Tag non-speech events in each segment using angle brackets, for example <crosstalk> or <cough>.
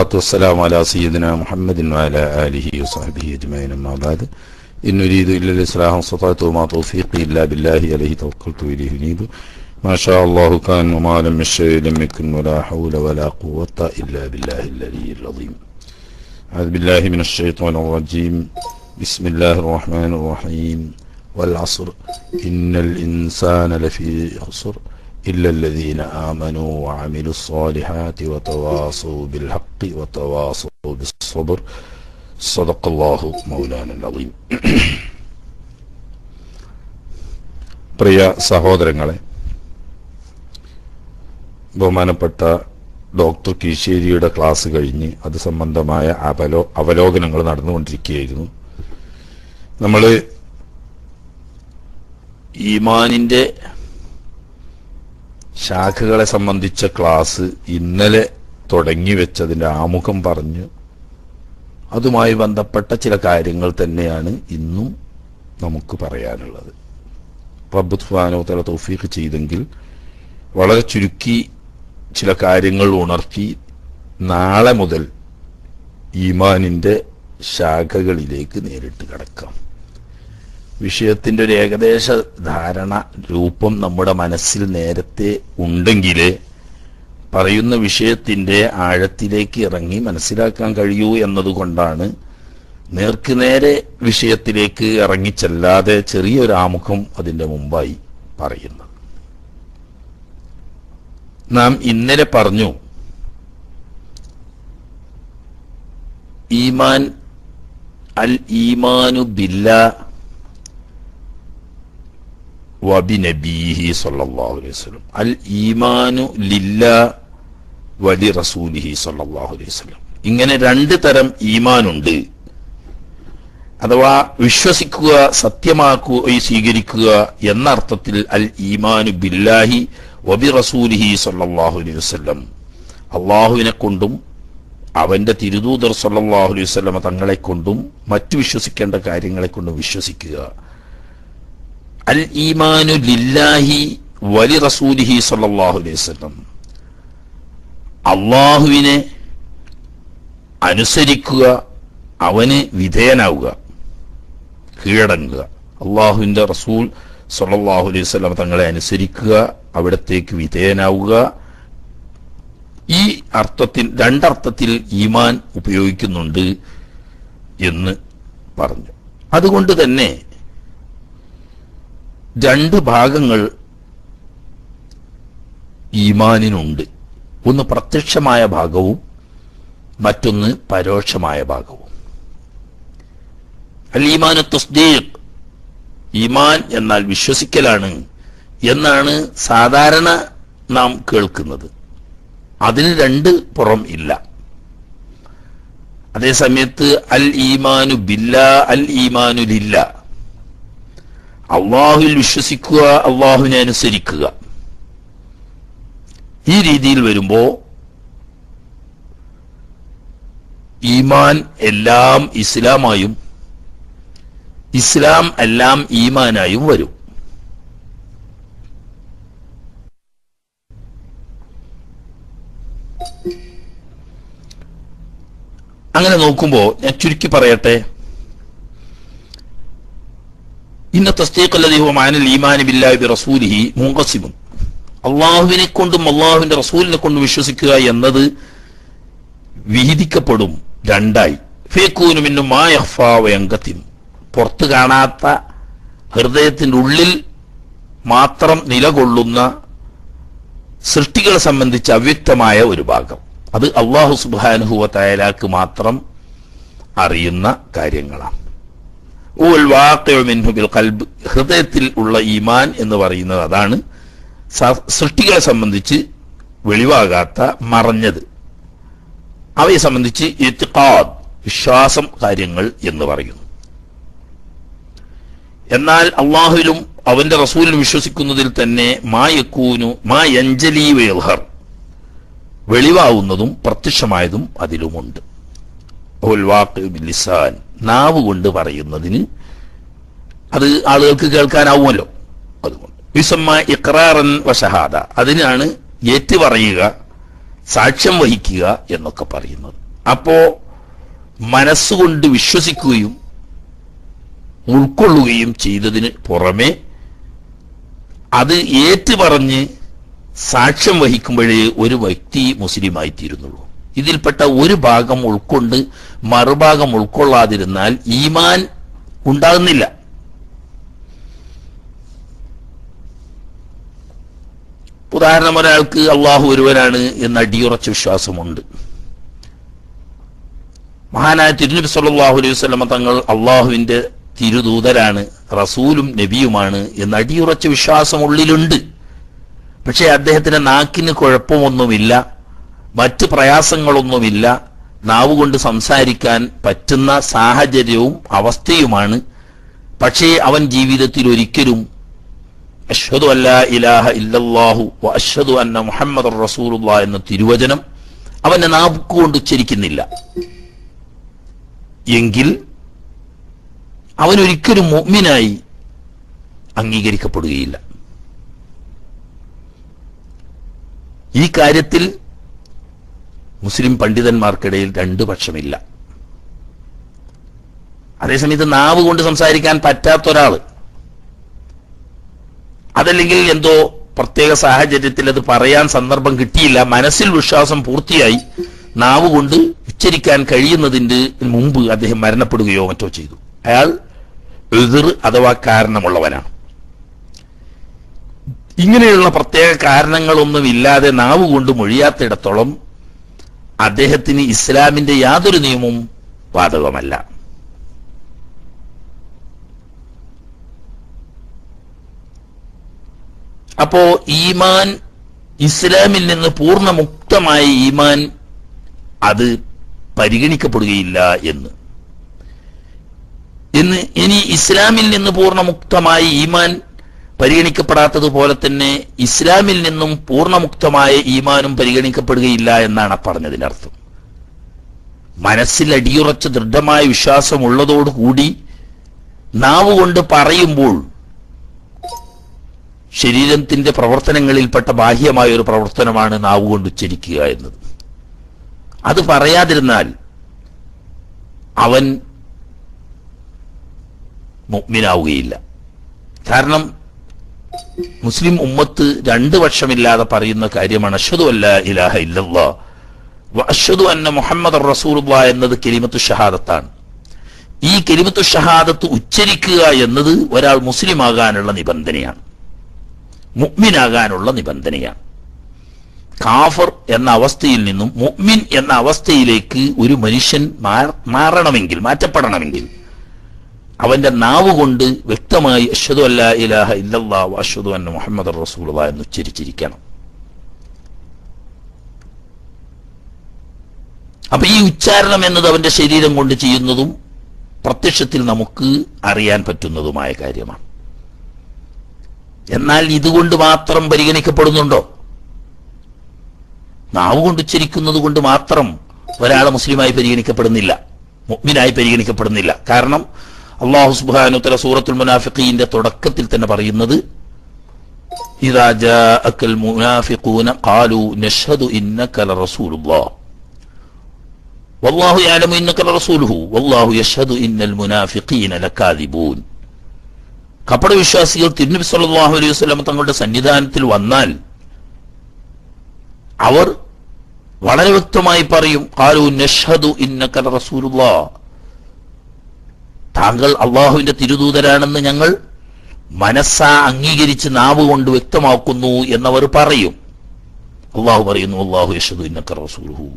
والصلاة والسلام على سيدنا محمد وعلى آله وصحبه أجمعين. أما بعد إن أريد إلا الإصلاح واستطعت وما توفيقي إلا بالله عليه توكلت وإليه أنيب. ما شاء الله كان وما لم يشاء لم يكن ولا حول ولا قوة إلا بالله العلي العظيم. أعوذ بالله من الشيطان الرجيم. بسم الله الرحمن الرحيم. والعصر. إن الإنسان لفي خسر. إلا الذين آمنوا وعملوا الصالحات وتواصوا بالحق وتواصوا بالصبر صدق الله مولانا العظيم പ്രിയ സഹോദരങ്ങളെ ബഹുമാനപ്പെട്ട doctor കീശേരിയുടെ class കഴിഞ്ഞ് അത് സംബന്ധമായ അവലോ അവലോകനങ്ങൾ നടന്നുകൊണ്ടിരിക്കുകയായിരുന്നു നമ്മൾ ഈമാനിന്റെ ശാഖകളെ സംബന്ധിച്ച ക്ലാസ് ഇന്നലെ തുടങ്ങി വെച്ചതിന്റെ ആമുഖം പറഞ്ഞു. അതുമായി ബന്ധപ്പെട്ട ചില കാര്യങ്ങൾ തന്നെയാണ് ഇന്നും നമുക്ക് പറയാനുള്ളത്. റബ്ബ് തല തൗഫീഖ് ചെയ്തെങ്കിൽ വളരെ ചുരുക്കി ചില കാര്യങ്ങൾ ഉണർത്തി നാളെ മുതൽ ഈമാനിന്റെ ശാഖകളിലേക്ക് നേരിട്ട് കടക്കാം. വിഷയത്തിന്റെ ഒരു ഏകദേശ ധാരണ രൂപം നമ്മുടെ മനസ്സിൽ നേരത്തെ ഉണ്ടെങ്കിൽ പറയുന്ന വിഷയത്തിന്റെ ആഴത്തിലേക്ക് ഇറങ്ങി മനസ്സിലാക്കാൻ കഴിയൂ എന്നതുകൊണ്ടാണ് നേർക്കുനേരെ വിഷയത്തിലേക്ക് ഇറങ്ങിച്ചെല്ലാതെ ചെറിയൊരു ആമുഖം അതിന്റെ മുമ്പായി പറയുന്നത്. നാം ഇന്നലെ പറഞ്ഞു ഈമാൻ അൽ ഈമാനു ബില്ലാ വബിനബീഹി സല്ലല്ലാഹു അലൈഹി വസല്ലം അൽ ഈമാനു ലില്ല വലി റസൂലിഹി സല്ലല്ലാഹു അലൈഹി വസല്ലം ഇങ്ങനെ രണ്ട് തരം ഈമാനുണ്ട്. അഥവാ വിശ്വസിക്കുക സത്യമാക്കുക സ്വീകരിക്കുക എന്ന അർത്ഥത്തിൽ അൽ ഈമാനു ബില്ലാഹി വബി റസൂലിഹി സല്ലല്ലാഹു അലൈഹി വസല്ലം. അള്ളാഹുവിനെ കൊണ്ടും അവന്റെ തിരുദൂതർ സല്ലല്ലാഹു അലൈഹി വസല്ലമ തങ്ങളെ കൊണ്ടും മറ്റു വിശ്വസിക്കേണ്ട കാര്യങ്ങളെ കൊണ്ടും വിശ്വസിക്കുക. അൽ ഈമാനു ലില്ലാഹി വലി റസൂലിഹി സല്ലല്ലാഹു അലൈഹി വസല്ലം. അള്ളാഹുവിനെ അനുസരിക്കുക അവന് വിധേയനാവുക കീഴടങ്ങുക. അള്ളാഹുവിന്റെ റസൂൽ സല്ലല്ലാഹു അലൈഹി വസല്ലം തങ്ങളെ അനുസരിക്കുക അവിടത്തേക്ക് വിധേയനാവുക. ഈ അർത്ഥത്തിൽ രണ്ടർത്ഥത്തിൽ ഈമാൻ ഉപയോഗിക്കുന്നുണ്ട് എന്ന് പറഞ്ഞു. അതുകൊണ്ട് തന്നെ രണ്ട് ഭാഗങ്ങൾ ഈമാനിനുണ്ട്. ഒന്ന് പ്രത്യക്ഷമായ ഭാഗവും മറ്റൊന്ന് പരോക്ഷമായ ഭാഗവും. അൽ ഈമാനു തസ്ദീഖ്. ഈമാൻ എന്നാൽ വിശ്വസിക്കലാണ് എന്നാണ് സാധാരണ നാം കേൾക്കുന്നത്. അതിന് രണ്ട് പുറം ഇല്ല. അതേസമയത്ത് അൽ ഈമാനു ബില്ല അൽ ഈമാനു ലില്ല. അള്ളാഹുവിൽ വിശ്വസിക്കുക അള്ളാഹുവിനെ അനുസരിക്കുക. ഈ രീതിയിൽ വരുമ്പോ ഈമാൻ എല്ലാം ഇസ്ലാമായും ഇസ്ലാം എല്ലാം ഈമാനായും വരും. അങ്ങനെ നോക്കുമ്പോ ഞാൻ ചുരുക്കി പറയട്ടെ. ഇന്ന മുൻഖസിമുൻ അള്ളാഹുവിനെ കൊണ്ടും അള്ളാഹുവിന്റെ റസൂലിനെ കൊണ്ടും വിശ്വസിക്കുക എന്നത് വിഹിതിക്കപ്പെടും രണ്ടായി. ഫേക്കൂനുമിന്നും മായഫാവയങ്കത്തിൻ പുറത്തു കാണാത്ത ഹൃദയത്തിന്റെ ഉള്ളിൽ മാത്രം നിലകൊള്ളുന്ന സൃഷ്ടികളെ സംബന്ധിച്ച് അവ്യക്തമായ ഒരു ഭാഗം. അത് അള്ളാഹു സുബാനുഹുവ തയ്യാലാക്ക് മാത്രം അറിയുന്ന കാര്യങ്ങളാണ്. ഹൃദയത്തിൽ ഉള്ള ഈമാൻ എന്ന് പറയുന്നത് അതാണ്. സൃഷ്ടികളെ സംബന്ധിച്ച് വെളിവാകാത്ത മറഞ്ഞത്. അവയെ സംബന്ധിച്ച് വിശ്വാസം കാര്യങ്ങൾ എന്ന് പറയുന്നു. എന്നാൽ അള്ളാഹുവിലും അവന്റെ റസൂലിനും വിശ്വസിക്കുന്നതിൽ തന്നെ മായക്കൂനു മായഞ്ജലി വേൽഹർ വെളിവാവുന്നതും പ്രത്യക്ഷമായതും അതിലുമുണ്ട്. ലിസാൻ. നാവ് കൊണ്ട് പറയുന്നതിന് അത് ആളുകൾക്ക് കേൾക്കാനാവുമല്ലോ. അതുകൊണ്ട്. വിസമ്മ ഇക്രാറൻ വശഹാദ അതിനാണ് ഏറ്റു പറയുക സാക്ഷ്യം വഹിക്കുക എന്നൊക്കെ പറയുന്നത്. അപ്പോ മനസ്സുകൊണ്ട് വിശ്വസിക്കുകയും ഉൾക്കൊള്ളുകയും ചെയ്തതിന് പുറമെ അത് ഏറ്റു പറഞ്ഞ് സാക്ഷ്യം വഹിക്കുമ്പോഴേ ഒരു വ്യക്തി മുസ്ലിമായി തീരുന്നുള്ളൂ ഇതിൽപ്പെട്ട ഒരു ഭാഗം ഉൾക്കൊണ്ട് മറുഭാഗം ഉൾക്കൊള്ളാതിരുന്നാൽ ഈമാൻ ഉണ്ടാകുന്നില്ല. ഉദാഹരണം ഒരാൾക്ക് അള്ളാഹു ഒരുവനാണ് എന്ന അടിയുറച്ച വിശ്വാസമുണ്ട്. മഹാനായ തിരുനബി സല്ലാഹു അലൈഹി വസ്ലമ തങ്ങൾ അള്ളാഹുവിന്റെ തിരുദൂതരാണ് റസൂലും നബിയുമാണ് എന്ന അടിയുറച്ച വിശ്വാസം ഉള്ളിലുണ്ട് പക്ഷേ അദ്ദേഹത്തിന്റെ നാക്കിന് കുഴപ്പമൊന്നുമില്ല. മറ്റ് പ്രയാസങ്ങളൊന്നുമില്ല. നാവുകൊണ്ട് സംസാരിക്കാൻ പറ്റുന്ന സാഹചര്യവും അവസ്ഥയുമാണ്. പക്ഷേ അവൻ ജീവിതത്തിൽ ഒരിക്കലും അശ്വതു അല്ലാ ഇലാഹ ഇല്ലാഹു അശ്വതു അന്ന മുഹമ്മദ് റസൂലുള്ള എന്ന തിരുവചനം അവന്റെ നാവുകൊണ്ട് ഉച്ചരിക്കുന്നില്ല. എങ്കിൽ അവനൊരിക്കലും മുഗ്മിനായി അംഗീകരിക്കപ്പെടുകയില്ല. ഈ കാര്യത്തിൽ മുസ്ലിം പണ്ഡിതന്മാർക്കിടയിൽ രണ്ടു പക്ഷമില്ല. അതേസമയത്ത് നാവ് കൊണ്ട് സംസാരിക്കാൻ പറ്റാത്ത ഒരാൾ അതല്ലെങ്കിൽ എന്തോ പ്രത്യേക സാഹചര്യത്തിൽ അത് പറയാൻ സന്ദർഭം കിട്ടിയില്ല. മനസ്സിൽ വിശ്വാസം പൂർത്തിയായി നാവ് കൊണ്ട് ഉച്ചരിക്കാൻ കഴിയുന്നതിന്റെ മുമ്പ് അദ്ദേഹം മരണപ്പെടുകയോ മറ്റോ ചെയ്തു. അയാൾ എതിർ അഥവാ കാരണമുള്ളവനാണ്. ഇങ്ങനെയുള്ള പ്രത്യേക കാരണങ്ങളൊന്നുമില്ലാതെ നാവ് കൊണ്ട് മൊഴിയാത്തിടത്തോളം അദ്ദേഹത്തിന് ഇസ്ലാമിന്റെ യാതൊരു നിയമവും ബാധകമല്ല അപ്പോ ഈമാൻ ഇസ്ലാമിൽ നിന്ന് പൂർണമുക്തമായ ഈമാൻ അത് പരിഗണിക്കപ്പെടുകയില്ല എന്ന്. എന്ന് ഇനി ഇസ്ലാമിൽ നിന്ന് പൂർണമുക്തമായ ഈമാൻ പരിഗണിക്കപ്പെടാത്തതുപോലെ തന്നെ ഇസ്ലാമിൽ നിന്നും പൂർണമുക്തമായ ഈമാനും പരിഗണിക്കപ്പെടുകയില്ല എന്നാണ് പറഞ്ഞതിനർത്ഥം. മനസ്സിൽ അടിയുറച്ച ദൃഢമായ വിശ്വാസമുള്ളതോടുകൂടി നാവ് കൊണ്ട് പറയുമ്പോൾ ശരീരത്തിന്റെ പ്രവർത്തനങ്ങളിൽപ്പെട്ട ബാഹ്യമായ ഒരു പ്രവർത്തനമാണ് നാവ് കൊണ്ട് ഉച്ചരിക്കുക എന്നത്. അത് പറയാതിരുന്നാൽ അവൻ മുഗ്മിനാവുകയില്ല. കാരണം മുസ്ലിം ഉമ്മത്ത് രണ്ട് പക്ഷമില്ലാതെ പറയുന്ന കാര്യമാണ് അഷദു അല്ല ഇലാഹ ഇല്ലല്ലാ അഷദു അന്ന മുഹമ്മദ് റസൂലുള്ള എന്നത് കെലിമത്തു ഷഹാദത്താണ്. ഈ കെലിമത്തു ഷഹാദത്ത് ഉച്ചരിക്കുക എന്നത് ഒരാൾ മുസ്ലിം ആകാനുള്ള നിബന്ധനയാണ്. മുഗ്മിനാകാനുള്ള നിബന്ധനയാണ്. കാഫർ എന്ന അവസ്ഥയിൽ നിന്നും മുഗ്മിൻ എന്ന അവസ്ഥയിലേക്ക് ഒരു മനുഷ്യൻ മാറണമെങ്കിൽ മാറ്റപ്പെടണമെങ്കിൽ അവന്റെ നാവ് കൊണ്ട് വ്യക്തമായി അശ്വതു അല്ലാ ഇലാഹ ഇല്ലല്ലാ അശ്വതു അന്ന മുഹമ്മദ് റസൂലുള്ള എന്ന് ഉച്ചരിച്ചിരിക്കണം. അപ്പൊ ഈ ഉച്ചാരണം എന്നത് അവന്റെ ശരീരം കൊണ്ട് ചെയ്യുന്നതും പ്രത്യക്ഷത്തിൽ നമുക്ക് അറിയാൻ പറ്റുന്നതുമായ കാര്യമാണ്. എന്നാൽ ഇതുകൊണ്ട് മാത്രം പരിഗണിക്കപ്പെടുന്നുണ്ടോ? നാവ് കൊണ്ട് ഉച്ചരിക്കുന്നത് കൊണ്ട് മാത്രം ഒരാളെ മുസ്ലിമായി പരിഗണിക്കപ്പെടുന്നില്ല. മുഗ്മിനായി പരിഗണിക്കപ്പെടുന്നില്ല. കാരണം അള്ളാഹു സുബ്ഹാനുത്തല സൂറത്തുൽ മുനാഫിഖീന്റെ തുടക്കത്തിൽ തന്നെ പറയുന്നത് ഇദാ ജാഅക്കൽ മുനാഫിഖൂന ഖാലു നഷ്ഹദു ഇന്നക ലറസൂലുള്ളാഹ് വല്ലാഹു യഅലമു ഇന്നക ലറസൂലുഹു വല്ലാഹു യഷ്ഹദു ഇന്നൽ മുനാഫിഖീന ലകാദിബൂൻ. കപട വിശ്വാസികൾ തിരുനബി സല്ലല്ലാഹു അലൈഹി വസല്ലം തങ്ങളുടെ സന്നിധാനത്തിൽ വന്നാൽ അവർ വളരെ വ്യക്തമായി പറയും കാലു നഷ്ഹദു ഇന്നക റസൂലുള്ളാ താങ്കൾ അള്ളാഹുവിന്റെ തിരുദൂതരാണെന്ന് ഞങ്ങൾ മനസ്സാ അംഗീകരിച്ച് നാവ് കൊണ്ട് വ്യക്തമാക്കുന്നു എന്നവർ പറയും. അള്ളാഹു പറയുന്നു അള്ളാഹു യശുദു ഇന്നക റസൂലുഹു.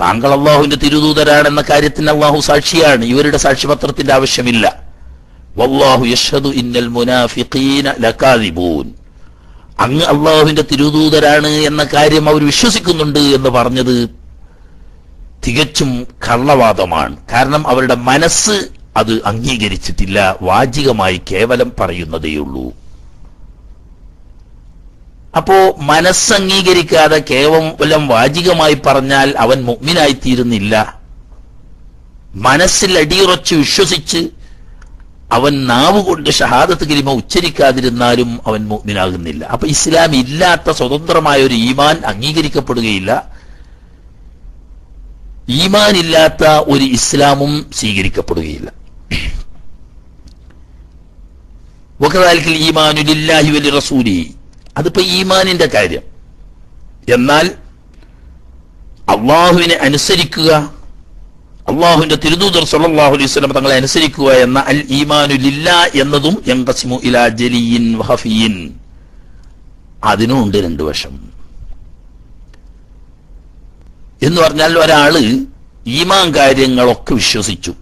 താങ്കൾ അള്ളാഹുവിന്റെ തിരുദൂതരാണെന്ന കാര്യത്തിന് അള്ളാഹു സാക്ഷിയാണ്. ഇവരുടെ സാക്ഷിപത്രത്തിന്റെ ആവശ്യമില്ല. വല്ലാഹു യഷദു ഇന്നൽ മുനാഫിഖീന ലകാദിബൂൻ. അങ്ങ് അള്ളാഹുവിന്റെ തിരുദൂതരാണ് എന്ന കാര്യം അവർ വിശ്വസിക്കുന്നുണ്ട് എന്ന് പറഞ്ഞത് തികച്ചും കള്ളവാദമാണ്. കാരണം അവരുടെ മനസ്സ് അത് അംഗീകരിച്ചിട്ടില്ല. വാചികമായി കേവലം പറയുന്നതേയുള്ളൂ. അപ്പോ മനസ്സ് അംഗീകരിക്കാതെ കേവലം വാചികമായി പറഞ്ഞാൽ അവൻ മുഗ്മിനായിത്തീരുന്നില്ല. മനസ്സിൽ അടിയുറച്ച് വിശ്വസിച്ച് അവൻ നാവ് കൊണ്ട് ഷഹാദത്ത് കിരിമ ഉച്ചരിക്കാതിരുന്നാലും അവൻ മുഗ്മിനാകുന്നില്ല. അപ്പൊ ഇസ്ലാം ഇല്ലാത്ത സ്വതന്ത്രമായ ഒരു ഈമാൻ അംഗീകരിക്കപ്പെടുകയില്ല. ഈമാൻ ഇല്ലാത്ത ഒരു ഇസ്ലാമും സ്വീകരിക്കപ്പെടുകയില്ല. വക്കതാലിക്കൽ ഈമാനു ലില്ലാഹി വലി റസൂലി. അതിപ്പോ ഈമാനിന്റെ കാര്യം. എന്നാൽ അള്ളാഹുവിനെ അനുസരിക്കുക അള്ളാഹുവിന്റെ തിരുദൂതർ സല്ലാഹു അലൈഹി തങ്ങളെ അനുസരിക്കുക എന്ന അൽ ഈമാനു ലില്ല എന്നതും അതിനും ഉണ്ട് രണ്ടു വശം. എന്ന് പറഞ്ഞാൽ ഒരാൾ ഈമാൻ കാര്യങ്ങളൊക്കെ വിശ്വസിച്ചു.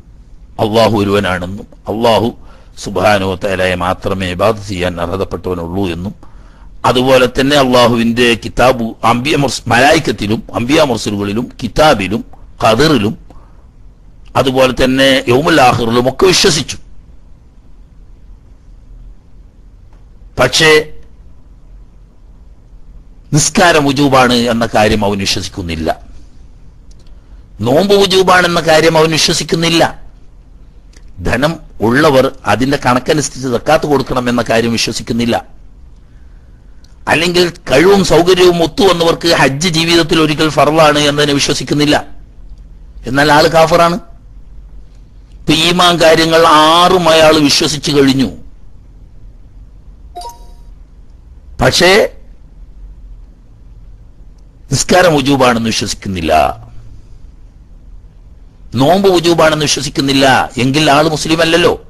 അള്ളാഹു ഒരുവനാണെന്നും അള്ളാഹു സുബാനുവത്തലായ മാത്രമേ ബാധ ചെയ്യാൻ അർഹതപ്പെട്ടവനുള്ളൂ എന്നും അതുപോലെ തന്നെ അള്ളാഹുവിന്റെ കിതാബു അംബിയ മലായിക്കത്തിലും അംബിയ മുർസലുകളിലും കിതാബിലും ഖദറിലും അതുപോലെ തന്നെ യൗമുല്ലാഹിറിലും ഒക്കെ വിശ്വസിച്ചു. പക്ഷേ നിസ്കാരം ഉജൂബാണ് എന്ന കാര്യം അവൻ വിശ്വസിക്കുന്നില്ല. നോമ്പ് ഉജൂബാണെന്ന കാര്യം അവൻ വിശ്വസിക്കുന്നില്ല. ധനം ഉള്ളവർ അതിന്റെ കണക്കനുസരിച്ച് തക്കാത്ത് കൊടുക്കണം എന്ന കാര്യം വിശ്വസിക്കുന്നില്ല. അല്ലെങ്കിൽ കഴിവും സൗകര്യവും ഒത്തുവന്നവർക്ക് ഹജ്ജ് ജീവിതത്തിൽ ഒരിക്കൽ ഫറലാണ് എന്നതിനെ വിശ്വസിക്കുന്നില്ല. എന്നാൽ ആൾ കാഫറാണ്. ഇപ്പൊ കാര്യങ്ങൾ ആറും അയാൾ വിശ്വസിച്ചു കഴിഞ്ഞു. പക്ഷേ നിസ്കാരം ഉജൂബാണെന്ന് വിശ്വസിക്കുന്നില്ല. നോമ്പ് ഉജൂബാണെന്ന് വിശ്വസിക്കുന്നില്ല. എങ്കിൽ ആൾ മുസ്ലിം അല്ലല്ലോ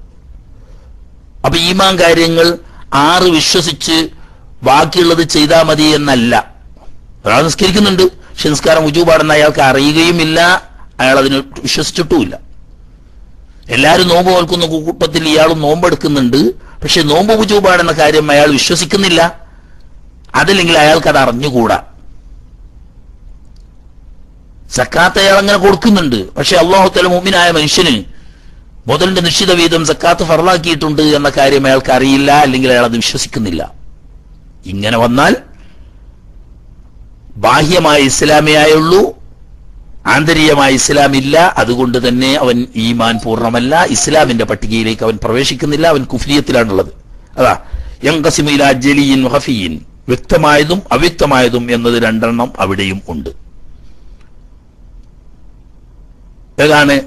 അപ്പൊ ഈമാൻ കാര്യങ്ങൾ ആറ് വിശ്വസിച്ച് ബാക്കിയുള്ളത് ചെയ്താൽ മതി എന്നല്ല. ഒരാൾ നിസ്കരിക്കുന്നുണ്ട്. പക്ഷെ നിസ്കാരം ഉജൂബാണെന്ന് അയാൾക്ക് അറിയുകയുമില്ല. അയാൾ അതിന് വിശ്വസിച്ചിട്ടുമില്ല. എല്ലാവരും നോമ്പ് നോൽക്കുന്ന കൂട്ടത്തിൽ ഇയാളും നോമ്പെടുക്കുന്നുണ്ട്. പക്ഷെ നോമ്പ് ഉജൂബാണെന്ന കാര്യം അയാൾ വിശ്വസിക്കുന്നില്ല. അതല്ലെങ്കിൽ അയാൾക്ക് അത് അറിഞ്ഞുകൂടാ. സക്കാത്ത് അയാൾ അങ്ങനെ കൊടുക്കുന്നുണ്ട്. പക്ഷെ അള്ളാഹുത്തല മുമ്മിനായ മനുഷ്യന് മുതലിന്റെ നിശ്ചിത വീതം സക്കാത്ത് ഫറലാക്കിയിട്ടുണ്ട് എന്ന കാര്യം അയാൾക്ക് അറിയില്ല അല്ലെങ്കിൽ അയാൾ അത് വിശ്വസിക്കുന്നില്ല. ഇങ്ങനെ വന്നാൽ ബാഹ്യമായ ഇസ്ലാമിയായുള്ളൂ ആന്തരികമായ ഇസ്ലാം ഇല്ല അതുകൊണ്ട് തന്നെ അവൻ ഈമാൻ പൂർണമല്ല ഇസ്ലാമിന്റെ പട്ടികയിലേക്ക് അവൻ പ്രവേശിക്കുന്നില്ല അവൻ കുഫ്രിയത്തിലാണുള്ളത്. അതാ യങ്കസിമില ഹഫിയിൻ വ്യക്തമായതും അവ്യക്തമായതും എന്നത് രണ്ടെണ്ണം അവിടെയും ഉണ്ട്. ഏതാണ്?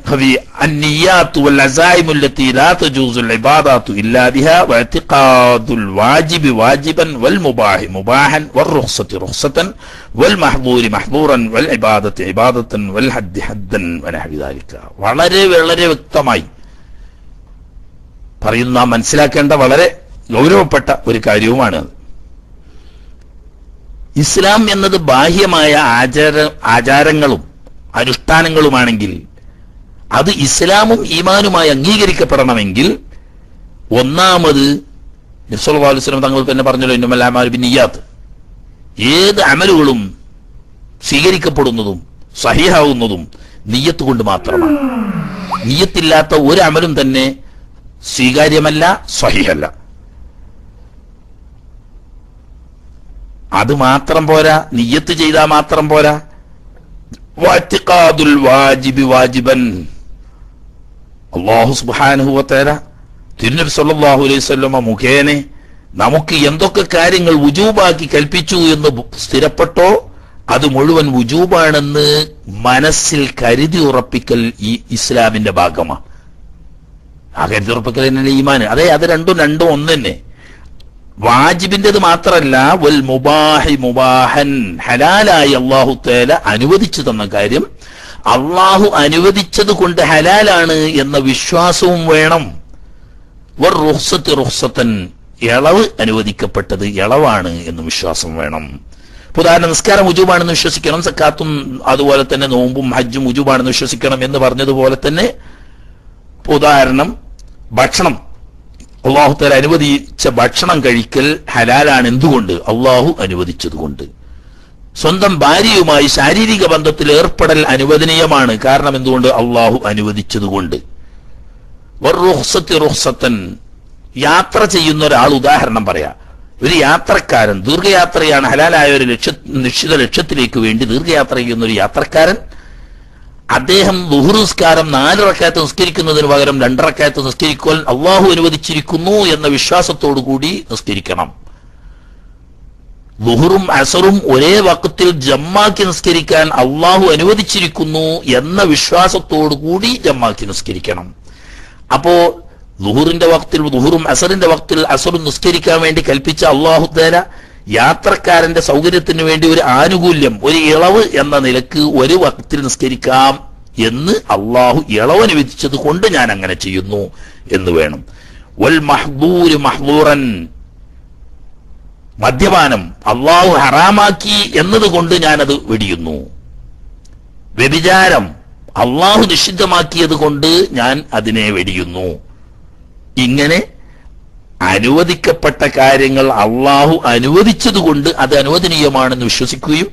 വളരെ വളരെ വ്യക്തമായി പറയുന്ന. മനസ്സിലാക്കേണ്ട വളരെ ഗൗരവപ്പെട്ട ഒരു കാര്യവുമാണ് ഇസ്ലാം എന്നത് ബാഹ്യമായ ആചാര ആചാരങ്ങളും അനുഷ്ഠാനങ്ങളുമാണെങ്കിൽ അത് ഇസ്ലാമും ഈമാനുമായി അംഗീകരിക്കപ്പെടണമെങ്കിൽ ഒന്നാമത് നിസ്വലം തങ്ങൾ തന്നെ പറഞ്ഞല്ലോ ഇന്നുമല്ലാമാർ ബിന്നിയാത്ത് ഏത് അമലുകളും സ്വീകരിക്കപ്പെടുന്നതും സഹിഹാവുന്നതും നീയത്ത് കൊണ്ട് മാത്രമാണ്. നീയത്തില്ലാത്ത ഒരു അമലും തന്നെ സ്വീകാര്യമല്ല സഹിഹല്ല. അത് മാത്രം പോരാ നീയത്ത് ചെയ്താൽ മാത്രം പോരാ. വാജിബി വാജിബൻ. അള്ളാഹു സുബ്ഹാനഹു വതആല തിരുനബി സല്ലാഹു അലൈഹി മുഖേനെ നമുക്ക് എന്തൊക്കെ കാര്യങ്ങൾ വുജൂബാക്കി കൽപ്പിച്ചു എന്ന് സ്ഥിരപ്പെട്ടോ അത് മുഴുവൻ വുജൂബാണെന്ന് മനസ്സിൽ കരുതി ഉറപ്പിക്കൽ ഈ ഇസ്ലാമിന്റെ ഭാഗമാണ് ആ കരുതി ഉറപ്പിക്കൽ തന്നെ ഈമാന്? അതെ അത് രണ്ടും രണ്ടും ഒന്ന് തന്നെ. വാജിബിന്റേത് മാത്രല്ല വൽ മുബാഹി മുബാഹൻ ഹലാലായി അള്ളാഹു തേല അനുവദിച്ചു തന്ന കാര്യം അള്ളാഹു അനുവദിച്ചത് കൊണ്ട് ഹലാലാണ് എന്ന വിശ്വാസവും വേണം. റുഹ്സത്ത് റുഹ്സത്തൻ ഇളവ് അനുവദിക്കപ്പെട്ടത് ഇളവാണ് എന്ന് വിശ്വാസം വേണം. ഉദാഹരണം നിസ്കാരം ഉജുബാണെന്ന് വിശ്വസിക്കണം സക്കാത്തും അതുപോലെ തന്നെ നോമ്പും ഹജ്ജും ഉജുബാണെന്ന് വിശ്വസിക്കണം എന്ന് പറഞ്ഞതുപോലെ തന്നെ ഉദാഹരണം ഭക്ഷണം. അള്ളാഹുത്തല അനുവദിച്ച ഭക്ഷണം കഴിക്കൽ ഹലാലാണ് എന്തുകൊണ്ട്? അള്ളാഹു അനുവദിച്ചതുകൊണ്ട് സ്വന്തം ഭാര്യയുമായി ശാരീരിക ബന്ധത്തിൽ ഏർപ്പെടൽ അനുവദനീയമാണ്. കാരണം എന്തുകൊണ്ട്? അള്ളാഹു അനുവദിച്ചതുകൊണ്ട്. യാത്ര ചെയ്യുന്ന ഒരാൾ ഉദാഹരണം പറയാ. ഒരു യാത്രക്കാരൻ ദീർഘയാത്രയാണ് ഹലാലായ ഒരു ലക്ഷ്യ നിശ്ചിത ലക്ഷ്യത്തിലേക്ക് വേണ്ടി ദീർഘയാത്ര ചെയ്യുന്ന ഒരു യാത്രക്കാരൻ അദ്ദേഹം ബുഹുറുസ്കാരം നാല് റക്കായത്ത് നിസ്കരിക്കുന്നതിന് പകരം രണ്ടിറക്കായത്ത് നിസ്കരിക്കുവാൻ അള്ളാഹു അനുവദിച്ചിരിക്കുന്നു എന്ന വിശ്വാസത്തോടു കൂടി നിസ്കരിക്കണം. ലുഹറും അസറും ഒരേ വക്കത്തിൽ ജമ്മാക്കി നിസ്കരിക്കാൻ അള്ളാഹു അനുവദിച്ചിരിക്കുന്നു എന്ന വിശ്വാസത്തോടു കൂടി ജമ്മാക്കി നിസ്കരിക്കണം. അപ്പോ ലുഹുറിന്റെ വക്തിൽ ലുഹുറും അസറിന്റെ വക്തിൽ അസറും നിസ്കരിക്കാൻ വേണ്ടി കൽപ്പിച്ച അള്ളാഹു തേര യാത്രക്കാരന്റെ സൗകര്യത്തിന് വേണ്ടി ഒരു ആനുകൂല്യം ഒരു ഇളവ് എന്ന നിലയ്ക്ക് ഒരു വക്തിൽ നിസ്കരിക്കാം എന്ന് അള്ളാഹു ഇളവ് അനുവദിച്ചത് കൊണ്ട് ഞാൻ അങ്ങനെ ചെയ്യുന്നു എന്ന് വേണം. വൽ മഹ്ദൂര് മഹ്ദൂറൻ മദ്യപാനം അള്ളാഹു ഹറാമാക്കി എന്നതുകൊണ്ട് ഞാനത് വെടിയുന്നു. വ്യഭിചാരം അള്ളാഹു നിഷിദ്ധമാക്കിയത് കൊണ്ട് ഞാൻ അതിനെ വെടിയുന്നു. ഇങ്ങനെ അനുവദിക്കപ്പെട്ട കാര്യങ്ങൾ അള്ളാഹു അനുവദിച്ചതുകൊണ്ട് അത് അനുവദനീയമാണെന്ന് വിശ്വസിക്കുകയും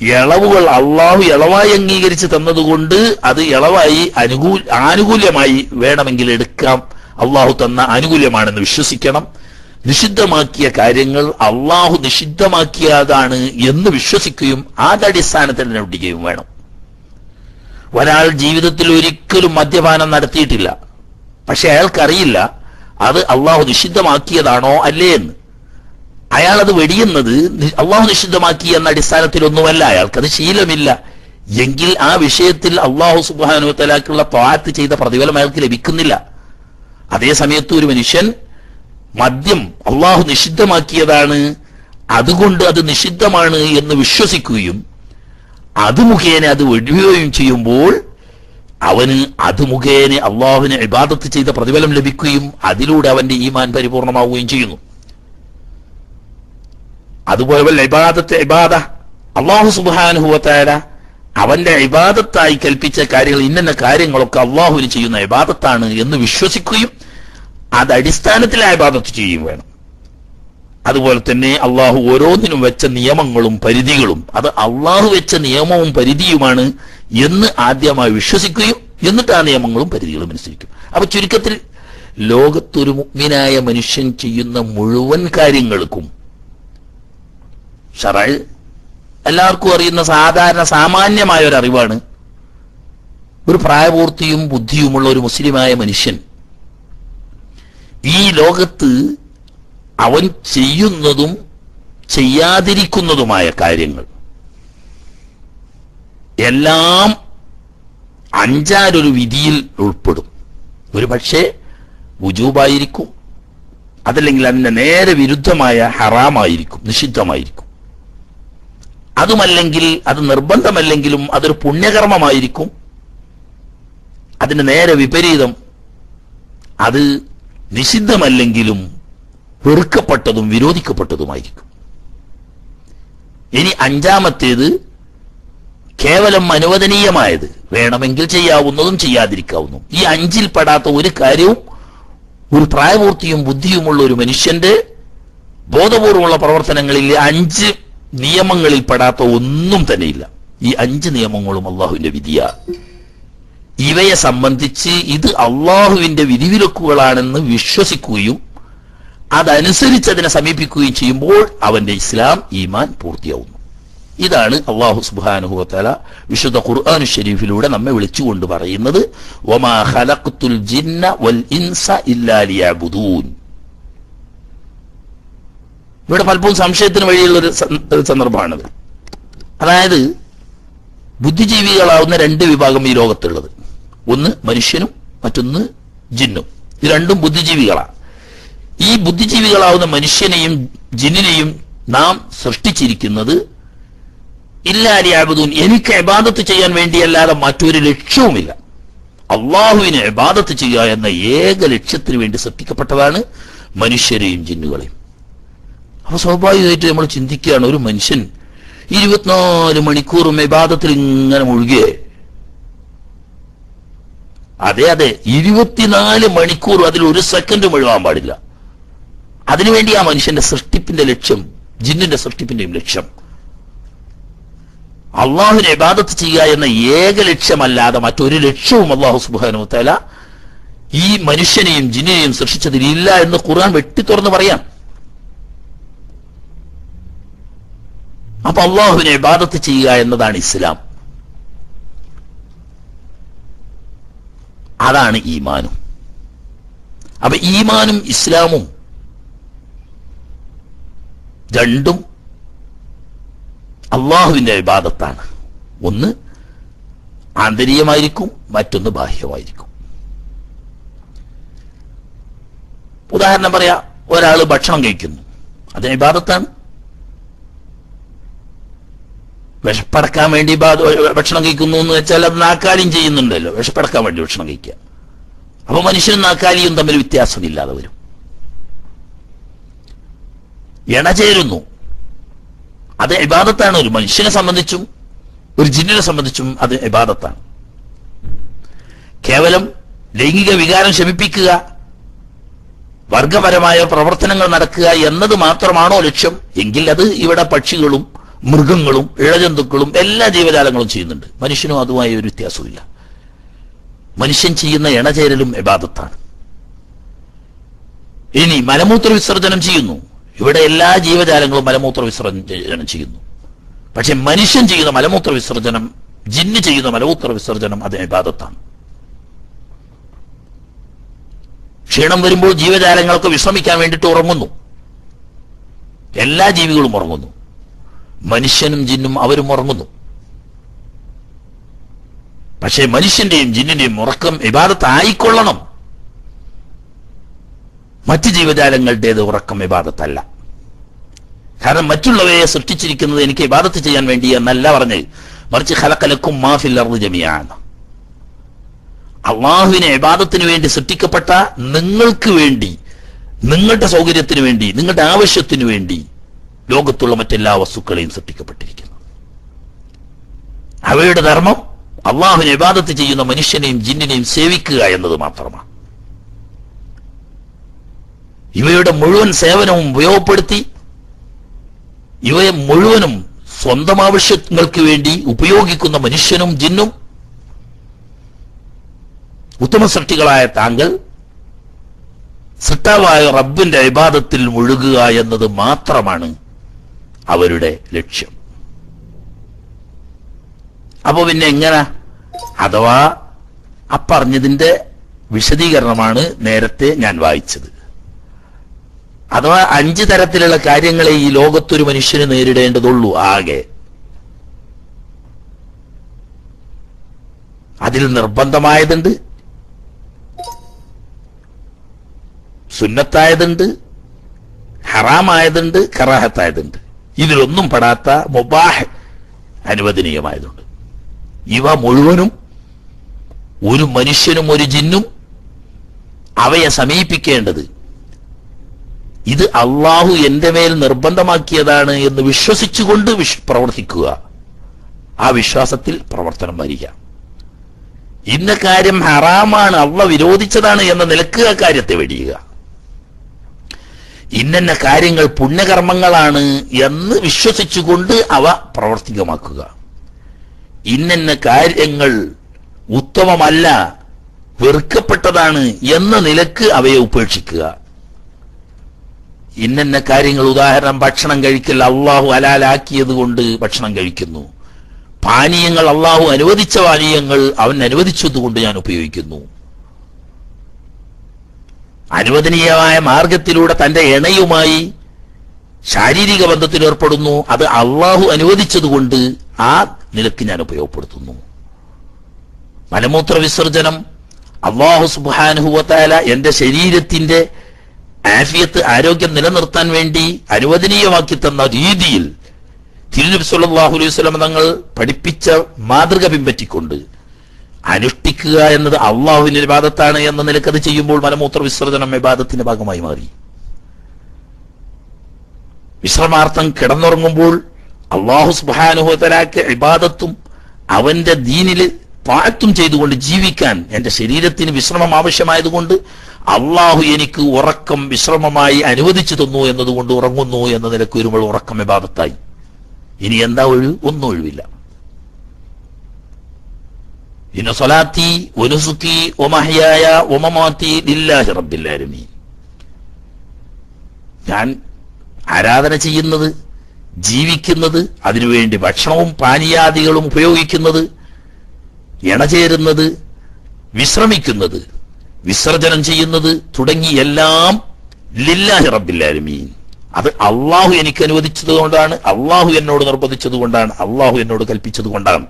ഇളവുകൾ അള്ളാഹു ഇളവായി അംഗീകരിച്ച് തന്നതുകൊണ്ട് അത് ഇളവായി അനുകൂല ആനുകൂല്യമായി വേണമെങ്കിൽ എടുക്കാം. അള്ളാഹു തന്ന ആനുകൂല്യമാണെന്ന് വിശ്വസിക്കണം. നിഷിദ്ധമാക്കിയ കാര്യങ്ങൾ അള്ളാഹു നിഷിദ്ധമാക്കിയതാണ് എന്ന് വിശ്വസിക്കുകയും അതടിസ്ഥാനത്തിൽ അനുഷ്ഠിക്കുകയും വേണം. ഒരാൾ ജീവിതത്തിൽ ഒരിക്കലും മദ്യപാനം നടത്തിയിട്ടില്ല. പക്ഷെ അയാൾക്കറിയില്ല അത് അള്ളാഹു നിഷിദ്ധമാക്കിയതാണോ അല്ലേ എന്ന്. അയാൾ അത് വെടിയുന്നത് അള്ളാഹു നിഷിദ്ധമാക്കി എന്ന അടിസ്ഥാനത്തിലൊന്നുമല്ല. അയാൾക്കത് ശീലമില്ല. എങ്കിൽ ആ വിഷയത്തിൽ അള്ളാഹു സുബാനു തലാക്കുള്ള പാത്ത് ചെയ്ത പ്രതിഫലം അയാൾക്ക് ലഭിക്കുന്നില്ല. അതേ സമയത്ത് ഒരു മനുഷ്യൻ മദ്യം അള്ളാഹു നിഷിദ്ധമാക്കിയതാണ്. അതുകൊണ്ട് അത് നിഷിദ്ധമാണ് എന്ന് വിശ്വസിക്കുകയും അത് മുഖേന അത് വെടിയുകയും ചെയ്യുമ്പോൾ അവന് അത് മുഖേന അള്ളാഹുവിന് ഇബാദത്ത് ചെയ്ത പ്രതിഫലം ലഭിക്കുകയും അതിലൂടെ അവന്റെ ഈമാൻ പരിപൂർണമാവുകയും ചെയ്യുന്നു. അതുപോലെ ഇബാദത്തെ ഇബാദ. അള്ളാഹു സുബാനുഭവത്തായ അവന്റെ ഇബാദത്തായി കൽപ്പിച്ച കാര്യങ്ങൾ ഇന്ന കാര്യങ്ങളൊക്കെ അള്ളാഹുവിന് ചെയ്യുന്ന ഇബാദത്താണ് എന്ന് വിശ്വസിക്കുകയും അത് അടിസ്ഥാനത്തിൽ ഇബാദത്ത് ചെയ്യുകയും വേണം. അതുപോലെ തന്നെ അള്ളാഹു ഓരോന്നിനും വെച്ച നിയമങ്ങളും പരിധികളും അത് അള്ളാഹു വെച്ച നിയമവും പരിധിയുമാണ് എന്ന് ആദ്യമായി വിശ്വസിക്കുകയും എന്നിട്ട് ആ നിയമങ്ങളും പരിധികളും അനുസരിക്കും. അപ്പൊ ചുരുക്കത്തിൽ ലോകത്തൊരു മുഗ്മിനായ മനുഷ്യൻ ചെയ്യുന്ന മുഴുവൻ കാര്യങ്ങൾക്കും ഷറൽ എല്ലാവർക്കും അറിയുന്ന സാധാരണ സാമാന്യമായ ഒരു അറിവാണ്. ഒരു പ്രായപൂർത്തിയും ബുദ്ധിയുമുള്ള ഒരു മുസ്ലിമായ മനുഷ്യൻ ഈ ലോകത്ത് അവൻ ചെയ്യുന്നതും ചെയ്യാതിരിക്കുന്നതുമായ കാര്യങ്ങൾ. എല്ലാം അഞ്ചാരൊരു വിധിയിൽ ഉൾപ്പെടും. ഒരു പക്ഷേ ഉജൂബായിരിക്കും അതല്ലെങ്കിൽ അതിന്റെ നേരെ വിരുദ്ധമായ ഹറാമായിരിക്കും നിഷിദ്ധമായിരിക്കും. അതുമല്ലെങ്കിൽ അത് നിർബന്ധമല്ലെങ്കിലും അതൊരു പുണ്യകർമ്മമായിരിക്കും. അതിന്റെ നേരെ വിപരീതം അത് നിഷിദ്ധമല്ലെങ്കിലും വെറുക്കപ്പെട്ടതും വിരോധിക്കപ്പെട്ടതുമായിരിക്കും. ഇനി അഞ്ചാമത്തേത് കേവലം അനുവദനീയമായത് വേണമെങ്കിൽ ചെയ്യാവുന്നതും ചെയ്യാതിരിക്കാവുന്നതും ഈ അഞ്ചിൽ പെടാത്ത ഒരു കാര്യവും ഒരു പ്രായപൂർത്തിയും ബുദ്ധിയുമുള്ള ഒരു മനുഷ്യന്റെ ബോധപൂർവമുള്ള പ്രവർത്തനങ്ങളിൽ അഞ്ച് നിയമങ്ങളിൽ പെടാത്ത ഒന്നും തന്നെയില്ല. ഈ അഞ്ച് നിയമങ്ങളും അള്ളാഹുവിന്റെ വിധിയാണ് ഇവയെ സംബന്ധിച്ച് ഇത് അള്ളാഹുവിന്റെ വിധിവിലക്കുകളാണെന്ന് വിശ്വസിക്കുകയും അതനുസരിച്ച് അതിനെ സമീപിക്കുകയും ചെയ്യുമ്പോൾ അവന്റെ ഇസ്ലാം ഈമാൻ പൂർത്തിയാവുന്നു. ഇതാണ് അള്ളാഹു സുബാനുഹുല വിശുദ്ധ ഖുർആാനു ഷെരീഫിലൂടെ നമ്മെ വിളിച്ചുകൊണ്ട് പറയുന്നത്. ജിന്ന വൽ ഇൻസ ഇവിടെ പലപ്പോഴും സംശയത്തിന് വഴിയുള്ള ഒരു സന്ദർഭമാണിത്. അതായത് ബുദ്ധിജീവികളാവുന്ന രണ്ട് വിഭാഗം ഈ ലോകത്തുള്ളത്. ഒന്ന് മനുഷ്യനും മറ്റൊന്ന് ജിന്നും. ഇത് രണ്ടും ബുദ്ധിജീവികളാണ് ഈ ബുദ്ധിജീവികളാവുന്ന മനുഷ്യനെയും ജിന്നിനെയും നാം സൃഷ്ടിച്ചിരിക്കുന്നത് ഇല്ലാലിയാബുദൂൻ എനിക്ക് അബാദത്ത് ചെയ്യാൻ വേണ്ടിയല്ലാതെ മറ്റൊരു ലക്ഷ്യവുമില്ല. അള്ളാഹുവിനെ അബാദത്ത് ചെയ്യുക എന്ന ഏക ലക്ഷ്യത്തിന് വേണ്ടി സൃഷ്ടിക്കപ്പെട്ടതാണ് മനുഷ്യരെയും ജിന്നുകളെയും. അപ്പൊ സ്വാഭാവികമായിട്ട് നമ്മൾ ചിന്തിക്കുകയാണ് ഒരു മനുഷ്യൻ ഇരുപത്തിനാല് മണിക്കൂറും ഇബാദത്തിൽ ഇങ്ങനെ മുഴുകിയേ അതെ അതെ. ഇരുപത്തിനാല് മണിക്കൂറും അതിൽ ഒരു സെക്കൻഡും ഒഴിവാൻ പാടില്ല. അതിനുവേണ്ടി ആ മനുഷ്യന്റെ സൃഷ്ടിപ്പിന്റെ ലക്ഷ്യം ജിന്നിന്റെ സൃഷ്ടിപ്പിന്റെയും ലക്ഷ്യം. അള്ളാഹുവിനെ ഇബാദത്ത് ചെയ്യുക എന്ന ഏക ലക്ഷ്യമല്ലാതെ മറ്റൊരു ലക്ഷ്യവും അള്ളാഹു സുബാനു ഈ മനുഷ്യനെയും ജിന്നിനെയും സൃഷ്ടിച്ചതിലില്ല എന്ന് ഖുർആൻ വെട്ടിത്തുറന്ന് പറയാം. അപ്പൊ അള്ളാഹുവിനെ ഇബാദത്ത് ചെയ്യുക എന്നതാണ് ഇസ്ലാം. അതാണ് ഈമാനും. അപ്പൊ ഈമാനും ഇസ്ലാമും രണ്ടും അള്ളാഹുവിന്റെ വിവാദത്താണ് ഒന്ന് ആന്തരികമായിരിക്കും മറ്റൊന്ന് ബാഹ്യമായിരിക്കും. ഉദാഹരണം പറയാ ഒരാൾ ഭക്ഷണം കഴിക്കുന്നു. അതിന് വിവാദത്താണ് വിഷപ്പടക്കാൻ വേണ്ടി ഭക്ഷണം കഴിക്കുന്നു എന്ന് വെച്ചാൽ അത് നാക്കാലിയും ചെയ്യുന്നുണ്ടല്ലോ. വിഷപ്പടക്കാൻ വേണ്ടി ഭക്ഷണം കഴിക്കുക. അപ്പൊ മനുഷ്യനും നാക്കാലിയും തമ്മിൽ വ്യത്യാസമില്ലാതെ വരും. ഇണചേരുന്നു അത് ഇബാദത്താണ്. ഒരു മനുഷ്യനെ സംബന്ധിച്ചും ഒരു ജിന്നിനെ സംബന്ധിച്ചും അത് ഇബാദത്താണ്. കേവലം ലൈംഗിക വികാരം ശമിപ്പിക്കുക വർഗപരമായ പ്രവർത്തനങ്ങൾ നടക്കുക എന്നത് മാത്രമാണോ ലക്ഷ്യം? എങ്കിൽ അത് ഇവിടെ പക്ഷികളും മൃഗങ്ങളും ഇഴജന്തുക്കളും എല്ലാ ജീവജാലങ്ങളും ചെയ്യുന്നുണ്ട്. മനുഷ്യനും അതുമായി ഒരു വ്യത്യാസമില്ല മനുഷ്യൻ ചെയ്യുന്ന ഇണചേരലും എബാദത്താണ് ഇനി മലമൂത്ര വിസർജനം ചെയ്യുന്നു. ഇവിടെ എല്ലാ ജീവജാലങ്ങളും മലമൂത്ര വിസർജനം ചെയ്യുന്നു. പക്ഷെ മനുഷ്യൻ ചെയ്യുന്ന മലമൂത്ര വിസർജനം ജിന്ന് ചെയ്യുന്ന മലമൂത്ര വിസർജനം അത് എബാദത്താണ് ക്ഷീണം വരുമ്പോൾ ജീവജാലങ്ങൾക്ക് വിശ്രമിക്കാൻ വേണ്ടിയിട്ട് ഉറങ്ങുന്നു. എല്ലാ ജീവികളും ഉറങ്ങുന്നു. മനുഷ്യനും ജിന്നും അവരും ഉറങ്ങുന്നു. പക്ഷേ മനുഷ്യന്റെയും ജിന്നിന്റെയും ഉറക്കം ഇബാദത്ത് ആയിക്കൊള്ളണം മറ്റ് ജീവജാലങ്ങളുടേത് ഉറക്കം ഇബാദത്തല്ല. കാരണം മറ്റുള്ളവയെ സൃഷ്ടിച്ചിരിക്കുന്നത് എനിക്ക് ഇബാദത്ത് ചെയ്യാൻ വേണ്ടി എന്നല്ല പറഞ്ഞത് മറിച്ച് ഹലക്കലക്കും മാഫിൽ ജമിയാണ് അള്ളാഹുവിനെ ഇബാദത്തിന് വേണ്ടി സൃഷ്ടിക്കപ്പെട്ട നിങ്ങൾക്ക് വേണ്ടി നിങ്ങളുടെ സൗകര്യത്തിന് വേണ്ടി നിങ്ങളുടെ ആവശ്യത്തിന് വേണ്ടി ലോകത്തുള്ള മറ്റെല്ലാ വസ്തുക്കളെയും സൃഷ്ടിക്കപ്പെട്ടിരിക്കുന്നു. അവയുടെ ധർമ്മം അള്ളാഹുവിനെ ഇബാദത്ത് ചെയ്യുന്ന മനുഷ്യനെയും ജിന്നിനെയും സേവിക്കുക എന്നത് മാത്രമാണ്. ഇവയുടെ മുഴുവൻ സേവനവും ഉപയോഗപ്പെടുത്തി ഇവയെ മുഴുവനും സ്വന്തം ആവശ്യങ്ങൾക്ക് വേണ്ടി ഉപയോഗിക്കുന്ന മനുഷ്യനും ജിന്നും ഉത്തമ സൃഷ്ടികളായ താങ്കൾ സൃഷ്ടാവായ റബ്ബിന്റെ വിവാദത്തിൽ മുഴുകുക എന്നത് മാത്രമാണ് അവരുടെ ലക്ഷ്യം. അപ്പോ പിന്നെ എങ്ങനെ? അഥവാ അപ്പറഞ്ഞതിന്റെ വിശദീകരണമാണ് നേരത്തെ ഞാൻ വായിച്ചത്. അഥവാ അഞ്ച് തരത്തിലുള്ള കാര്യങ്ങളെ ഈ ലോകത്തൊരു മനുഷ്യന് നേരിടേണ്ടതുള്ളൂ ആകെ. അതിൽ നിർബന്ധമായതുണ്ട്. സുന്നത്തായതുണ്ട്. ഹറാമായതുണ്ട് കറാഹത്തായതുണ്ട്. ഇതിലൊന്നും പെടാത്ത മുബാഹ് അനുവദനീയമായതുണ്ട്. ഇവ മുഴുവനും ഒരു മനുഷ്യനും ഒരു ജിന്നും അവയെ സമീപിക്കേണ്ടത് ഇത് അള്ളാഹു എന്റെ മേൽ നിർബന്ധമാക്കിയതാണ് എന്ന് വിശ്വസിച്ചുകൊണ്ട് വിശ് പ്രവർത്തിക്കുക. ആ വിശ്വാസത്തിൽ പ്രവർത്തനം വരിക. ഇന്ന കാര്യം ഹറാമാണ് അള്ള വിരോധിച്ചതാണ് എന്ന നിലയ്ക്ക് ആ കാര്യത്തെ വെടിയുക. ഇന്നന്ന കാര്യങ്ങൾ പുണ്യകർമ്മങ്ങളാണ് എന്ന് വിശ്വസിച്ചുകൊണ്ട് അവ പ്രാവർത്തികമാക്കുക. ഇന്നന്ന കാര്യങ്ങൾ ഉത്തമമല്ല വെറുക്കപ്പെട്ടതാണ് എന്ന നിലയ്ക്ക് അവയെ ഉപേക്ഷിക്കുക. ഇന്നന്ന കാര്യങ്ങൾ ഉദാഹരണം ഭക്ഷണം കഴിക്കൽ അള്ളാഹു അലാലാക്കിയത് കൊണ്ട് ഭക്ഷണം കഴിക്കുന്നു. പാനീയങ്ങൾ അള്ളാഹു അനുവദിച്ച പാനീയങ്ങൾ അവൻ അനുവദിച്ചതുകൊണ്ട് ഞാൻ ഉപയോഗിക്കുന്നു. അനുവദനീയമായ മാർഗത്തിലൂടെ തന്റെ എണയുമായി ശാരീരിക ബന്ധത്തിൽ ഏർപ്പെടുന്നു. അത് അള്ളാഹു അനുവദിച്ചതുകൊണ്ട് ആ നിലയ്ക്ക് ഞാൻ ഉപയോഗപ്പെടുത്തുന്നു. മലമൂത്ര വിസർജനം അള്ളാഹു സുബാനുഹുവത്തായ എന്റെ ശരീരത്തിന്റെ ആഫിയത്ത് ആരോഗ്യം നിലനിർത്താൻ വേണ്ടി അനുവദനീയമാക്കി തന്ന രീതിയിൽ തിരുനബി സല്ലല്ലാഹു അലൈഹി തങ്ങൾ പഠിപ്പിച്ച മാതൃക പിൻപറ്റിക്കൊണ്ട് അനുഷ്ഠിക്കുക എന്നത് അള്ളാഹുവിന്റെ വിവാദത്താണ് എന്ന നിലയ്ക്ക് അത് ചെയ്യുമ്പോൾ മലമൂത്ര വിസർജനം വിവാദത്തിന്റെ ഭാഗമായി മാറി. വിശ്രമാർത്ഥം കിടന്നുറങ്ങുമ്പോൾ അള്ളാഹു സുബാനുഹോത്തലാക്ക് ഇബാദത്തും അവന്റെ ദീനിൽ പാഴ്ത്തും ചെയ്തുകൊണ്ട് ജീവിക്കാൻ എന്റെ ശരീരത്തിന് വിശ്രമം ആവശ്യമായതുകൊണ്ട് അള്ളാഹു എനിക്ക് ഉറക്കം വിശ്രമമായി അനുവദിച്ചു തന്നു എന്നതുകൊണ്ട് ഉറങ്ങുന്നു എന്ന നിലയ്ക്ക് വരുമ്പോൾ ഉറക്കം വിവാദത്തായി ഇനി എന്താ ഒഴിവ്? ഒന്നും ഒഴിവില്ല. ഇന്ന സൊലാത്തി ഒനുസുക്കി ഒമഹയായ ഒമമാത്തി ലില്ലാഹി റബ്ബിൽ ആലമീൻ. ഞാൻ ആരാധന ചെയ്യുന്നത് ജീവിക്കുന്നത് അതിനുവേണ്ടി ഭക്ഷണവും പാനീയാദികളും ഉപയോഗിക്കുന്നത് ഇണചേരുന്നത് വിശ്രമിക്കുന്നത് വിസർജനം ചെയ്യുന്നത് തുടങ്ങി എല്ലാം ലില്ലാഹി റബ്ബിൽ ആലമീൻ. അത് അള്ളാഹു എനിക്ക് അനുവദിച്ചത് കൊണ്ടാണ് അള്ളാഹു എന്നോട് നിർബന്ധിച്ചത് കൊണ്ടാണ് അള്ളാഹു എന്നോട് കൽപ്പിച്ചത് കൊണ്ടാണ്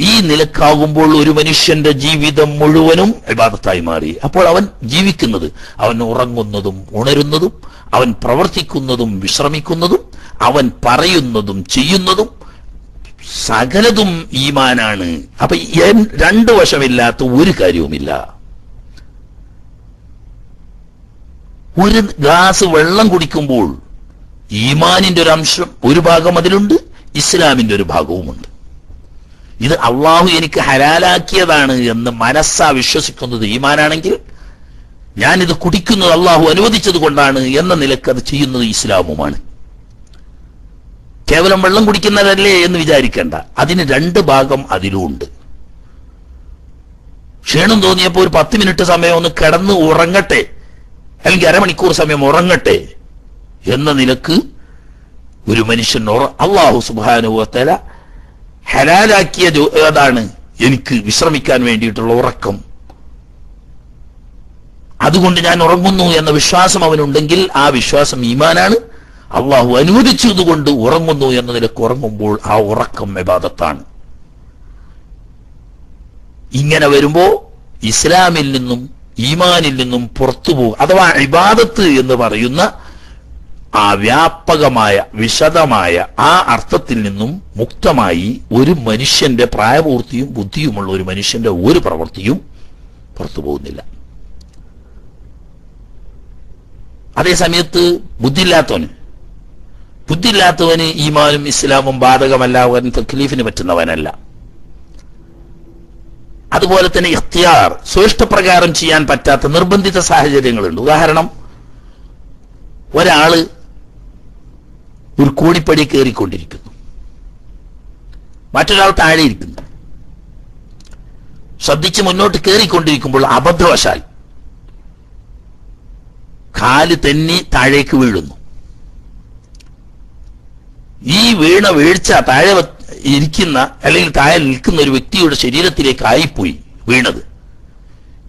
ഈ നിലക്കാകുമ്പോൾ ഒരു മനുഷ്യന്റെ ജീവിതം മുഴുവനും ഇബാദത്തായി മാറി. അപ്പോൾ അവൻ ജീവിക്കുന്നത് അവൻ ഉറങ്ങുന്നതും ഉണരുന്നതും അവൻ പ്രവർത്തിക്കുന്നതും വിശ്രമിക്കുന്നതും അവൻ പറയുന്നതും ചെയ്യുന്നതും സകലതും ഈമാനാണ്. അപ്പൊ രണ്ടു വശമില്ലാത്ത ഒരു കാര്യവുമില്ല. ഒരു ഗ്ലാസ് വെള്ളം കുടിക്കുമ്പോൾ ഈമാനിന്റെ ഒരു അംശം ഒരു ഭാഗം അതിലുണ്ട് ഇസ്ലാമിന്റെ ഒരു ഭാഗവുമുണ്ട്. ഇത് അള്ളാഹു എനിക്ക് ഹലാലാക്കിയതാണ് എന്ന് മനസ്സാ വിശ്വസിക്കുന്നത് ഈമാനാണെങ്കിൽ ഞാനിത് കുടിക്കുന്നത് അള്ളാഹു അനുവദിച്ചത് കൊണ്ടാണ് എന്ന നിലയ്ക്ക് അത് ചെയ്യുന്നത് ഇസ്ലാമുമാണ്. കേവലം വെള്ളം കുടിക്കുന്നതല്ലേ എന്ന് വിചാരിക്കേണ്ട. അതിന് രണ്ട് ഭാഗം അതിലുമുണ്ട് ക്ഷീണം തോന്നിയപ്പോൾ ഒരു പത്ത് മിനിറ്റ് സമയം ഒന്ന് കിടന്ന് ഉറങ്ങട്ടെ. അല്ലെങ്കിൽ അരമണിക്കൂർ സമയം ഉറങ്ങട്ടെ എന്ന നിലയ്ക്ക് ഒരു മനുഷ്യൻ അള്ളാഹു സുബാനുവത്തല ഹലാലാക്കിയ അതാണ് എനിക്ക് വിശ്രമിക്കാൻ വേണ്ടിയിട്ടുള്ള ഉറക്കം. അതുകൊണ്ട് ഞാൻ ഉറങ്ങുന്നു എന്ന വിശ്വാസം അവനുണ്ടെങ്കിൽ ആ വിശ്വാസം ഈമാനാണ്. അള്ളാഹു അനുവദിച്ചതുകൊണ്ട് ഉറങ്ങുന്നു എന്ന നിലയ്ക്ക് ഉറങ്ങുമ്പോൾ ആ ഉറക്കം വിവാദത്താണ് ഇങ്ങനെ വരുമ്പോ ഇസ്ലാമിൽ നിന്നും ഈമാനിൽ നിന്നും പുറത്തുപോകും അഥവാ ഇബാദത്ത് എന്ന് പറയുന്ന ആ വ്യാപകമായ വിശദമായ ആ അർത്ഥത്തിൽ നിന്നും മുക്തമായി ഒരു മനുഷ്യന്റെ പ്രായപൂർത്തിയും ബുദ്ധിയുമുള്ള ഒരു മനുഷ്യന്റെ ഒരു പ്രവൃത്തിയും പുറത്തു പോകുന്നില്ല. അതേസമയത്ത് ബുദ്ധിയില്ലാത്തവന് ബുദ്ധിയില്ലാത്തവന് ഈമാനും ഇസ്ലാമും ബാധകമല്ല അവൻ തക്ലീഫിന് പറ്റുന്നവനല്ല. അതുപോലെ തന്നെ ഇഖ്തിയാർ സ്വേഷ്ടപ്രകാരം ചെയ്യാൻ പറ്റാത്ത നിർബന്ധിത സാഹചര്യങ്ങളുണ്ട്. ഉദാഹരണം ഒരാൾ ഒരു കോടിപ്പടി കയറിക്കൊണ്ടിരിക്കുന്നു. മറ്റൊരാൾ താഴെ ഇരിക്കുന്നു ശ്രദ്ധിച്ച് മുന്നോട്ട് കയറിക്കൊണ്ടിരിക്കുമ്പോൾ അബദ്ധവശാൽ കാൽ തെന്നി താഴേക്ക് വീഴുന്നു. ഈ വീണ വീഴ്ച താഴെ ഇരിക്കുന്ന അല്ലെങ്കിൽ താഴെ നിൽക്കുന്ന ഒരു വ്യക്തിയുടെ ശരീരത്തിലേക്ക് ആയിപ്പോയി വീണത്.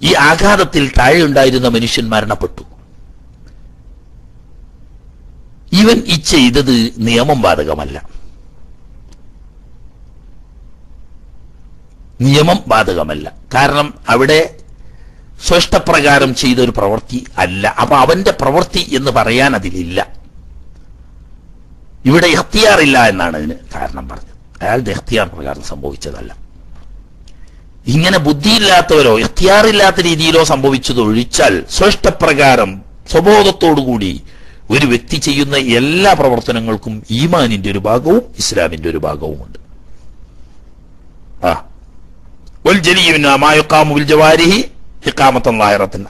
ഈ ആഘാതത്തിൽ താഴെ ഉണ്ടായിരുന്ന മനുഷ്യൻ മരണപ്പെട്ടു. ഇവൻ ഈ ചെയ്തത് നിയമം ബാധകമല്ല നിയമം ബാധകമല്ല കാരണം അവിടെ സ്വഷ്ടപ്രകാരം ചെയ്ത ഒരു പ്രവൃത്തി അല്ല. അപ്പൊ അവന്റെ പ്രവൃത്തി എന്ന് പറയാൻ അതിലില്ല. ഇവിടെ എഹ്തിയാറില്ല എന്നാണ് ഇതിന് കാരണം പറഞ്ഞത്. അയാളുടെ എഹ്തിയാർ പ്രകാരം സംഭവിച്ചതല്ല. ഇങ്ങനെ ബുദ്ധിയില്ലാത്തവരോ എഹ്തിയാറില്ലാത്ത രീതിയിലോ സംഭവിച്ചത് ഒഴിച്ചാൽ സ്വഷ്ടപ്രകാരം സ്വബോധത്തോടുകൂടി ഒരു വ്യക്തി ചെയ്യുന്ന എല്ലാ പ്രവർത്തനങ്ങൾക്കും ഈമാനിന്റെ ഒരു ഭാഗവും ഇസ്ലാമിന്റെ ഒരു ഭാഗവുമുണ്ട്.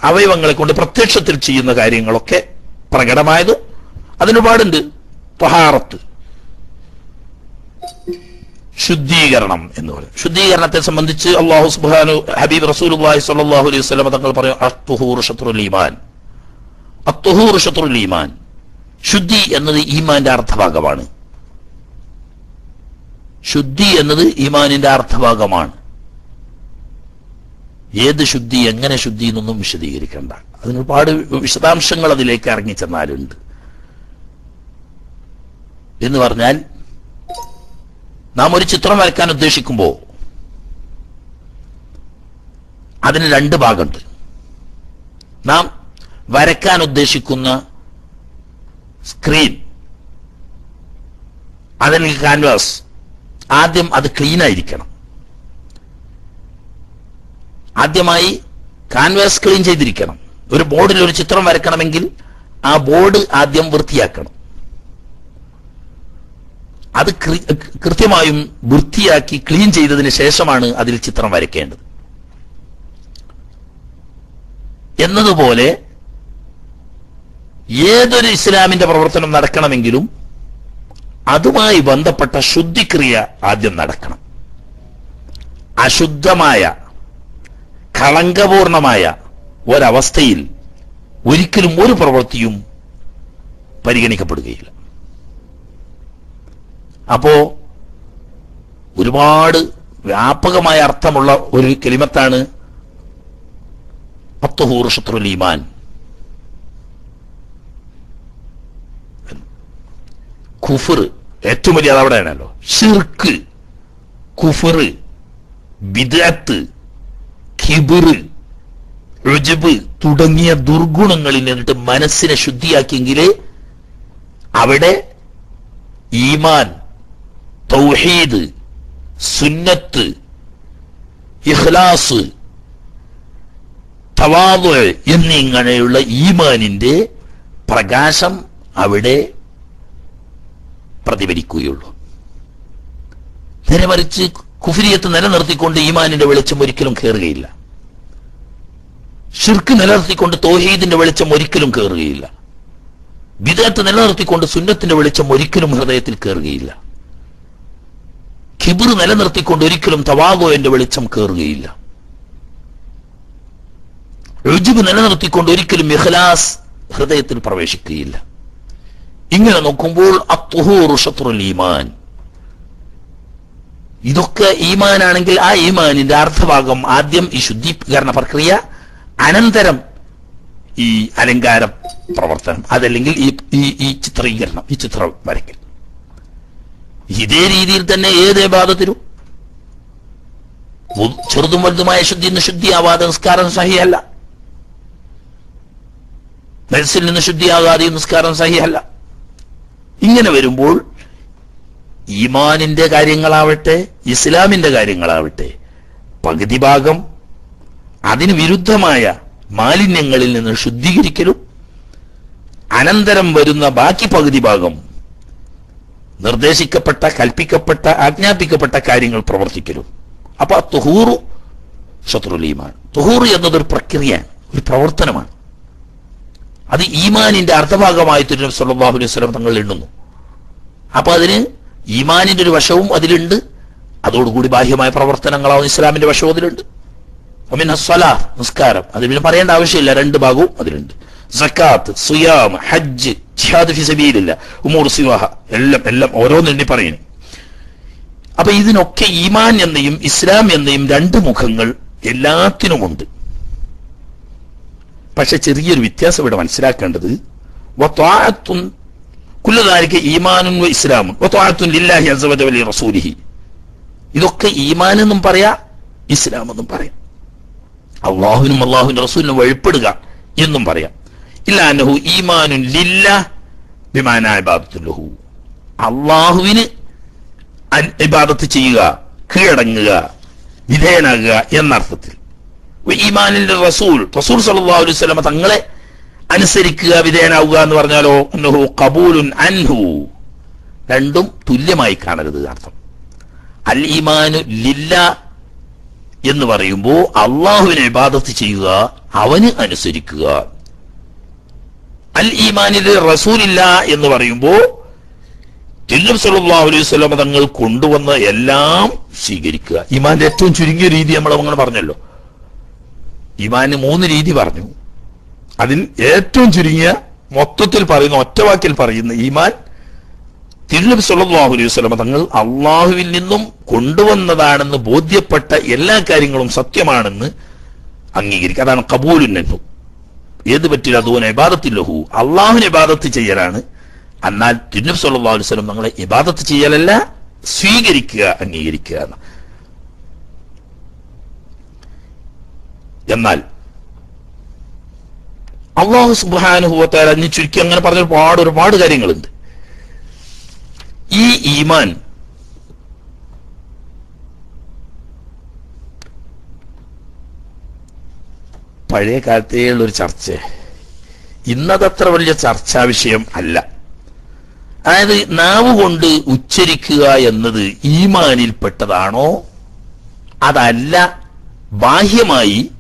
അവയവങ്ങളെ കൊണ്ട് പ്രത്യക്ഷത്തിൽ ചെയ്യുന്ന കാര്യങ്ങളൊക്കെ പ്രകടമായത് അതിനൊരുപാടുണ്ട് പഹാറത്ത് ശുദ്ധീകരണം എന്ന് പറയും. ശുദ്ധീകരണത്തെ സംബന്ധിച്ച് അള്ളാഹു സുബാനു ഹബീബ് റസൂൽ സ്വല്ലല്ലാഹു അലൈഹി വസല്ലം തങ്ങൾ പറയും അത്തുഹൂർ ഷത്രുൽ ഈമാൻ. അത്തുഹൂർ ഷത്രുൽ ഈമാൻ. ശുദ്ധി എന്നത് ഈമാന്റെ അർത്ഥഭാഗമാണ്. ശുദ്ധി എന്നത് ഈമാനിന്റെ അർത്ഥഭാഗമാണ്. ഏത് ശുദ്ധി എങ്ങനെ ശുദ്ധി എന്നൊന്നും വിശദീകരിക്കേണ്ട. അതിന് ഒരുപാട് വിശദാംശങ്ങൾ അതിലേക്ക് ഇറങ്ങിച്ചെന്നാലുണ്ട്. എന്ന് പറഞ്ഞാൽ നാം ഒരു ചിത്രം വരയ്ക്കാൻ ഉദ്ദേശിക്കുമ്പോൾ അതിന് രണ്ട് ഭാഗമുണ്ട്. നാം വരയ്ക്കാൻ ഉദ്ദേശിക്കുന്ന സ്ക്രീൻ അതല്ലെങ്കിൽ കാൻവാസ് ആദ്യം അത് ക്ലീൻ ആയിരിക്കണം. ആദ്യമായി കാൻവാസ് ക്ലീൻ ചെയ്തിരിക്കണം. ഒരു ബോർഡിൽ ഒരു ചിത്രം വരക്കണമെങ്കിൽ ആ ബോർഡ് ആദ്യം വൃത്തിയാക്കണം. അത് കൃത്യമായും വൃത്തിയാക്കി ക്ലീൻ ചെയ്തതിന് ശേഷമാണ് അതിൽ ചിത്രം വരയ്ക്കേണ്ടത്. എന്നതുപോലെ ഏതൊരു ഇസ്ലാമിന്റെ പ്രവർത്തനം നടക്കണമെങ്കിലും അതുമായി ബന്ധപ്പെട്ട ശുദ്ധിക്രിയ ആദ്യം നടക്കണം. അശുദ്ധമായ കളങ്കപൂർണമായ ഒരവസ്ഥയിൽ ഒരിക്കലും ഒരു പ്രവൃത്തിയും പരിഗണിക്കപ്പെടുകയില്ല. അപ്പോ ഒരുപാട് വ്യാപകമായ അർത്ഥമുള്ള ഒരു കെളിമത്താണ് അത്തുഹൂർ ശത്രുൽ ഈമാൻ. കുഫർ. ഏറ്റവും വലിയ അതവിടെയാണല്ലോ ഷിർക്ക് കുഫർ ബിദഅത്ത് കിബിറ് റുജബ് തുടങ്ങിയ ദുർഗുണങ്ങളിൽ നിന്നിട്ട് മനസ്സിനെ ശുദ്ധിയാക്കിയെങ്കിലേ അവിടെ ഈമാൻ തൗഹീദ് സുന്നത്ത് ഇഖ്ലാസ് തവാദ് എന്നിങ്ങനെയുള്ള ഈമാനിന്റെ പ്രകാശം അവിടെ പ്രതിഫലിക്കുകയുള്ളൂ. നേരെ മറിച്ച് കുഫിരിയത്ത് നിലനിർത്തിക്കൊണ്ട് ഈമാനിന്റെ വെളിച്ചം ഒരിക്കലും കയറുകയില്ല ഷിർക്ക് നിലനിർത്തിക്കൊണ്ട് തോഹീദിന്റെ വെളിച്ചം ഒരിക്കലും കയറുകയില്ല വിദഗ്ധ നിലനിർത്തിക്കൊണ്ട് സുന്നത്തിന്റെ വെളിച്ചം ഒരിക്കലും ഹൃദയത്തിൽ കയറുകയില്ല കിബിർ നിലനിർത്തിക്കൊണ്ട് ഒരിക്കലും തവാഗോയന്റെ വെളിച്ചം കയറുകയില്ല രുജിബ് നിലനിർത്തിക്കൊണ്ട് ഒരിക്കലും ഇഖ്ലാസ് ഹൃദയത്തിൽ പ്രവേശിക്കുകയില്ല. ഇങ്ങനെ നോക്കുമ്പോൾ ഈമാൻ. ഇതൊക്കെ ഈമാനാണെങ്കിൽ ആ ഈമാനിന്റെ അർത്ഥഭാഗം ആദ്യം ഈ ശുദ്ധീകരണ പ്രക്രിയ അനന്തരം ഈ അലങ്കാര പ്രവർത്തനം അതല്ലെങ്കിൽ ഈ ഈ ചിത്രീകരണം ഈ ചിത്രം വരയ്ക്കൽ. ഇതേ രീതിയിൽ തന്നെ ഏത് ബാധത്തിലും ചെറുതും വലുതുമായ ശുദ്ധി നിന്ന് ശുദ്ധിയാവാതെ നിസ്കാരം സഹിയല്ല. മനസ്സിൽ നിന്ന് ശുദ്ധിയാകാതെ നിസ്കാരം സഹിയല്ല. ഇങ്ങനെ വരുമ്പോൾ ഈമാനിന്റെ കാര്യങ്ങളാവട്ടെ ഇസ്ലാമിന്റെ കാര്യങ്ങളാവട്ടെ പകുതി ഭാഗം അതിന് വിരുദ്ധമായ മാലിന്യങ്ങളിൽ നിന്ന് ശുദ്ധീകരിക്കലും അനന്തരം വരുന്ന ബാക്കി പകുതി ഭാഗം നിർദ്ദേശിക്കപ്പെട്ട കൽപ്പിക്കപ്പെട്ട ആജ്ഞാപിക്കപ്പെട്ട കാര്യങ്ങൾ പ്രവർത്തിക്കലും. അപ്പൊ തുഹൂറു ശത്രുലീമാണ് തുഹൂർ എന്നതൊരു പ്രക്രിയ ഒരു പ്രവർത്തനമാണ്. അത് ഈമാനിന്റെ അർത്ഥഭാഗമായി തിരുനബി സല്ലല്ലാഹു അലൈഹി വസല്ലം തങ്ങൾ എണ്ണുന്നു. അപ്പൊ അതിന് ഈമാനിന്റെ ഒരു വശവും അതിലുണ്ട്. അതോടുകൂടി ബാഹ്യമായ പ്രവർത്തനങ്ങളാവും ഇസ്ലാമിന്റെ വശവും അതിലുണ്ട്. ഒമിൻ സ്വലാ നിസ്കാരം. അത് പിന്നെ പറയേണ്ട ആവശ്യമില്ല. രണ്ട് ഭാഗവും അതിലുണ്ട്. സക്കാത്ത് സുയാം ഹജ്ജ് ജിഹാദ് ഫി സബീലില്ല ഉമൂർ സിവാഹ. എല്ലാം എല്ലാം ഓരോന്നെണ്ണി പറയുന്നു അപ്പൊ ഇതിനൊക്കെ ഈമാൻ എന്നെയും ഇസ്ലാം എന്നെയും രണ്ട് മുഖങ്ങൾ എല്ലാത്തിനുമുണ്ട്. പക്ഷെ ചെറിയൊരു വ്യത്യാസം ഇവിടെ മനസ്സിലാക്കേണ്ടത് കുല്ലതാരിക്ക് ഈമാനും ഇസ്ലാമും. റസൂലിഹി. ഇതൊക്കെ ഈമാൻ എന്നും പറയാ ഇസ്ലാം എന്നും പറയാം. അള്ളാഹുവിനും അള്ളാഹുവിന്റെ റസൂലിനും വഴിപ്പെടുക എന്നും പറയാം. ഇല്ലാനഹു ഈമാനു ലില്ല ബിമാനാബാദത്തുല്ലഹു അള്ളാഹുവിന് അൻ- ഇബാദത്ത് ചെയ്യുക കീഴടങ്ങുക വിധേയനാകുക എന്നർത്ഥത്തിൽ. റസൂൽ റസൂൽ സല്ലല്ലാഹു അലൈഹി വസല്ലം തങ്ങളെ അനുസരിക്കുക വിധേയനാവുക എന്ന് പറഞ്ഞാലോ? അന്നഹു കബൂലുൻ അൻഹു. രണ്ടും തുല്യമായി കാണരുത് അർത്ഥം. അൽ ഈമാനു ലില്ല എന്ന് പറയുമ്പോൾ അള്ളാഹുവിനെ ഇബാദത്ത് ചെയ്യുക അവന് അനുസരിക്കുക. അൽ ഈമാനിൽ റസൂലില്ല എന്ന് പറയുമ്പോൾ തിരുനബി സല്ലല്ലാഹു അലൈഹി വസല്ലം തങ്ങൾ കൊണ്ടുവന്ന എല്ലാം സ്വീകരിക്കുക. ഈമാന്റെ ഏറ്റവും ചുരുങ്ങിയ രീതി നമ്മൾ അങ്ങനെ പറഞ്ഞല്ലോ. ഈമാന് മൂന്ന് രീതി പറഞ്ഞു. അതിൽ ഏറ്റവും ചുരുങ്ങിയ മൊത്തത്തിൽ പറയുന്ന ഒറ്റവാക്കിൽ പറയുന്ന ഈമാൻ തിരുനബി സല്ലാഹു അലൈഹി വസല്ലം തങ്ങൾ അള്ളാഹുവിൽ നിന്നും കൊണ്ടുവന്നതാണെന്ന് ബോധ്യപ്പെട്ട എല്ലാ കാര്യങ്ങളും സത്യമാണെന്ന് അംഗീകരിക്കുക. അതാണ് കബൂലുന്നു ഏത് പറ്റില്ല അതുപോലെ ഇബാദത്തില്ലഹു അള്ളാഹുവിനെ ഇബാദത്ത് ചെയ്യലാണ്. എന്നാൽ തിരുനബി സല്ലാ അലൈഹി സ്വലം തങ്ങളെ ഇബാദത്ത് ചെയ്യലല്ല സ്വീകരിക്കുക അംഗീകരിക്കുക എന്നാൽ അള്ളാഹു സുബാനുഭവത്താൽ അതിന് ചുരുക്കി അങ്ങനെ പറഞ്ഞ ഒരുപാട് ഒരുപാട് കാര്യങ്ങളുണ്ട്. ഈ ഈമാൻ പഴയ കാലത്തേയുള്ള ഒരു ചർച്ച. ഇന്നതത്ര വലിയ ചർച്ചാ വിഷയം അല്ല. അതായത് നാവ് കൊണ്ട് ഉച്ചരിക്കുക എന്നത് ഈമാനിൽപ്പെട്ടതാണോ? അതല്ല ബാഹ്യമായി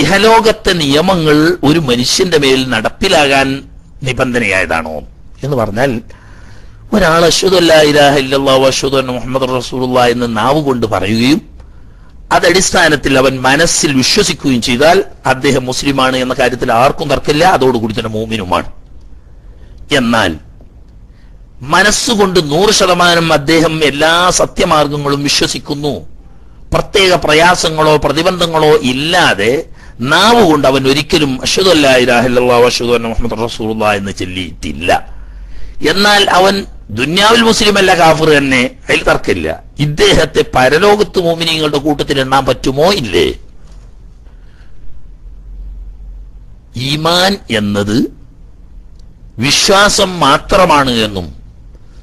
ഇഹലോകത്തെ നിയമങ്ങൾ ഒരു മനുഷ്യന്റെ മേൽ നടപ്പിലാകാൻ നിബന്ധനയായതാണോ എന്ന് പറഞ്ഞാൽ ഒരാൾ അശ്വദ് അല്ലാ ഇലാഹ ഇല്ലാ അന്ന മുഹമ്മദ് റസൂലുള്ള എന്ന് നാവ് കൊണ്ട് പറയുകയും അതടിസ്ഥാനത്തിൽ അവൻ മനസ്സിൽ വിശ്വസിക്കുകയും ചെയ്താൽ അദ്ദേഹം മുസ്ലിമാണ് എന്ന കാര്യത്തിൽ ആർക്കും തർക്കമില്ല അതോടുകൂടി തന്നെ മോമിനുമാണ്. എന്നാൽ മനസ്സുകൊണ്ട് നൂറ് ശതമാനം അദ്ദേഹം എല്ലാ സത്യമാർഗങ്ങളും വിശ്വസിക്കുന്നു. പ്രത്യേക പ്രയാസങ്ങളോ പ്രതിബന്ധങ്ങളോ ഇല്ലാതെ നാവ് കൊണ്ട് അവൻ ഒരിക്കലും മുഹമ്മദ് റസൂലുള്ള എന്ന് ചൊല്ലിയിട്ടില്ല. എന്നാൽ അവൻ ദുന്യാവിൽ മുസ്ലിം അല്ല കാഫർ തന്നെ. അതിൽ തർക്കമില്ല. ഇദ്ദേഹത്തെ പരലോകത്ത് മോമിനിങ്ങളുടെ കൂട്ടത്തിൽ എണ്ണാൻ പറ്റുമോ? ഇല്ലേ. ഈമാൻ എന്നത് വിശ്വാസം മാത്രമാണ് എന്നും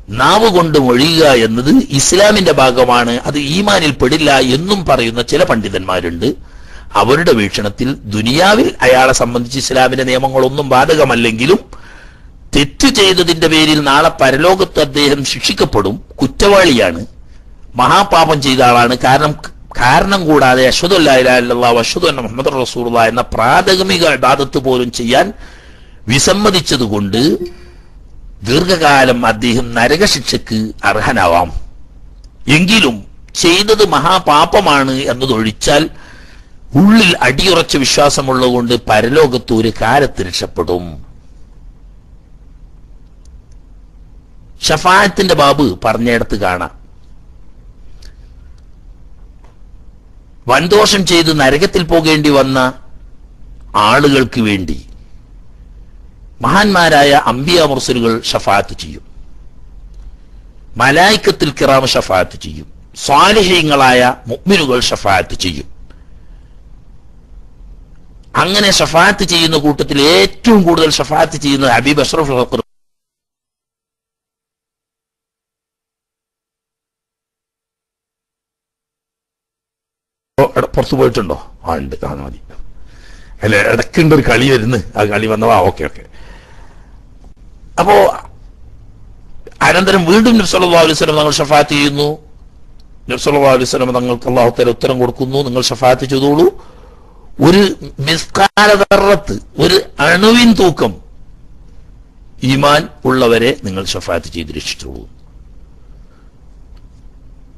നാവ് കൊണ്ട് മൊഴിയുക എന്നത് ഇസ്ലാമിന്റെ ഭാഗമാണ്. അത് ഈമാനിൽ പെടില്ല എന്നും പറയുന്ന ചില പണ്ഡിതന്മാരുണ്ട്. അവരുടെ വീക്ഷണത്തിൽ ദുനിയാവിൽ അയാളെ സംബന്ധിച്ച് ഇസ്ലാമിന്റെ നിയമങ്ങളൊന്നും ബാധകമല്ലെങ്കിലും തെറ്റ് ചെയ്തതിന്റെ പേരിൽ നാളെ പരലോകത്ത് അദ്ദേഹം ശിക്ഷിക്കപ്പെടും കുറ്റവാളിയാണ് മഹാപാപം ചെയ്ത ആളാണ്. കാരണം കാരണം കൂടാതെ അശ്വതുല്ലാ അശ്വതു മുഹമ്മദ് റസൂള്ള എന്ന പ്രാഥമിക ഇബാദത്ത് പോലും ചെയ്യാൻ വിസമ്മതിച്ചതുകൊണ്ട് ദീർഘകാലം അദ്ദേഹം നരകശിക്ഷയ്ക്ക് അർഹനാവാം. എങ്കിലും ചെയ്തത് മഹാപാപമാണ് എന്നതൊഴിച്ചാൽ ഉള്ളിൽ അടിയുറച്ച വിശ്വാസമുള്ളതുകൊണ്ട് പരലോകത്ത് ഒരു കാലത്ത് രക്ഷപ്പെടും. ഷഫായത്തിന്റെ ബാബ് പറഞ്ഞിടത്ത് കാണാം. വൻദോഷം ചെയ്ത് നരകത്തിൽ പോകേണ്ടി വന്ന ആളുകൾക്ക് വേണ്ടി മഹാന്മാരായ അംബിയ മുർസലുകൾ ഷഫാത്ത് ചെയ്യും. മലായിക്കത്തിൽ കിറാമ ഷഫാത്ത് ചെയ്യും. സ്വാലിഹ്യങ്ങളായ മുഗ്മിനുകൾ ഷഫാത്ത് ചെയ്യും. അങ്ങനെ ഷഫാത്ത് ചെയ്യുന്ന കൂട്ടത്തിൽ ഏറ്റവും കൂടുതൽ ഷഫാത്ത് ചെയ്യുന്ന ഹബീബ് അഷ്റഫ് ഹക്കർ പുറത്തു പോയിട്ടുണ്ടോ? ആ ഉണ്ട്. ആ മതി. അല്ല ഇടയ്ക്കുണ്ട് ഒരു കളി വരുന്ന്. ആ കളി വന്നവാ ഓക്കെ ഓക്കെ. അപ്പോ അനന്തരം വീണ്ടും നബ്സല്ലാ അലൈവലം തങ്ങൾ ഷഫാത്ത് ചെയ്യുന്നു. നബ്സല്ലാ അലൈവലം തങ്ങൾക്ക് അള്ളാഹുത്തല ഉത്തരം കൊടുക്കുന്നു. നിങ്ങൾ ഷഫാത്ത് ചെയ്തോളൂ. ഒരു മിസ്കാലതറത്ത് ഒരു അണുവിൻ തൂക്കം. ഈമാൻ ഉള്ളവരെ നിങ്ങൾ ഷഫാത്ത് ചെയ്ത് രക്ഷിച്ചോളൂ.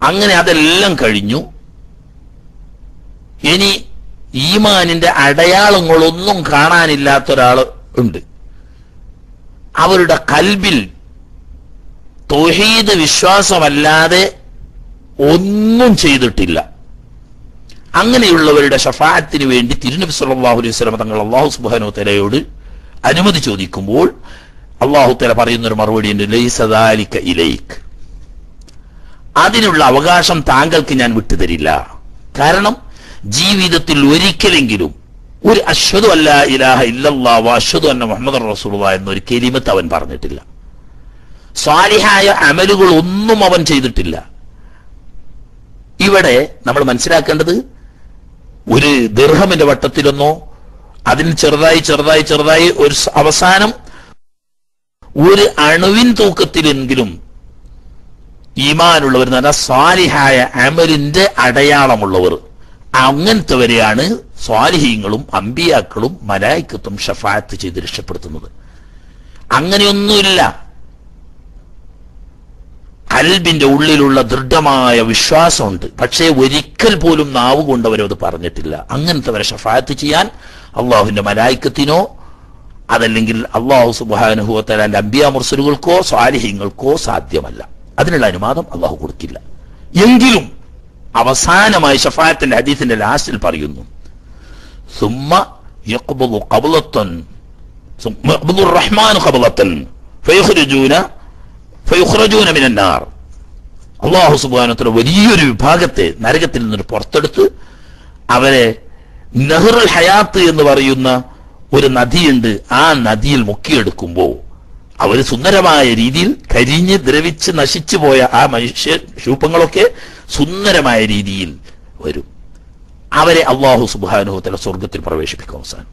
അങ്ങനെ അതെല്ലാം കഴിഞ്ഞു. ഇനി ഈമാനിന്റെ അടയാളങ്ങളൊന്നും കാണാനില്ലാത്ത ഒരാൾ ഉണ്ട്. അവരുടെ കൽബിൽ തൊഹീദ് വിശ്വാസമല്ലാതെ ഒന്നും ചെയ്തിട്ടില്ല. അങ്ങനെയുള്ളവരുടെ ഷഫാത്തിന് വേണ്ടി തിരുനബി സല്ലല്ലാഹു അലൈഹി വസല്ലം തങ്ങൾ അള്ളാഹു സുബ്ഹാനഹു തലയോട് അനുമതി ചോദിക്കുമ്പോൾ അള്ളാഹു തല പറയുന്ന ഒരു മറുപടി ഉണ്ട് ദാലിക ഇലൈക്. അതിനുള്ള അവകാശം താങ്കൾക്ക് ഞാൻ വിട്ടുതരില്ല. കാരണം ജീവിതത്തിൽ ഒരിക്കലെങ്കിലും ഒരു അശ്വതു അല്ല ഇലാഹ ഇല്ലല്ലാ അശ്വതു അന്ന മുഹമ്മദ് റസൂലുള്ള എന്നൊരു കെലിമത്ത് അവൻ പറഞ്ഞിട്ടില്ല. സ്വാലിഹായ അമലുകൾ ഒന്നും അവൻ ചെയ്തിട്ടില്ല. ഇവിടെ നമ്മൾ മനസ്സിലാക്കേണ്ടത് ഒരു ദീർഘമിന്റെ വട്ടത്തിലൊന്നോ അതിന് ചെറുതായി ചെറുതായി ചെറുതായി ഒരു അവസാനം ഒരു അണുവിൻ തൂക്കത്തിലെങ്കിലും ഈമാനുള്ളവർ പറഞ്ഞാൽ സ്വാലിഹായ അമലിന്റെ അടയാളമുള്ളവർ. അങ്ങനത്തെവരെയാണ് സ്വാലിഹീങ്ങളും അമ്പിയാക്കളും മലായിക്കത്തും ഷഫാത്ത് ചെയ്ത് രക്ഷപ്പെടുത്തുന്നത്. അങ്ങനെയൊന്നുമില്ല. കൽബിന്റെ ഉള്ളിലുള്ള ദൃഢമായ വിശ്വാസമുണ്ട്. പക്ഷേ ഒരിക്കൽ പോലും നാവ് കൊണ്ട് അത് പറഞ്ഞിട്ടില്ല. അങ്ങനത്തെ വരെ ഷഫാത്ത് ചെയ്യാൻ അള്ളാഹുവിന്റെ മലായിക്കത്തിനോ അതല്ലെങ്കിൽ അള്ളാഹു സുബാനുഹുവത്തലാന്റെ അമ്പിയ മുർസലുകൾക്കോ സ്വാലിഹ്യങ്ങൾക്കോ സാധ്യമല്ല. അതിനുള്ള അനുവാദം അള്ളാഹു കൊടുക്കില്ല. എങ്കിലും അവസാനമായി ഷഫായത്തിന്റെ ഹദീസിന്റെ ലാസ്റ്റിൽ പറയുന്നു സുമ്മ യഖ്ബദു ഖബ്ലത്തൻ സുമ്മ മിനന്നാർ അള്ളാഹു സുബാനത്തിന് വലിയൊരു വിഭാഗത്തെ നരകത്തിൽ നിന്ന് പുറത്തെടുത്ത് അവരെ നെഹ്റൽ ഹയാത്ത് എന്ന് പറയുന്ന ഒരു നദിയുണ്ട്. ആ നദിയിൽ മുക്കിയെടുക്കുമ്പോൾ അവർ സുന്ദരമായ രീതിയിൽ കരിഞ്ഞ് ദ്രവിച്ച് നശിച്ചു പോയ ആ മനുഷ്യ രൂപങ്ങളൊക്കെ സുന്ദരമായ രീതിയിൽ വരും. അവരെ അള്ളാഹു സുബാനുഹത്തല സ്വർഗത്തിൽ പ്രവേശിപ്പിക്കും അവസാനം.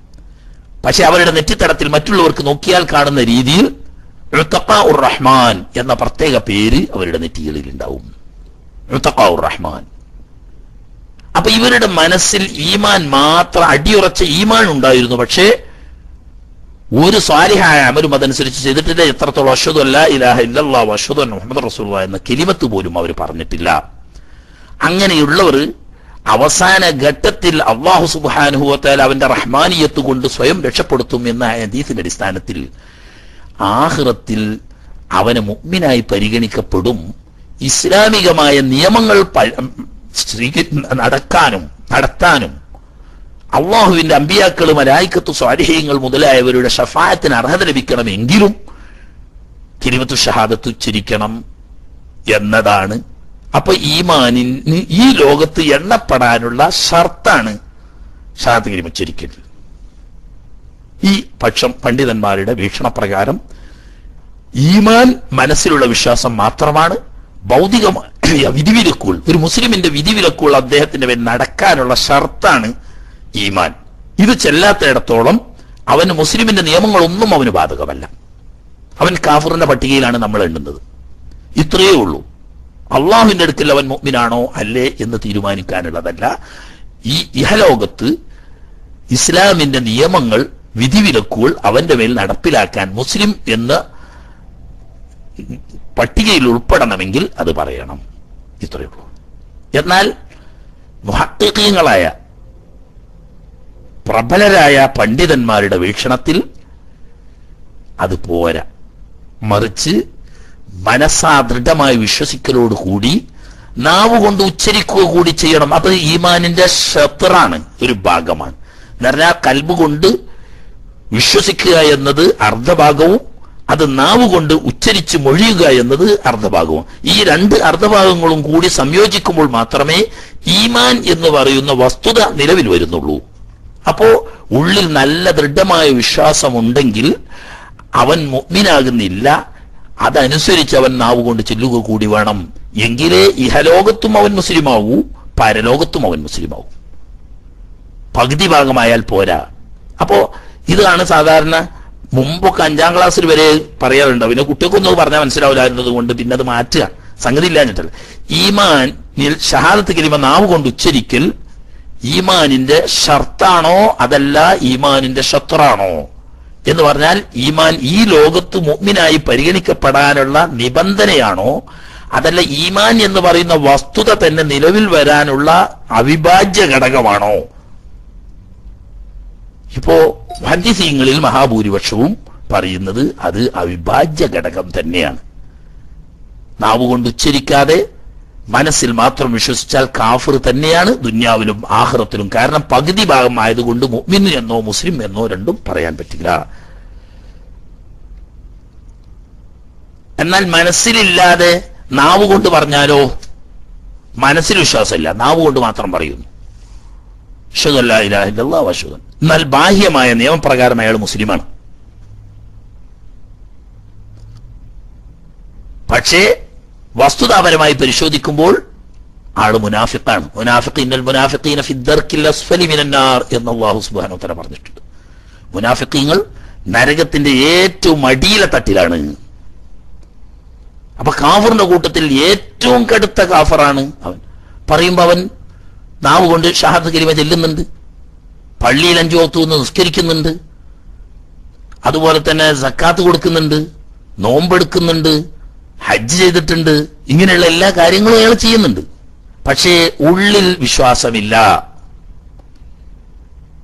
പക്ഷെ അവരുടെ നെറ്റിത്തടത്തിൽ മറ്റുള്ളവർക്ക് നോക്കിയാൽ കാണുന്ന രീതിയിൽ ഉത്തഖാ ഉർ റഹ്മാൻ എന്ന പ്രത്യേക പേര് അവരുടെ നെറ്റികളിൽ ഉണ്ടാവും ഉത്തഖാഉർ റഹ്മാൻ അപ്പൊ ഇവരുടെ മനസ്സിൽ ഈമാൻ മാത്രം അടിയുറച്ച ഈമാൻ ഉണ്ടായിരുന്നു പക്ഷേ ഒരു സ്വാലിഹായ അമലും അതനുസരിച്ച് ചെയ്തിട്ടില്ല. എത്രത്തോളം അശ്വതു അല്ല ഇലാഹ ഇല്ലല്ലാ അശ്വതു മുഹമ്മദ് റസൂല എന്ന കിലിമത്ത് പോലും അവർ പറഞ്ഞിട്ടില്ല. അങ്ങനെയുള്ളവർ അവസാന ഘട്ടത്തിൽ അള്ളാഹു സുബാനുഭവത്താൽ അവന്റെ റഹ്മാനിയത്ത് കൊണ്ട് സ്വയം രക്ഷപ്പെടുത്തും എന്ന ഹദീസിന്റെ അടിസ്ഥാനത്തിൽ ആഹ്റത്തിൽ അവന് മുഗ്മിനായി പരിഗണിക്കപ്പെടും ഇസ്ലാമികമായ നിയമങ്ങൾ നടക്കാനും നടത്താനും. അള്ളാഹുവിന്റെ അമ്പിയാക്കൾ മലായിക്കത്ത് സ്വാരിഹ്യങ്ങൾ മുതലായവരുടെ ഷഫായത്തിന് അർഹത ലഭിക്കണമെങ്കിലും തിരുവത്തു ഷഹാദത്ത് ഉച്ചരിക്കണം എന്നതാണ്. അപ്പൊ ഈമാനിന് ഈ ലോകത്ത് എണ്ണപ്പെടാനുള്ള ഷർത്താണ് ഷഹാദ് കിരിമ ഉച്ചരിക്കൽ ഈ പക്ഷം പണ്ഡിതന്മാരുടെ വീക്ഷണപ്രകാരം ഈമാൻ മനസ്സിലുള്ള വിശ്വാസം മാത്രമാണ്. ഭൗതികമായ വിധിവിലക്കുകൾ ഒരു മുസ്ലിമിന്റെ വിധിവിലക്കുകൾ അദ്ദേഹത്തിന്റെ മേൽ നടക്കാനുള്ള ഷർത്താണ് ഈമാൻ. ഇത് ചെല്ലാത്തയിടത്തോളം അവന് മുസ്ലിമിന്റെ നിയമങ്ങളൊന്നും അവന് ബാധകമല്ല. അവൻ കാഫറിന്റെ പട്ടികയിലാണ് നമ്മൾ എണ്ണുന്നത്. ഇത്രയേ ഉള്ളൂ. അള്ളാഹുവിന്റെ അടുക്കൽ അവൻ മുഗ്മിനാണോ അല്ലേ എന്ന് തീരുമാനിക്കാനുള്ളതല്ല. ഈ ഇഹലോകത്ത് ഇസ്ലാമിന്റെ നിയമങ്ങൾ വിധിവിലക്കുകൾ അവന്റെ മേൽ നടപ്പിലാക്കാൻ മുസ്ലിം എന്ന് പട്ടികയിൽ ഉൾപ്പെടണമെങ്കിൽ അത് പറയണം. ഇത്രയേ ഉള്ളൂ. എന്നാൽ മുഹക്കീങ്ങളായ പ്രബലരായ പണ്ഡിതന്മാരുടെ വീക്ഷണത്തിൽ അത് പോരാ. മറിച്ച് മനസ്സാ ദൃഢമായി വിശ്വസിക്കലോടുകൂടി നാവ് കൊണ്ട് ഉച്ചരിക്കുക കൂടി ചെയ്യണം. അത് ഈമാനിന്റെ ഷത്റാണ് ഒരു ഭാഗമാണ്. എന്ന് പറഞ്ഞാൽ കൽബ് കൊണ്ട് വിശ്വസിക്കുക എന്നത് അർദ്ധഭാഗവും അത് നാവ് കൊണ്ട് ഉച്ചരിച്ച് മൊഴിയുക എന്നത് അർദ്ധഭാഗവും. ഈ രണ്ട് അർദ്ധഭാഗങ്ങളും കൂടി സംയോജിക്കുമ്പോൾ മാത്രമേ ഈമാൻ എന്ന് പറയുന്ന വസ്തുത നിലവിൽ വരുന്നുള്ളൂ. അപ്പോ ഉള്ളിൽ നല്ല ദൃഢമായ വിശ്വാസമുണ്ടെങ്കിൽ അവൻ മുഗ്മിനാകുന്നില്ല അതനുസരിച്ച് അവൻ നാവ് കൊണ്ട് ചെല്ലുക കൂടി വേണം. എങ്കിലേ ഇഹലോകത്തും അവൻ മുസ്ലിമാവൂ പരലോകത്തും അവൻ മുസ്ലിമാവൂ. പകുതി ഭാഗമായാൽ പോരാ. അപ്പോ ഇതാണ് സാധാരണ മുമ്പൊക്കെ അഞ്ചാം ക്ലാസ്സിൽ വരെ പറയാറുണ്ട് പിന്നെ കുട്ടികൾക്കൊന്നും പറഞ്ഞാൽ മനസ്സിലാവില്ലായിരുന്നത് കൊണ്ട് പിന്നെ അത് മാറ്റുക. സംഗതി ഇല്ലാഞ്ഞിട്ടല്ല ഈമാൻ ഷഹാദത്ത് കലിമ നാവ് കൊണ്ട് ഉച്ചരിക്കൽ ഈമാനിന്റെ ഷർത്താണോ അതല്ല ഈമാനിന്റെ ഷത്രാണോ എന്ന് പറഞ്ഞാൽ ഈമാൻ ഈ ലോകത്ത് മുഗ്മിനായി പരിഗണിക്കപ്പെടാനുള്ള നിബന്ധനയാണോ? അതല്ല ഈമാൻ എന്ന് പറയുന്ന വസ്തുത തന്നെ നിലവിൽ വരാനുള്ള അവിഭാജ്യ ഘടകമാണോ? ഇപ്പോ ഹദ്യസീങ്ങളിൽ മഹാഭൂരിപക്ഷവും പറയുന്നത് അത് അവിഭാജ്യ ഘടകം തന്നെയാണ്. നാവ് കൊണ്ട് ഉച്ചരിക്കാതെ മനസ്സിൽ മാത്രം വിശ്വസിച്ചാൽ കാഫർ തന്നെയാണ് ദുന്യാവിലും ആഹ്റത്തിലും. കാരണം പകുതി ഭാഗമായതുകൊണ്ട് മുഅ്മിൻ എന്നോ മുസ്ലിം എന്നോ രണ്ടും പറയാൻ പറ്റില്ല. എന്നാൽ മനസ്സിലില്ലാതെ നാവ് കൊണ്ട് പറഞ്ഞാലോ? മനസ്സിൽ വിശ്വാസമില്ല. നാവ് കൊണ്ട് മാത്രം പറയുന്നു അഷ്ഹദു അല്ലാ ഇലാഹ ഇല്ലല്ലാഹ് വ അഷ്ഹദു അന്ന- എന്നാൽ ബാഹ്യമായ നിയമപ്രകാരം അയാൾ മുസ്ലിമാണ്. പക്ഷേ വസ്തുതാപരമായി പരിശോധിക്കുമ്പോൾ ആൾ മുനാഫിക്കാണ് മുനാഫിഖ് ഇന്നൽ മുനാഫിഖീന ഫി അസ്ഫലി മിനന്നാർ എന്ന് വ തആല പറഞ്ഞിട്ടുണ്ട്. മുനാഫിക്കീങ്ങൾ നരകത്തിന്റെ ഏറ്റവും അടിയിലെ തട്ടിലാണ്. അപ്പൊ കാഫറിന്റെ കൂട്ടത്തിൽ ഏറ്റവും കടുത്ത കാഫറാണ് അവൻ. പറയുമ്പോ അവൻ നാവ് കൊണ്ട് ഷഹാദ് കലിമ ചെല്ലുന്നുണ്ട്. പള്ളിയിൽ അഞ്ചു ഒത്തു നിന്ന് നിസ്കരിക്കുന്നുണ്ട്. അതുപോലെ തന്നെ സക്കാത്ത് കൊടുക്കുന്നുണ്ട്. നോമ്പെടുക്കുന്നുണ്ട്. ഹജ്ജ് ചെയ്തിട്ടുണ്ട്. ഇങ്ങനെയുള്ള എല്ലാ കാര്യങ്ങളും അയാൾ ചെയ്യുന്നുണ്ട്. പക്ഷേ ഉള്ളിൽ വിശ്വാസമില്ല.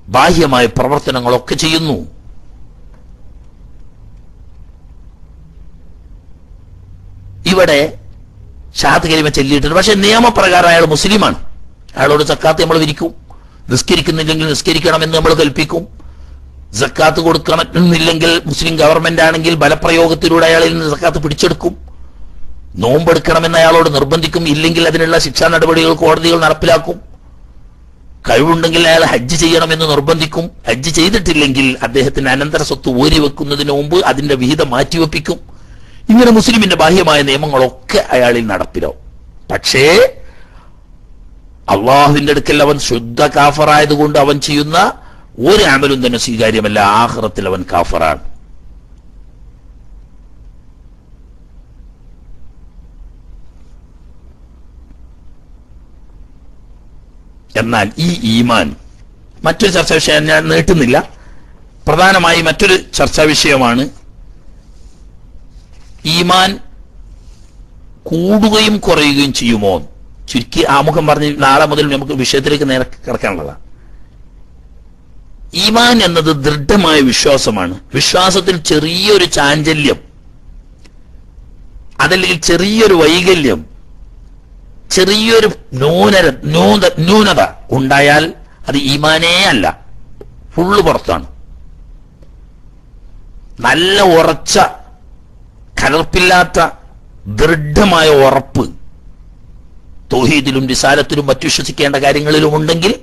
ബാഹ്യമായ പ്രവർത്തനങ്ങളൊക്കെ ചെയ്യുന്നു. ഇവിടെ ഷാത്ത് കരിമ ചെല്ലിയിട്ടുണ്ട്. പക്ഷെ നിയമപ്രകാരം അയാൾ മുസ്ലിമാണ്. അയാളോട് സക്കാത്ത് നമ്മൾ വിരിക്കും. നിസ്കരിക്കുന്നില്ലെങ്കിൽ നിസ്കരിക്കണമെന്ന് നമ്മൾ കൽപ്പിക്കും. സക്കാത്ത് കൊടുക്കണമെന്നില്ലെങ്കിൽ മുസ്ലിം ഗവൺമെന്റ് ആണെങ്കിൽ ബലപ്രയോഗത്തിലൂടെ അയാളിൽ നിന്ന് സക്കാത്ത് പിടിച്ചെടുക്കും. നോമ്പെടുക്കണമെന്ന് അയാളോട് നിർബന്ധിക്കും. ഇല്ലെങ്കിൽ അതിനുള്ള ശിക്ഷാ നടപടികൾ കോടതികൾ നടപ്പിലാക്കും. കഴിവുണ്ടെങ്കിൽ അയാൾ ഹജ്ജ് ചെയ്യണമെന്ന് നിർബന്ധിക്കും. ഹജ്ജ് ചെയ്തിട്ടില്ലെങ്കിൽ അദ്ദേഹത്തിന് അനന്തര സ്വത്ത് ഊരി വെക്കുന്നതിന് മുമ്പ് അതിന്റെ വിഹിതം മാറ്റിവെപ്പിക്കും. ഇങ്ങനെ മുസ്ലിമിന്റെ ബാഹ്യമായ നിയമങ്ങളൊക്കെ അയാളിൽ നടപ്പിലാവും. പക്ഷേ അള്ളാഹുവിന്റെ അടുക്കൽ അവൻ ശുദ്ധ കാഫറായതുകൊണ്ട് അവൻ ചെയ്യുന്ന ഒരു അമലും തന്നെ സ്വീകാര്യമല്ല. ആഹ്റത്തിൽ അവൻ കാഫറാണ്. എന്നാൽ ഈ ഈമാൻ മറ്റൊരു ചർച്ചാ വിഷയം ഞാൻ നീട്ടുന്നില്ല. പ്രധാനമായി മറ്റൊരു ചർച്ചാ വിഷയമാണ് ഈമാൻ കൂടുകയും കുറയുകയും ചെയ്യുമോ ചുരുക്കി ആമുഖം പറഞ്ഞ് നാളെ മുതൽ നമുക്ക് വിഷയത്തിലേക്ക് നേരെ കിടക്കാനുള്ളതാണ് ഈമാൻ എന്നത് ദൃഢമായ വിശ്വാസമാണ്. വിശ്വാസത്തിൽ ചെറിയൊരു ചാഞ്ചല്യം അതല്ലെങ്കിൽ ചെറിയൊരു വൈകല്യം ചെറിയൊരു ന്യൂനത ന്യൂന ന്യൂനത ഉണ്ടായാൽ അത് ഈമാനേ അല്ല ഫുള്ള് പുറത്താണ്. നല്ല ഉറച്ച കലർപ്പില്ലാത്ത ദൃഢമായ ഉറപ്പ് തൗഹീദിലും റിസാലത്തിലും മറ്റു വിശ്വസിക്കേണ്ട കാര്യങ്ങളിലും ഉണ്ടെങ്കിൽ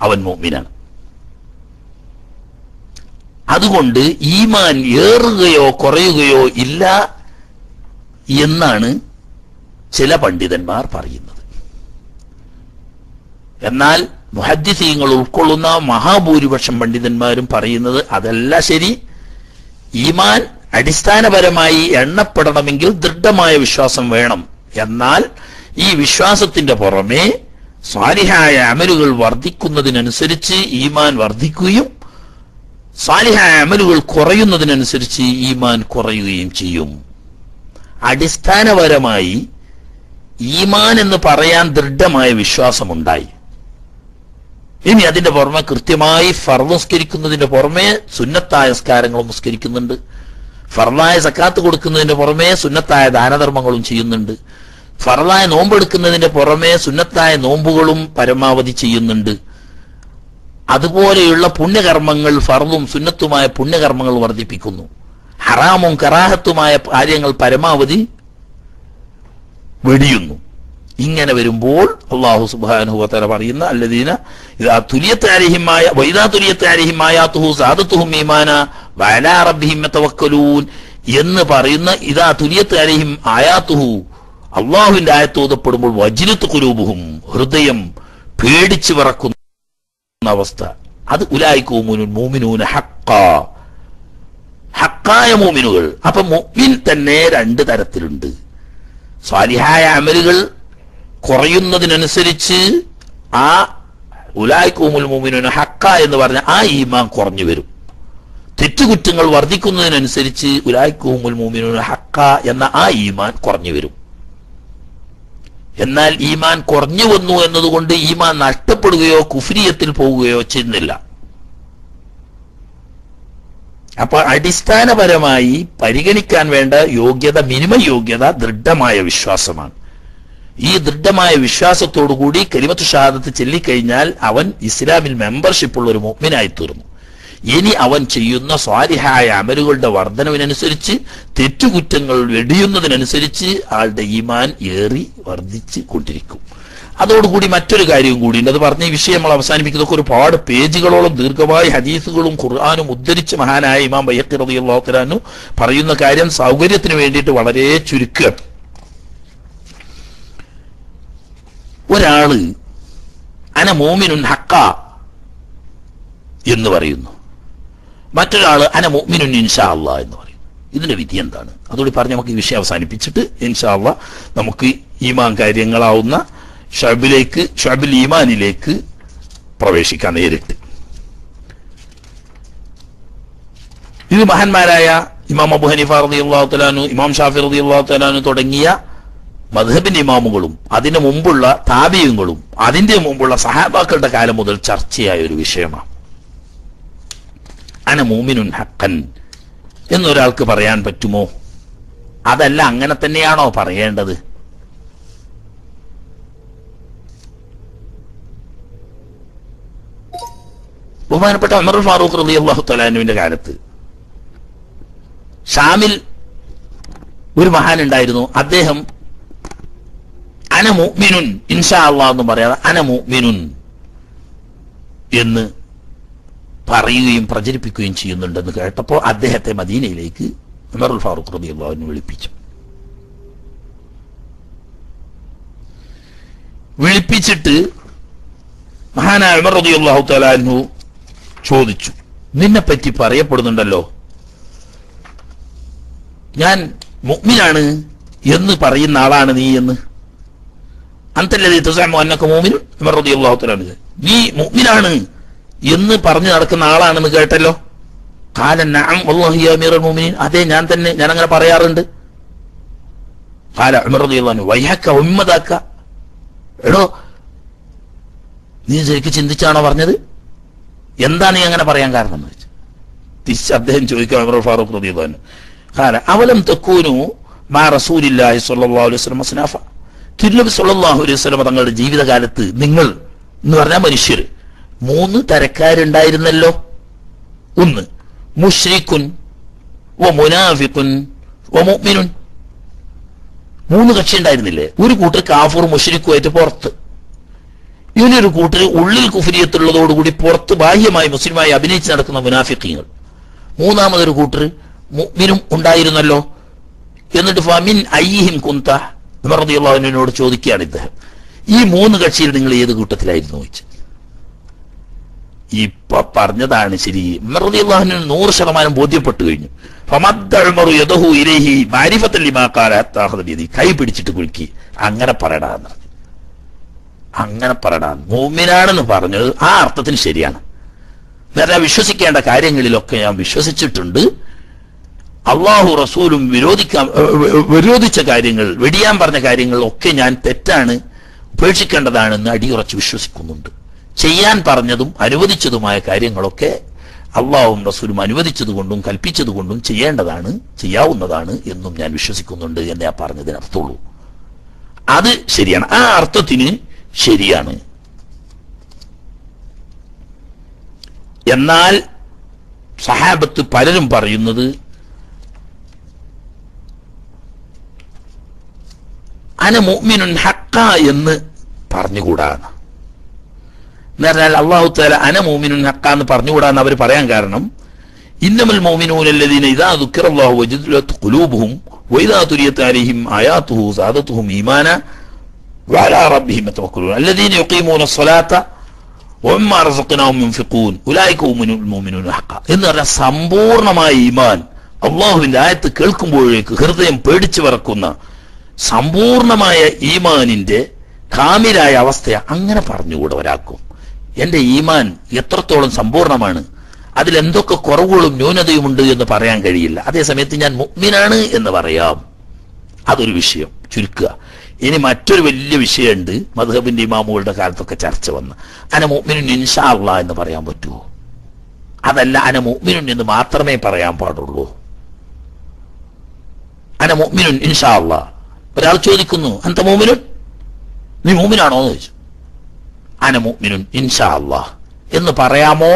അവൻ മോമിനാണ് അതുകൊണ്ട് ഈമാൻ ഏറുകയോ കുറയുകയോ ഇല്ല എന്നാണ് ചില പണ്ഡിതന്മാർ പറയുന്നത്. എന്നാൽ മുഹദ്ദിസീങ്ങൾ ഉൾക്കൊള്ളുന്ന മഹാഭൂരിപക്ഷം പണ്ഡിതന്മാരും പറയുന്നത് അതല്ല ശരി. ഈമാൻ അടിസ്ഥാനപരമായി എണ്ണപ്പെടണമെങ്കിൽ ദൃഢമായ വിശ്വാസം വേണം. എന്നാൽ ഈ വിശ്വാസത്തിന്റെ പുറമെ സാലിഹായ അമലുകൾ വർദ്ധിക്കുന്നതിനനുസരിച്ച് ഈമാൻ വർദ്ധിക്കുകയും സാലിഹായ അമലുകൾ കുറയുന്നതിനനുസരിച്ച് ഈമാൻ കുറയുകയും ചെയ്യും. അടിസ്ഥാനപരമായി ഈമാൻ എന്ന് പറയാൻ ദൃഢമായ വിശ്വാസമുണ്ടായി. ഇനി അതിന്റെ പുറമെ കൃത്യമായി ഫർവസ്കരിക്കുന്നതിന്റെ പുറമെ സുന്നത്തായ സ്കാരങ്ങളും നിസ്കരിക്കുന്നുണ്ട്. ഫർദായ സക്കാത്ത് കൊടുക്കുന്നതിന്റെ പുറമെ സുന്നത്തായ ദാനധർമ്മങ്ങളും ചെയ്യുന്നുണ്ട്. ഫർദായ നോമ്പെടുക്കുന്നതിന്റെ പുറമെ സുന്നത്തായ നോമ്പുകളും പരമാവധി ചെയ്യുന്നുണ്ട്. അതുപോലെയുള്ള പുണ്യകർമ്മങ്ങൾ ഫർദും സുന്നത്തുമായ പുണ്യകർമ്മങ്ങൾ വർദ്ധിപ്പിക്കുന്നു. ഹറാമും കറാഹത്തുമായ കാര്യങ്ങൾ പരമാവധി വെടിയുന്നു. ഇങ്ങനെ വരുമ്പോൾ അള്ളാഹു സുബാനുഹുവത്തല പറയുന്ന അല്ലദീന ഇതാ തുല്യത്താരിഹിമായ വൈദാ തുലിയത്താരിഹിമായാത്തുഹു സാദത്തുഹും ഈമാന വയലാ റബ്ബിഹിം എന്ന് പറയുന്ന ഇതാ തുലിയത്താരിഹിം ആയാത്തുഹു അള്ളാഹുവിന്റെ ആയത്ത് ഓതപ്പെടുമ്പോൾ കുരൂപുഹും ഹൃദയം പേടിച്ചു വിറക്കുന്ന അവസ്ഥ. അത് ഉലായിക്കോമുനുൻ മൂമിനൂന ഹക്ക ഹക്കായ മൂമിനുകൾ അപ്പൊ മുഅ്മിൻ തന്നെ രണ്ട് തരത്തിലുണ്ട്. സ്വാലിഹായ അമലുകൾ കുറയുന്നതിനനുസരിച്ച് ആ ഉലായ്ക്കുമുൽ മുമിനുന ഹക്ക എന്ന് പറഞ്ഞ ആ ഈമാൻ കുറഞ്ഞു വരും. തെറ്റുകുറ്റങ്ങൾ വർദ്ധിക്കുന്നതിനനുസരിച്ച് ഉലായ്ക്കുമുൽ മുമിനുന ഹക്ക എന്ന ആ ഈമാൻ കുറഞ്ഞു വരും. എന്നാൽ ഈമാൻ കുറഞ്ഞു വന്നു എന്നതുകൊണ്ട് ഈമാൻ നഷ്ടപ്പെടുകയോ കുഫിരിയത്തിൽ പോവുകയോ ചെയ്യുന്നില്ല. അപ്പൊ അടിസ്ഥാനപരമായി പരിഗണിക്കാൻ വേണ്ട യോഗ്യത മിനിമ യോഗ്യത ദൃഢമായ വിശ്വാസമാണ്. ഈ ദൃഢമായ വിശ്വാസത്തോടുകൂടി കരിമത്ത് ഷഹാദത്ത് ചൊല്ലിക്കഴിഞ്ഞാൽ അവൻ ഇസ്ലാമിൽ മെമ്പർഷിപ്പ് ഉള്ള ഒരു മുഗ്മിനായി തീർന്നു ഇനി അവൻ ചെയ്യുന്ന സ്വാരിഹായ അമലുകളുടെ വർധനവിനനുസരിച്ച് തെറ്റുകുറ്റങ്ങൾ വെടിയുന്നതിനനുസരിച്ച് ആളുടെ ഈമാൻ ഏറി വർദ്ധിച്ചു കൊണ്ടിരിക്കും. അതോടുകൂടി മറ്റൊരു കാര്യവും കൂടി ഉണ്ട്. അത് പറഞ്ഞ ഈ വിഷയം നമ്മൾ അവസാനിപ്പിക്കുന്നതൊക്കെ ഒരുപാട് പേജുകളോളം ദീർഘമായി ഹദീസുകളും ഖുർആാനും ഉദ്ധരിച്ച് മഹാനായ ഇമാം റളിയല്ലാഹു പറയുന്ന കാര്യം സൗകര്യത്തിന് വേണ്ടിയിട്ട് വളരെ ചുരുക്കുക. ഒരാൾ അന മോമിനുൻ ഹക്ക എന്ന് പറയുന്നു. മറ്റൊരാൾ അന മുഅ്മിനുൻ ഇൻഷാ അല്ല എന്ന് പറയും. ഇതിന്റെ വിധി എന്താണ്? അതുകൂടി പറഞ്ഞ് നമുക്ക് ഈ വിഷയം അവസാനിപ്പിച്ചിട്ട് ഇൻഷാ അല്ല നമുക്ക് ഈമാൻ കാര്യങ്ങളാവുന്ന ഷബിലേക്ക് ഷബിൽ ഈമാനിലേക്ക് പ്രവേശിക്കാൻ നേരിട്ട്. ഇത് മഹാന്മാരായ ഇമാം അബു ഹനീഫ റതി അള്ളാഹു തലാനു ഇമാം ഷാഫി റതി അള്ളാഹു തലാനു തുടങ്ങിയ മധുഹബിന്റെ ഇമാമുകളും അതിനു മുമ്പുള്ള താബിയങ്ങളും അതിന്റെ മുമ്പുള്ള സഹാബാക്കളുടെ കാലം മുതൽ ചർച്ചയായ ഒരു വിഷയമാണ്. അന മൂമിനുൻ ഹക്കൻ എന്നൊരാൾക്ക് പറയാൻ പറ്റുമോ? അതല്ല അങ്ങനെ തന്നെയാണോ പറയേണ്ടത്? ബഹുമാനപ്പെട്ട അമർ ഫാറൂഖ് റലി അള്ളാഹു തലാനുവിന്റെ കാലത്ത് ഷാമിൽ ഒരു മഹാൻ ഉണ്ടായിരുന്നു. അദ്ദേഹം അന മുഅ്മിനുൻ ഇൻഷാ അള്ളാഹ് എന്ന് പറയാതെ അന മുഅ്മിനുൻ എന്ന് പറയുകയും പ്രചരിപ്പിക്കുകയും ചെയ്യുന്നുണ്ടെന്ന് കേട്ടപ്പോൾ അദ്ദേഹത്തെ മദീനയിലേക്ക് ഉമറുൽ ഫാറൂഖ് റബി അള്ളാഹുവിന് വിളിപ്പിച്ചു. വിളിപ്പിച്ചിട്ട് മഹാനായ ഉമർ റബി അള്ളാഹു തലാഹു ചോദിച്ചു നിന്നെ പറ്റി പറയപ്പെടുന്നുണ്ടല്ലോ. ഞാൻ മുഗ്മിനാണ് എന്ന് പറയുന്ന ആളാണ് നീ എന്ന്. അന്തല്ലതി തുസാമോ അന്നൊക്കെ മോമിനും ഉമർ റബി അള്ളാഹു നീ മുഅ്മിനാണ് എന്ന് പറഞ്ഞു നടക്കുന്ന ആളാണെന്ന് കേട്ടല്ലോ? കാല യാ അമീറുൽ അതെ ഞാൻ തന്നെ ഞാൻ അങ്ങനെ പറയാറുണ്ട് കാല അൻഹു വയ്ഹക്ക ഉമ്മദാക്ക എടോ നീ ശരിക്കും ചിന്തിച്ചാണോ പറഞ്ഞത്? എന്താ നീ അങ്ങനെ പറയാൻ കാരണം എന്ന് വെച്ചു തിരിച്ച് അദ്ദേഹം ചോദിക്കാം ഫാറൂഖ് അൻഹു കാല അവലം തക്കൂനു മാ റസൂലില്ലാഹി സ്വല്ലല്ലാഹു അലൈഹി വസല്ലം അസ്നാഫ. തിരുനബി സ്വല്ലല്ലാഹു അലൈഹി വസല്ലം തങ്ങളുടെ ജീവിതകാലത്ത് നിങ്ങൾ എന്ന് പറഞ്ഞാൽ മനുഷ്യർ. മൂന്ന് തരക്കാരുണ്ടായിരുന്നല്ലോ. ഒന്ന് മുഷ്രിഖുൻ വ മുനാഫിഖുൻ ഓ മുഅ്മിനുൻ. മൂന്ന് കക്ഷി ഉണ്ടായിരുന്നില്ലേ ഒരു കൂട്ടർ കാഫൂർ മുഷ്രിഖുമായിട്ട് പുറത്ത്. ഇവനൊരു കൂട്ടർ ഉള്ളിൽ കുഫരിയത്തുള്ളതോടുകൂടി പുറത്ത് ബാഹ്യമായി മുസ്ലിമായി അഭിനയിച്ച് നടക്കുന്ന മുനാഫിക്കീങ്ങൾ മൂന്നാമതൊരു കൂട്ടർ മുഅ്മിനും ഉണ്ടായിരുന്നല്ലോ. എന്നിട്ട് ഫമിൻ അയ്യിഹിം കുന്ത ഉമർദിയുള്ളവനോട് ചോദിക്കുകയാണ് ഇദ്ദേഹം. ഈ മൂന്ന് കക്ഷിയിൽ നിങ്ങൾ ഏത് കൂട്ടത്തിലായിരുന്നു ചോദിച്ചു ഇപ്പൊ പറഞ്ഞതാണ് ശരി. ഉമർദിയുള്ളവന് നൂറ് ശതമാനം ബോധ്യപ്പെട്ടു കഴിഞ്ഞു. കൈ പിടിച്ചിട്ട് കുലുക്കി. അങ്ങനെ പറയടാന്ന്. അങ്ങനെ പറയടാ മൂമിനാണെന്ന് പറഞ്ഞത് ആ അർത്ഥത്തിന് ശരിയാണ്. വേറെ വിശ്വസിക്കേണ്ട കാര്യങ്ങളിലൊക്കെ ഞാൻ വിശ്വസിച്ചിട്ടുണ്ട്. അള്ളാഹു റസൂലും വിരോധിക്കാൻ വിരോധിച്ച കാര്യങ്ങൾ വെടിയാൻ പറഞ്ഞ കാര്യങ്ങൾ ഒക്കെ ഞാൻ തെറ്റാണ് ഉപേക്ഷിക്കേണ്ടതാണെന്ന് അടിയുറച്ച് വിശ്വസിക്കുന്നുണ്ട്. ചെയ്യാൻ പറഞ്ഞതും അനുവദിച്ചതുമായ കാര്യങ്ങളൊക്കെ അള്ളാഹും റസൂലും അനുവദിച്ചതുകൊണ്ടും കൽപ്പിച്ചതുകൊണ്ടും ചെയ്യേണ്ടതാണ് ചെയ്യാവുന്നതാണ് എന്നും ഞാൻ വിശ്വസിക്കുന്നുണ്ട് എന്നേ ആ പറഞ്ഞതിനർത്ഥമുള്ളൂ അത് ശരിയാണ്. ആ അർത്ഥത്തിന് ശരിയാണ്. എന്നാൽ സഹാബത്ത് പലരും പറയുന്നത് അന മുഅ്മിനുൻ ഹക്ക എന്ന് പറഞ്ഞുകൂടാന്ന് എന്ന് പറഞ്ഞാൽ അള്ളാഹു താല അന മോമിനുൻ ഹക്ക എന്ന് പറഞ്ഞുകൂടാന്ന് അവർ പറയാൻ കാരണം ഇന്നമൽ മോമിനൂൻ അല്ലദീന ഇദാ ദുഃഖിറല്ലാഹു വജദലത് ഖുലൂബുഹും വഇദാ തുരിയത് അലൈഹിം ആയാതുഹു സാദത്തുഹും ഈമാന وعلى ربهم يتوكلون الذين يقيمون الصلاة ومما رزقناهم ينفقون أولئك هم المؤمنون حقا എന്ന് പറഞ്ഞാൽ സമ്പൂർണമായ ഈമാൻ അള്ളാഹുവിന്റെ ആയത്ത് കേൾക്കുമ്പോഴേക്ക് ഹൃദയം പേടിച്ചു വിറക്കുന്ന സമ്പൂർണമായ ഈമാനിന്റെ കാമിലായ അവസ്ഥ അങ്ങനെ പറഞ്ഞുകൂടെ ഒരാൾക്കും എന്റെ ഈമാൻ എത്രത്തോളം സമ്പൂർണമാണ് അതിൽ എന്തൊക്കെ കുറവുകളും ന്യൂനതയും ഉണ്ട് എന്ന് പറയാൻ കഴിയില്ല. അതേസമയത്ത് ഞാൻ മുഗ്മിനാണ് എന്ന് പറയാം. അതൊരു വിഷയം ചുരുക്കുക. ഇനി മറ്റൊരു വലിയ വിഷയമുണ്ട് മധുഹബിന്റെ ഇമാമുകളുടെ കാലത്തൊക്കെ ചർച്ച വന്ന് അന മുഅ്മിനുൻ ഇൻഷാ അള്ളാ എന്ന് പറയാൻ പറ്റുമോ അതല്ല അന മുഅ്മിനുൻ എന്ന് മാത്രമേ പറയാൻ പാടുള്ളൂ. അന മുഅ്മിനുൻ ഇൻഷാ അള്ളാ ഒരാൾ ചോദിക്കുന്നു അന്ത മോമിനുൻ നീ മോമിനാണോ എന്ന് ചോദിച്ചു. അന മുഅ്മിനുൻ ഇൻഷാ അല്ലാഹ് എന്ന് പറയാമോ?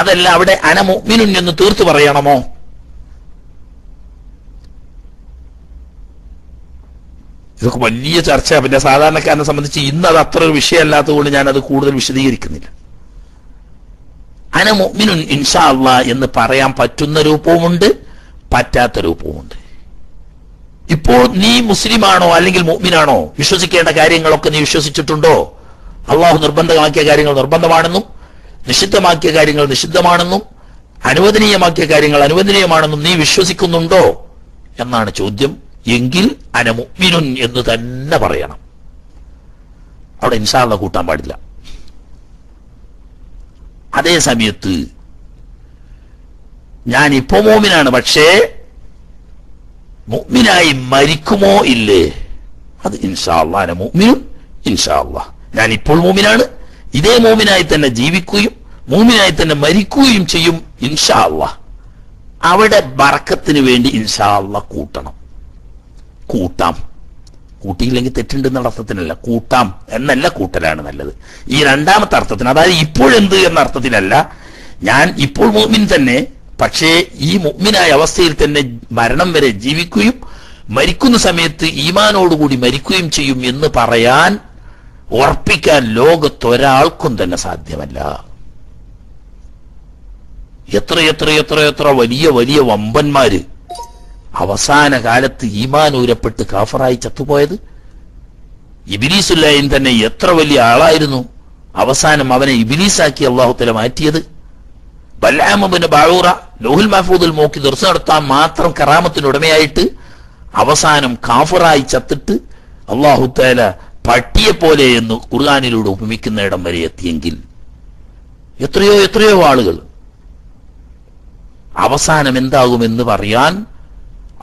അതല്ല അവിടെ അന മുഅ്മിനുൻ എന്ന് തീർത്തു പറയണമോ? ഇതൊക്കെ വലിയ ചർച്ച പിന്നെ സാധാരണക്കാരനെ സംബന്ധിച്ച് ഇന്ന് അത് അത്ര ഒരു വിഷയമല്ലാത്തതുകൊണ്ട് ഞാൻ അത് കൂടുതൽ വിശദീകരിക്കുന്നില്ല. അന മുഅ്മിനുൻ ഇൻഷാ അള്ളാ എന്ന് പറയാൻ പറ്റുന്ന രൂപവുമുണ്ട് പറ്റാത്ത രൂപവുമുണ്ട്. ഇപ്പോൾ നീ മുസ്ലിമാണോ അല്ലെങ്കിൽ മുഅ്മിനാണോ? വിശ്വസിക്കേണ്ട കാര്യങ്ങളൊക്കെ നീ വിശ്വസിച്ചിട്ടുണ്ടോ? അള്ളാഹു നിർബന്ധമാക്കിയ കാര്യങ്ങൾ നിർബന്ധമാണെന്നും നിഷിദ്ധമാക്കിയ കാര്യങ്ങൾ നിഷിദ്ധമാണെന്നും അനുവദനീയമാക്കിയ കാര്യങ്ങൾ അനുവദനീയമാണെന്നും നീ വിശ്വസിക്കുന്നുണ്ടോ എന്നാണ് ചോദ്യം. എങ്കിൽ അനമുഅ്മിനുൻ എന്ന് തന്നെ പറയണം. അവിടെ ഇൻഷാള്ള കൂട്ടാൻ പാടില്ല. അതേ സമയത്ത് ഞാൻ ഇപ്പോ മോമിനാണ് പക്ഷേ മുഗ്മിനായി മരിക്കുമോ ഇല്ലേ? അത് ഇൻഷാ അള്ളാ അന മുഅ്മിനുൻ ഇൻഷാ ഞാൻ ഇപ്പോൾ മോമിനാണ്. ഇതേ മോമിനായി തന്നെ ജീവിക്കുകയും മോമിനായി തന്നെ മരിക്കുകയും ചെയ്യും ഇൻഷാ അള്ളാ അവിടെ ബറക്കത്തിന് വേണ്ടി ഇൻഷാ അള്ളാ കൂട്ടണം. കൂട്ടാം. കൂട്ടിയില്ലെങ്കിൽ തെറ്റുണ്ട് എന്നുള്ള അർത്ഥത്തിനല്ല കൂട്ടാം എന്നല്ല കൂട്ടലാണ് നല്ലത്. ഈ രണ്ടാമത്തെ അർത്ഥത്തിന് അതായത് ഇപ്പോഴെന്ത് എന്ന അർത്ഥത്തിലല്ല ഞാൻ ഇപ്പോൾ മുഅ്മിൻ തന്നെ പക്ഷേ ഈ മുഅ്മിനായ അവസ്ഥയിൽ തന്നെ മരണം വരെ ജീവിക്കുകയും മരിക്കുന്ന സമയത്ത് ഈമാനോടുകൂടി മരിക്കുകയും ചെയ്യും എന്ന് പറയാൻ ഉറപ്പിക്കാൻ ലോകത്തൊരാൾക്കും തന്നെ സാധ്യമല്ല. എത്ര എത്ര എത്ര എത്ര വലിയ വലിയ വമ്പന്മാര് അവസാന കാലത്ത് ഈമാൻ ഊരപ്പെട്ട് കാഫറായി ചത്തുപോയത്. ഇബിലീസുല്ലായും തന്നെ എത്ര വലിയ ആളായിരുന്നു. അവസാനം അവനെ ഇബിലീസാക്കി അള്ളാഹുത്തല മാറ്റിയത്. ബല്ലാമബിന് ബാഴൂറ ലോഹുൽ മഹഫൂദിൽ നോക്കി ദർശനം നടത്താൻ മാത്രം കറാമത്തിന് ഉടമയായിട്ട് അവസാനം കാഫറായി ചത്തിട്ട് അള്ളാഹുത്താല പട്ടിയെ പോലെ എന്ന് ഖുർആാനിലൂടെ ഉപമിക്കുന്ന ഇടം വരെ എത്തിയെങ്കിൽ എത്രയോ എത്രയോ ആളുകൾ അവസാനം എന്താകുമെന്ന് പറയാൻ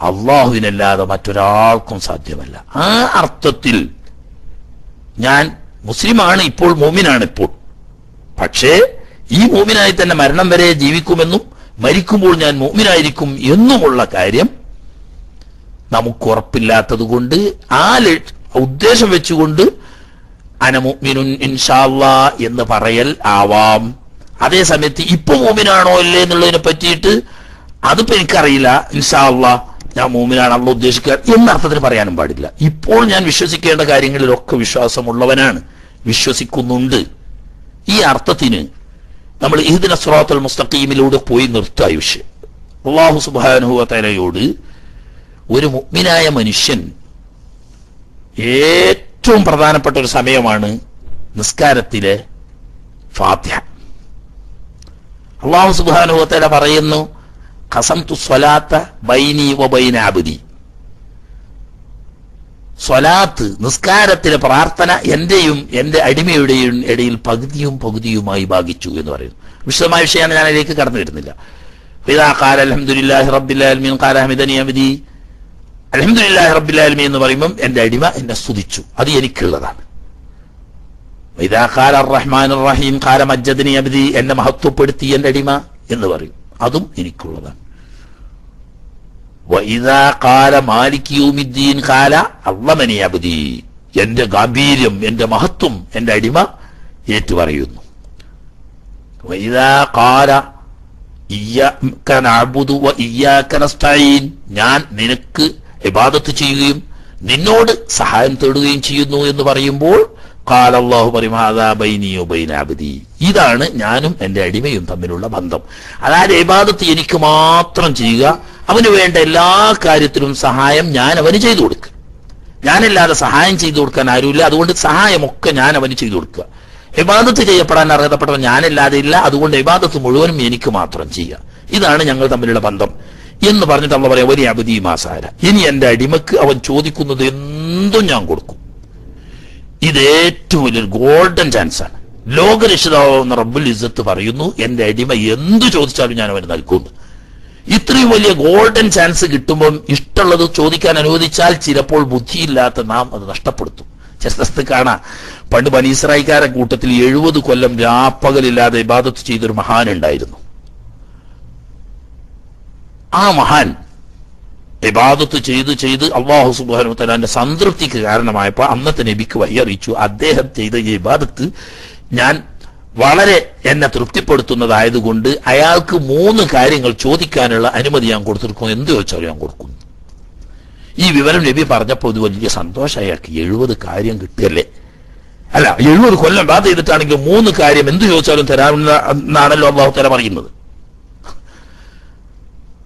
അള്ളാഹുവിനല്ലാതെ മറ്റൊരാൾക്കും സാധ്യമല്ല. ആ അർത്ഥത്തിൽ ഞാൻ മുസ്ലിമാണ് ഇപ്പോൾ മോമിനാണ് ഇപ്പോൾ. പക്ഷേ ഈ മോമിനായി തന്നെ മരണം വരെ ജീവിക്കുമെന്നും മരിക്കുമ്പോൾ ഞാൻ മോമിനായിരിക്കും എന്നുമുള്ള കാര്യം നമുക്ക് ഉറപ്പില്ലാത്തത് കൊണ്ട് ആ ഉദ്ദേശം വെച്ചുകൊണ്ട് അനമുമിനുൻ ഇൻഷാല്ലാ എന്ന് പറയൽ ആവാം. അതേ സമയത്ത് ഇപ്പൊ മോമിനാണോ അല്ലേ എന്നുള്ളതിനെ പറ്റിയിട്ട് അതിപ്പോ എനിക്കറിയില്ല. ഇൻഷാല്ല ഞാൻ മൂമിനാണല്ലോ ഉദ്ദേശിക്കുക എന്ന അർത്ഥത്തിൽ പറയാനും പാടില്ല. ഇപ്പോൾ ഞാൻ വിശ്വസിക്കേണ്ട കാര്യങ്ങളിലൊക്കെ വിശ്വാസമുള്ളവനാണ്. വിശ്വസിക്കുന്നുണ്ട്. ഈ അർത്ഥത്തിന് നമ്മൾ ഇതിന സ്രോത്തൽ മുസ്തഖീമിലൂടെ പോയി വിഷയം അള്ളാഹു സുബാനുഹുവ തലയോട് ഒരു മുഗ്മിനായ മനുഷ്യൻ ഏറ്റവും പ്രധാനപ്പെട്ട ഒരു സമയമാണ് നിസ്കാരത്തിലെ ഫാത്യ അള്ളാഹു സുബാനുഹുവ തല പറയുന്നു ഖസംതു സ്വലാത്ത ബൈനി വ ബൈന അബ്ദി. സ്വലാത്ത് നിസ്കാരത്തിലെ പ്രാർത്ഥന എന്റെയും എന്റെ അടിമയുടെയും ഇടയിൽ പകുതിയും പകുതിയുമായി ഭാഗിച്ചു എന്ന് പറയുന്നു. വിശദമായ വിഷയമാണ് ഞാൻ അതിലേക്ക് കടന്നു വരുന്നില്ല. ഇതാ കാല അലഹമുല്ലാഹി റബ്ബില്ലാൽമീൻ കാല ഹമിദനി അമിദി അലഹമുല്ലാഹി ആലമീൻ എന്ന് പറയുമ്പം എന്റെ അടിമ എന്നെ സ്തുതിച്ചു. അത് എനിക്കുള്ളതാണ്. റഹ്മാൻ റഹീം കാല മജ്ജദിനി അബിദി എന്നെ മഹത്വപ്പെടുത്തി എന്റെ അടിമ എന്ന് പറയും. അതും എനിക്കുള്ളതാണ്. കാല മാലിക് യൗമിദ്ദീൻ കാല അള്ളമനി അബ്ദി. എന്റെ ഗാംഭീര്യം എന്റെ മഹത്വം എന്റെ അടിമ ഏറ്റുപറയുന്നു. ഞാൻ നിനക്ക് ഇബാദത്ത് ചെയ്യുകയും നിന്നോട് സഹായം തേടുകയും ചെയ്യുന്നു എന്ന് പറയുമ്പോൾ കാലല്ലാഹു അള്ളാഹു പറയും "ഹാദാ ബൈനി വബൈന അബ്ദി. ഇതാണ് ഞാനും എന്റെ അടിമയും തമ്മിലുള്ള ബന്ധം. അതായത് ഇബാദത്ത് എനിക്ക് മാത്രം ചെയ്യുക അവന് വേണ്ട എല്ലാ കാര്യത്തിലും സഹായം ഞാൻ അവന് ചെയ്തു കൊടുക്കുക. ഞാനല്ലാതെ സഹായം ചെയ്തു കൊടുക്കാൻ ആരുമില്ല അതുകൊണ്ട് സഹായമൊക്കെ ഞാൻ അവന് ചെയ്തു കൊടുക്കുക. ഇബാദത്ത് ചെയ്യപ്പെടാൻ അർഹതപ്പെട്ടവൻ ഞാനല്ലാതെ ഇല്ല അതുകൊണ്ട് ഇബാദത്ത് മുഴുവനും എനിക്ക് മാത്രം ചെയ്യുക. ഇതാണ് ഞങ്ങൾ തമ്മിലുള്ള ബന്ധം. എന്ന് പറഞ്ഞിട്ട് നമ്മൾ പറയാം വലിയ അബദി മാസാര ഇനി എന്റെ അടിമക്ക് അവൻ ചോദിക്കുന്നത് എന്തും ഞാൻ കൊടുക്കും. ഇത് ഏറ്റവും വലിയൊരു ഗോൾഡൻ ചാൻസ് ആണ്. ലോകരക്ഷിതാവുന്ന റബ്ബുൽ ഇസത്ത് പറയുന്നു എന്റെ അടിമ എന്തു ചോദിച്ചാലും ഞാൻ അവന് നൽകുന്നു. ഇത്രയും വലിയ ഗോൾഡൻ ചാൻസ് കിട്ടുമ്പം ഇഷ്ടമുള്ളത് ചോദിക്കാൻ അനുവദിച്ചാൽ ചിലപ്പോൾ ബുദ്ധിയില്ലാത്ത നാം അത് നഷ്ടപ്പെടുത്തും. ചിലസ്ഥത്ത് കാണാ. പണ്ട് ബനീസ്രായിക്കാരെ കൂട്ടത്തിൽ എഴുപത് കൊല്ലം രാപ്പകലില്ലാതെ ഇബാദത്ത് ചെയ്തൊരു മഹാൻ ഉണ്ടായിരുന്നു ആ മഹാൻ ഇബാദത്ത് ചെയ്ത് ചെയ്ത് അള്ളാഹു സുബാനു തലാന്റെ സംതൃപ്തിക്ക് കാരണമായപ്പോൾ അന്നത്തെ നബിക്ക് വയ്യറിയിച്ചു അദ്ദേഹം ചെയ്ത ഈ ഇബാദത്ത് ഞാൻ വളരെ എന്നെ തൃപ്തിപ്പെടുത്തുന്നതായതുകൊണ്ട് അയാൾക്ക് മൂന്ന് കാര്യങ്ങൾ ചോദിക്കാനുള്ള അനുമതി ഞാൻ കൊടുത്തിരിക്കുന്നു. എന്ത് ചോദിച്ചാൽ ഞാൻ കൊടുക്കുന്നു. ഈ വിവരം നബി പറഞ്ഞപ്പോൾ ഇത് വലിയ സന്തോഷം അയാൾക്ക് എഴുപത് കാര്യം കിട്ടിയല്ലേ? അല്ല എഴുപത് കൊല്ലം ബാധ ചെയ്തിട്ടാണെങ്കിൽ മൂന്ന് കാര്യം എന്ത് ചോദിച്ചാലും തരാമെന്നാണല്ലോ അള്ളാഹു തല പറയുന്നത്.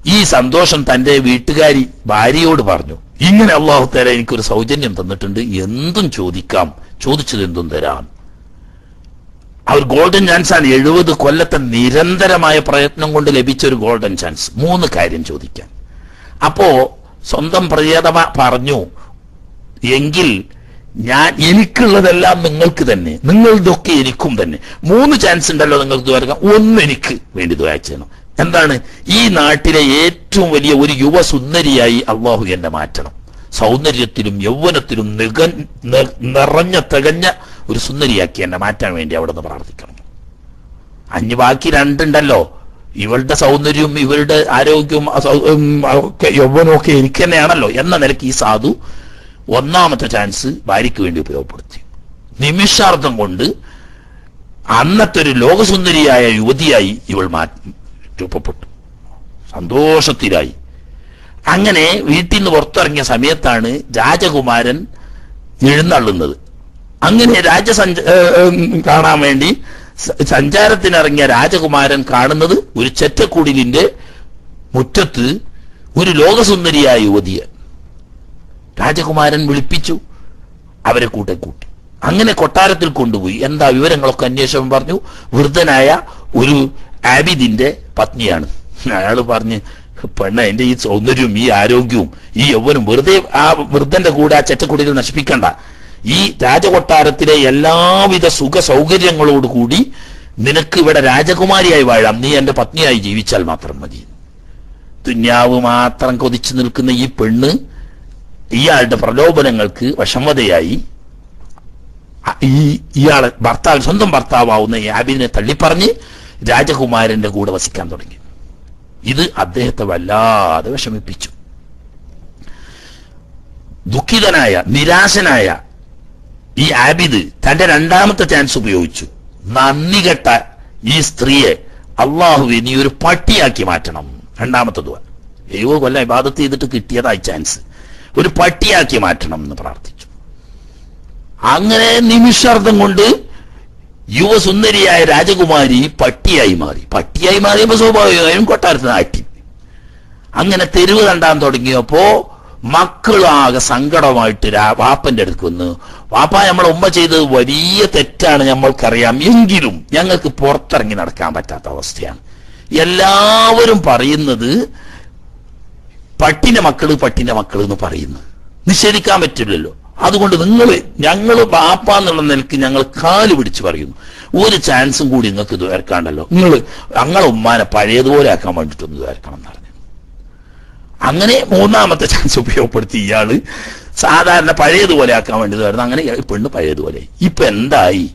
ഈ സന്തോഷം തന്റെ വീട്ടുകാരി ഭാര്യയോട് പറഞ്ഞു. ഇങ്ങനെ അള്ളാഹു തല എനിക്കൊരു സൗജന്യം തന്നിട്ടുണ്ട്. എന്തും ചോദിക്കാം. ചോദിച്ചത് എന്തും തരാം. അവർ ഗോൾഡൻ ചാൻസ് ആണ് എഴുപത് കൊല്ലത്തെ നിരന്തരമായ പ്രയത്നം കൊണ്ട് ലഭിച്ച ഒരു ഗോൾഡൻ ചാൻസ് മൂന്ന് കാര്യം ചോദിക്കാൻ അപ്പോ സ്വന്തം പ്രിയതമ പറഞ്ഞു. എങ്കിൽ ഞാൻ എനിക്കുള്ളതെല്ലാം നിങ്ങൾക്ക് തന്നെ. നിങ്ങളുടെയൊക്കെ എനിക്കും തന്നെ. മൂന്ന് ചാൻസ് ഉണ്ടല്ലോ നിങ്ങൾക്ക് ഒന്ന് എനിക്ക് വേണ്ടി ദ്വാര ചെയ്യണം. എന്താണ്? ഈ നാട്ടിലെ ഏറ്റവും വലിയ ഒരു യുവസുന്ദരിയായി അള്ളാഹു എന്നെ മാറ്റണം. സൗന്ദര്യത്തിലും യൗവനത്തിലും നിക നിറഞ്ഞ തികഞ്ഞ ഒരു സുന്ദരിയാക്കി എന്നെ മാറ്റാൻ വേണ്ടി അവിടെ നിന്ന് പ്രാർത്ഥിക്കണം. അഞ്ഞ് ബാക്കി രണ്ടുണ്ടല്ലോ. ഇവളുടെ സൗന്ദര്യവും ഇവരുടെ ആരോഗ്യവും യൗവനവും ഒക്കെ എനിക്ക് തന്നെയാണല്ലോ എന്ന നിലയ്ക്ക് ഈ സാധു ഒന്നാമത്തെ ചാൻസ് ഭാര്യയ്ക്ക് വേണ്ടി ഉപയോഗപ്പെടുത്തി. നിമിഷാർത്ഥം കൊണ്ട് അന്നത്തെ ഒരു ലോകസുന്ദരിയായ യുവതിയായി ഇവൾ മാറ്റി രൂപപ്പെട്ടു സന്തോഷത്തിലായി. അങ്ങനെ വീട്ടിൽ നിന്ന് പുറത്തിറങ്ങിയ സമയത്താണ് രാജകുമാരൻ എഴുന്നള്ളുന്നത്. അങ്ങനെ രാജസഞ്ച കാണാൻ വേണ്ടി സഞ്ചാരത്തിനിറങ്ങിയ രാജകുമാരൻ കാണുന്നത് ഒരു ചെറ്റക്കുടിലിന്റെ മുറ്റത്ത് ഒരു ലോകസുന്ദരിയായ യുവതിയെ. രാജകുമാരൻ വിളിപ്പിച്ചു അവരെ കൂട്ടെ കൂട്ടി. അങ്ങനെ കൊട്ടാരത്തിൽ കൊണ്ടുപോയി. എന്താ വിവരങ്ങളൊക്കെ അന്വേഷണം പറഞ്ഞു. വൃദ്ധനായ ഒരു ആബിദിന്റെ പത്നിയാണ്. അയാൾ പറഞ്ഞ് പെണ്ണ എന്റെ ഈ സൗന്ദര്യവും ഈ ആരോഗ്യവും ഈ യൗവനും വെറുതെ ആ വൃദ്ധന്റെ കൂടെ ആ ചെറ്റക്കുടിയിൽ നശിപ്പിക്കണ്ട. ഈ രാജകൊട്ടാരത്തിലെ എല്ലാവിധ സുഖ സൗകര്യങ്ങളോട് കൂടി നിനക്ക് ഇവിടെ രാജകുമാരിയായി വാഴാം. നീ എന്റെ പത്നിയായി ജീവിച്ചാൽ മാത്രം മതി. തുന്യാവ് മാത്രം കൊതിച്ചു നിൽക്കുന്ന ഈ പെണ്ണ് ഇയാളുടെ പ്രലോഭനങ്ങൾക്ക് വശംവതയായി ഈ ഇയാളെ ഭർത്താവ് സ്വന്തം ഭർത്താവാവുന്ന ഈ ആബിദിനെ തള്ളിപ്പറഞ്ഞ് രാജകുമാരന്റെ കൂടെ വസിക്കാൻ തുടങ്ങി. ഇത് അദ്ദേഹത്തെ വല്ലാതെ വിഷമിപ്പിച്ചു. ദുഃഖിതനായ നിരാശനായ ഈ ആബിദ് തന്റെ രണ്ടാമത്തെ ചാൻസ് ഉപയോഗിച്ചു. നന്ദി കെട്ട ഈ സ്ത്രീയെ അള്ളാഹുവെ നീ ഒരു പട്ടിയാക്കി മാറ്റണം. രണ്ടാമത്തെ ദുവ. ഏവോ കൊല്ലം ഇബാദത്ത് ചെയ്തിട്ട് കിട്ടിയതായി ചാൻസ് ഒരു പട്ടിയാക്കി മാറ്റണം എന്ന് പ്രാർത്ഥിച്ചു. അങ്ങനെ നിമിഷാർത്ഥം കൊണ്ട് യുവസുന്ദരിയായ രാജകുമാരി പട്ടിയായി മാറി. പട്ടിയായി മാറിയപ്പോ സ്വാഭാവികമായും കൊട്ടാരത്തിൽ ആറ്റി അങ്ങനെ തെരുവ് കണ്ടാൻ തുടങ്ങിയപ്പോ മക്കളാകെ സങ്കടമായിട്ട് വാപ്പന്റെ അടുക്ക് വന്ന് വാപ്പ നമ്മളെ ഉമ്മ ചെയ്തത് വലിയ തെറ്റാണ് നമ്മൾക്കറിയാം എങ്കിലും ഞങ്ങൾക്ക് പുറത്തിറങ്ങി നടക്കാൻ പറ്റാത്ത അവസ്ഥയാണ്. എല്ലാവരും പറയുന്നത് പട്ടിന്റെ മക്കൾ പട്ടിന്റെ മക്കൾ എന്ന് പറയുന്നു. നിഷേധിക്കാൻ പറ്റില്ലല്ലോ. അതുകൊണ്ട് നിങ്ങൾ ഞങ്ങൾ ബാപ്പ എന്നുള്ള നിലയ്ക്ക് ഞങ്ങൾ കാൽ പിടിച്ച് പറയുന്നു. ഒരു ചാൻസും കൂടി നിങ്ങൾക്ക് ഇത് വരക്കാണ്ടല്ലോ നിങ്ങൾ ഞങ്ങളെ ഉമ്മാനെ പഴയതുപോലെ ആക്കാൻ വേണ്ടിയിട്ടൊന്ന് ഇത് എന്ന് പറഞ്ഞു. അങ്ങനെ മൂന്നാമത്തെ ചാൻസ് ഉപയോഗപ്പെടുത്തി ഇയാൾ സാധാരണ പഴയതുപോലെ ആക്കാൻ വേണ്ടി വരുന്നത്. അങ്ങനെ പെണ്ണ് പഴയതുപോലെ. ഇപ്പൊ എന്തായി?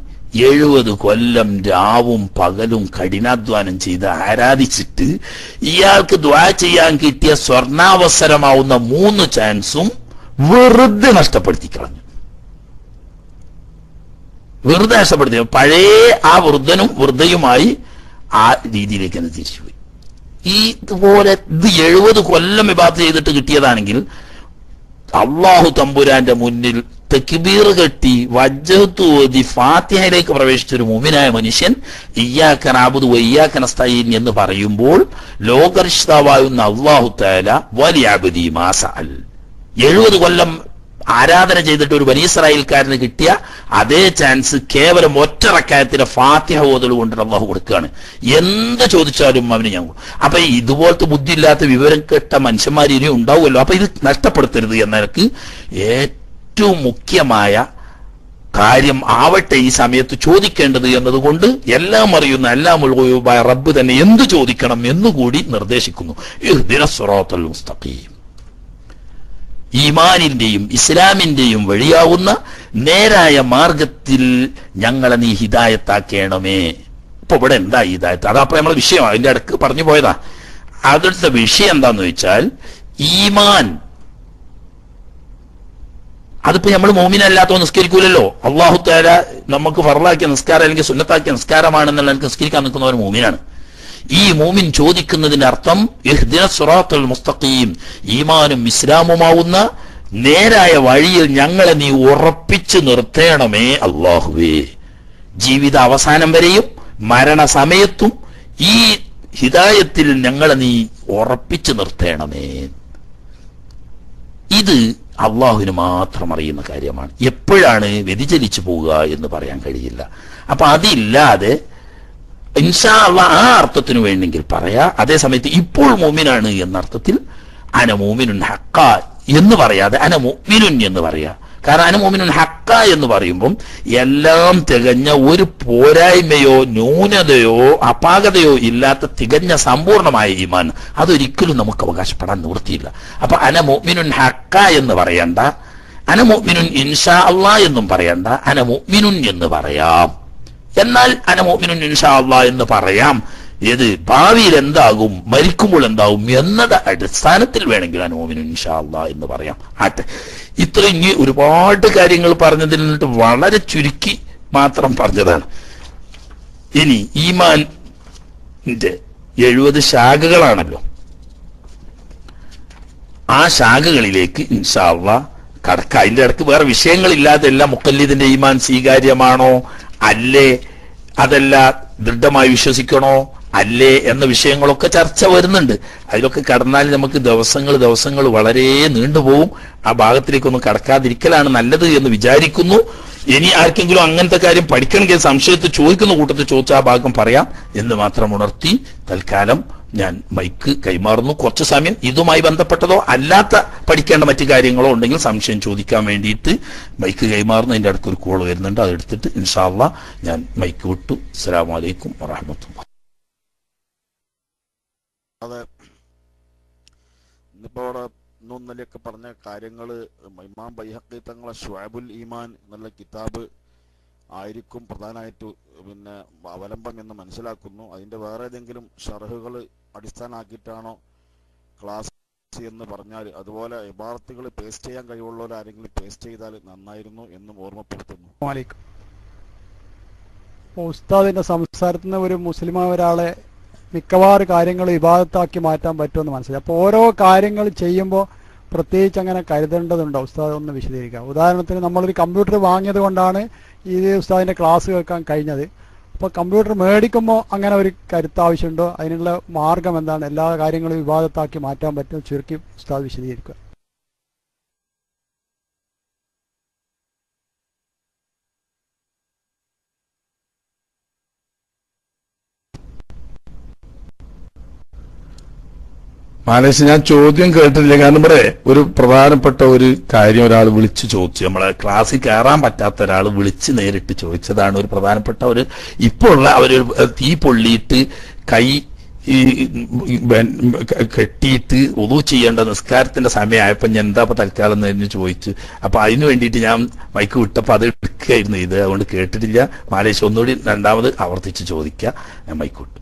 എഴുപത് കൊല്ലം രാവും പകലും കഠിനാധ്വാനം ചെയ്ത് ആരാധിച്ചിട്ട് ഇയാൾക്ക് ദ്വാ ചെയ്യാൻ കിട്ടിയ സ്വർണാവസരമാവുന്ന മൂന്ന് ചാൻസും വെറുതെ നഷ്ടപ്പെടുത്തി കളഞ്ഞു. വെറുതെ നഷ്ടപ്പെടുത്തി. പഴയ ആ വൃദ്ധനും വൃദ്ധയുമായി ആ രീതിയിലേക്ക് തന്നെ തിരിച്ചുപോയി ഈ ഇതുപോലെ ഇത് എഴുപത് കൊല്ലം വിഭാഗത്ത് ചെയ്തിട്ട് കിട്ടിയതാണെങ്കിൽ അള്ളാഹു തമ്പുരാന്റെ മുന്നിൽ തെക്കിബീർ കെട്ടി വജ്ജത്ത് ഓതി ഫാത്തിഹയിലേക്ക് പ്രവേശിച്ച ഒരു മുമിനായ മനുഷ്യൻ ഇയാക്കനാബുദു വയ്യാക്കനസ്തയിൻ എന്ന് പറയുമ്പോൾ ലോകർഷിതാവായുന്ന അള്ളാഹു താല വലിയാബുദി മാസ അൽ എഴുപത് കൊല്ലം ആരാധന ചെയ്തിട്ട് ഒരു ബനീസ്രായേൽക്കാരന് കിട്ടിയ അതേ ചാൻസ് കേവലം ഒറ്റ റക്കായത്തിലെ ഫാത്തിഹ ഓതൽ കൊണ്ട് അള്ളാഹു കൊടുക്കുകയാണ്. എന്ത് ചോദിച്ചാലും അവന് ഞാൻ അപ്പൊ ഇതുപോലത്തെ ബുദ്ധിയില്ലാത്ത വിവരം കെട്ട മനുഷ്യന്മാർ ഇനി ഉണ്ടാവുമല്ലോ. അപ്പൊ ഇത് നഷ്ടപ്പെടുത്തരുത് എന്നർക്ക് ഏറ്റവും മുഖ്യമായ കാര്യം ആവട്ടെ ഈ സമയത്ത് ചോദിക്കേണ്ടത് എന്നതുകൊണ്ട് എല്ലാം അറിയുന്ന എല്ലാം ഉൾകൊള്ളുവായ റബ്ബ് തന്നെ എന്ത് ചോദിക്കണം എന്നുകൂടി നിർദ്ദേശിക്കുന്നു. മുസ്തഖീം. ഈമാനിന്റെയും ഇസ്ലാമിന്റെയും വഴിയാവുന്ന നേരായ മാർഗത്തിൽ ഞങ്ങളെ നീ ഹിതായത്താക്കേണമേ ഇപ്പൊ ഇവിടെ എന്താ ഹിതായത്ത് അതപ്പോ നമ്മളെ വിഷയം. അതിന്റെ അടുക്ക് പറഞ്ഞു പോയതാ. അതിലത്തെ വിഷയം എന്താന്ന് വെച്ചാൽ ഈമാൻ. അതിപ്പോ നമ്മൾ മോമിനല്ലാത്തോ നിസ്കരിക്കൂലല്ലോ. അള്ളാഹു തേര നമുക്ക് ഫറലാക്കിയ നിസ്കാരം അല്ലെങ്കിൽ സുന്നത്താക്കിയ നിസ്കാരമാണെന്നുള്ള നിസ്കരിക്കാൻ നിൽക്കുന്നവർ മോമിനാണ്. ഈ മൂമിൻ ചോദിക്കുന്നതിന്റെ അർത്ഥം സിറാത്തുൽ മുസ്തഖീം. ഈമാനും ഇസ്ലാമുമാവുന്ന നേരായ വഴിയിൽ ഞങ്ങളെ നീ ഉറപ്പിച്ചു നിർത്തേണമേ അള്ളാഹുവേ ജീവിത അവസാനം വരെയും മരണസമയത്തും ഈ ഹിതായത്തിൽ ഞങ്ങളെ നീ ഉറപ്പിച്ചു നിർത്തേണമേ. ഇത് അള്ളാഹുവിന് മാത്രം അറിയുന്ന കാര്യമാണ്. എപ്പോഴാണ് വ്യതിചലിച്ചു പോവുക എന്ന് പറയാൻ കഴിയില്ല. അപ്പൊ അതില്ലാതെ ഇൻഷാ അള്ളാ ആ അർത്ഥത്തിന് വേണമെങ്കിൽ പറയാ. അതേ സമയത്ത് ഇപ്പോൾ മോമിനാണ് എന്ന അർത്ഥത്തിൽ അന മോമിനുൻ ഹക്ക എന്ന് പറയാതെ അന മോമിനുൻ എന്ന് പറയാ. കാരണം അന മോമിനുൻ ഹക്ക എന്ന് പറയുമ്പം എല്ലാം തികഞ്ഞ ഒരു പോരായ്മയോ ന്യൂനതയോ അപാകതയോ ഇല്ലാത്ത തികഞ്ഞ സമ്പൂർണമായ ഈമാൻ അതൊരിക്കലും നമുക്ക് അവകാശപ്പെടാൻ നിവൃത്തിയില്ല. അപ്പൊ അന മോമിനുൻ ഹക്ക എന്ന് പറയണ്ട. അന മോമിനുൻ ഇൻഷാ അള്ളാ എന്നും പറയണ്ട. അന മോമിനുൻ എന്ന് പറയാം. എന്നാൽ അനമോമിനുൻ ഇൻഷാ എന്ന് പറയാം. ഏത് ഭാവിയിൽ എന്താകും മരിക്കുമ്പോൾ എന്താകും എന്നത് അടിസ്ഥാനത്തിൽ വേണമെങ്കിൽ അനമോമിനുൻ ഇൻഷാ അള്ളാ എന്ന് പറയാം. ആട്ടെ ഇത്രയും ഒരുപാട് കാര്യങ്ങൾ പറഞ്ഞതിൽ നിന്നിട്ട് വളരെ ചുരുക്കി മാത്രം പറഞ്ഞതാണ്. ഇനി ഈമാന്റെ എഴുപത് ശാഖകളാണല്ലോ. ആ ശാഖകളിലേക്ക് ഇൻഷാ അള്ളാ കടക്ക. അതിന്റെ ഇടയ്ക്ക് വേറെ വിഷയങ്ങളില്ലാതെ എല്ലാം മുക്കല്ലിദിന്റെ ഈമാൻ സ്വീകാര്യമാണോ? അല്ലേ? അതല്ല ദൃഢമായി വിശ്വസിക്കണോ? അല്ലേ എന്ന വിഷയങ്ങളൊക്കെ ചർച്ച വരുന്നുണ്ട്. അതിലൊക്കെ കടന്നാൽ നമുക്ക് ദിവസങ്ങൾ ദിവസങ്ങൾ വളരെ നീണ്ടുപോകും ആ ഭാഗത്തിലേക്കൊന്നും കടക്കാതിരിക്കലാണ് നല്ലത് എന്ന് വിചാരിക്കുന്നു. ഇനി ആർക്കെങ്കിലും അങ്ങനത്തെ കാര്യം പഠിക്കണമെങ്കിൽ സംശയത്തിൽ ചോദിക്കുന്ന കൂട്ടത്തിൽ ചോദിച്ച ആ ഭാഗം പറയാം എന്ന് മാത്രം ഉണർത്തി തൽക്കാലം ഞാൻ മൈക്ക് കൈമാറുന്നു. കുറച്ച് സമയം ഇതുമായി ബന്ധപ്പെട്ടതോ അല്ലാത്ത പഠിക്കേണ്ട മറ്റു കാര്യങ്ങളോ ഉണ്ടെങ്കിൽ സംശയം ചോദിക്കാൻ വേണ്ടിയിട്ട് മൈക്ക് കൈമാറുന്നു എന്റെ അടുത്ത് ഒരു കോൾ വരുന്നുണ്ട്. അതെടുത്തിട്ട് ഇൻഷാല്ല ഞാൻ മൈക്ക് വിട്ടു. അസ്സാം വലൈക്കും വറഹമത്തുള്ള അതെ. ഇന്നിപ്പോ അവിടെ ഇന്നും പറഞ്ഞ കാര്യങ്ങൾ ഇമാം ബൈഹക്കി തങ്ങളെ ഷുവാബുൽ ഈമാൻ എന്നുള്ള കിതാബ് ആയിരിക്കും പ്രധാനമായിട്ട് പിന്നെ അവലംബം എന്ന് മനസ്സിലാക്കുന്നു. അതിന്റെ വേറെ ഏതെങ്കിലും ഷർഹുകൾ അടിസ്ഥാനമാക്കിയിട്ടാണോ ക്ലാസ് എന്ന് പറഞ്ഞാൽ അതുപോലെ യഥാർത്ഥികൾ പേസ്റ്റ് ചെയ്യാൻ കഴിവുള്ളവർ ആരെങ്കിലും പേസ്റ്റ് ചെയ്താൽ നന്നായിരുന്നു എന്നും ഓർമ്മപ്പെടുത്തുന്നു. ഉസ്താദിന്റെ സംസാരത്തിൽ നിന്ന് ഒരു മുസ്ലിമായ ഒരാളെ മിക്കവാറും കാര്യങ്ങൾ വിവാദത്താക്കി മാറ്റാൻ പറ്റുമെന്ന് മനസ്സിലായി. അപ്പോൾ ഓരോ കാര്യങ്ങൾ ചെയ്യുമ്പോൾ പ്രത്യേകിച്ച് അങ്ങനെ കരുതേണ്ടതുണ്ടോ? ഉസ്താദ് ഒന്ന് വിശദീകരിക്കാം. ഉദാഹരണത്തിന് നമ്മളൊരു കമ്പ്യൂട്ടർ വാങ്ങിയത് കൊണ്ടാണ് ഈ ഉസ്താദിന്റെ ക്ലാസ് കേൾക്കാൻ കഴിഞ്ഞത്. അപ്പോൾ കമ്പ്യൂട്ടർ മേടിക്കുമ്പോൾ അങ്ങനെ ഒരു കരുത്താവശ്യമുണ്ടോ? അതിനുള്ള മാർഗം എന്താണ്? എല്ലാ കാര്യങ്ങളും വിവാദത്താക്കി മാറ്റാൻ പറ്റും ചുരുക്കി ഉസ്താദ് വിശദീകരിക്കുക. മാലേഷ് ഞാൻ ചോദ്യം കേട്ടിട്ടില്ല. കാരണം ഇവിടെ ഒരു പ്രധാനപ്പെട്ട ഒരു കാര്യം ഒരാൾ വിളിച്ചു ചോദിച്ചു. നമ്മളെ ക്ലാസ്സിൽ കയറാൻ പറ്റാത്ത ഒരാൾ വിളിച്ച് നേരിട്ട് ചോദിച്ചതാണ് ഒരു പ്രധാനപ്പെട്ട ഒരു ഇപ്പോൾ ഉള്ള അവർ തീ പൊള്ളിയിട്ട് കൈ ഈ കെട്ടിയിട്ട് ഒതു ചെയ്യേണ്ട നിസ്കാരത്തിന്റെ സമയമായപ്പോ ഞാൻ എന്താ ഇപ്പൊ തൽക്കാലം എന്ന് ചോദിച്ചു. അപ്പൊ അതിന് വേണ്ടിയിട്ട് ഞാൻ മൈക്ക് വിട്ടപ്പോൾ അത് എടുക്കുകയായിരുന്നു ഇത് അതുകൊണ്ട് കേട്ടിട്ടില്ല. മാലേഷ് ഒന്നുകൂടി രണ്ടാമത് ആവർത്തിച്ച് ചോദിക്കുക ഞാൻ മൈക്ക് വിട്ടു.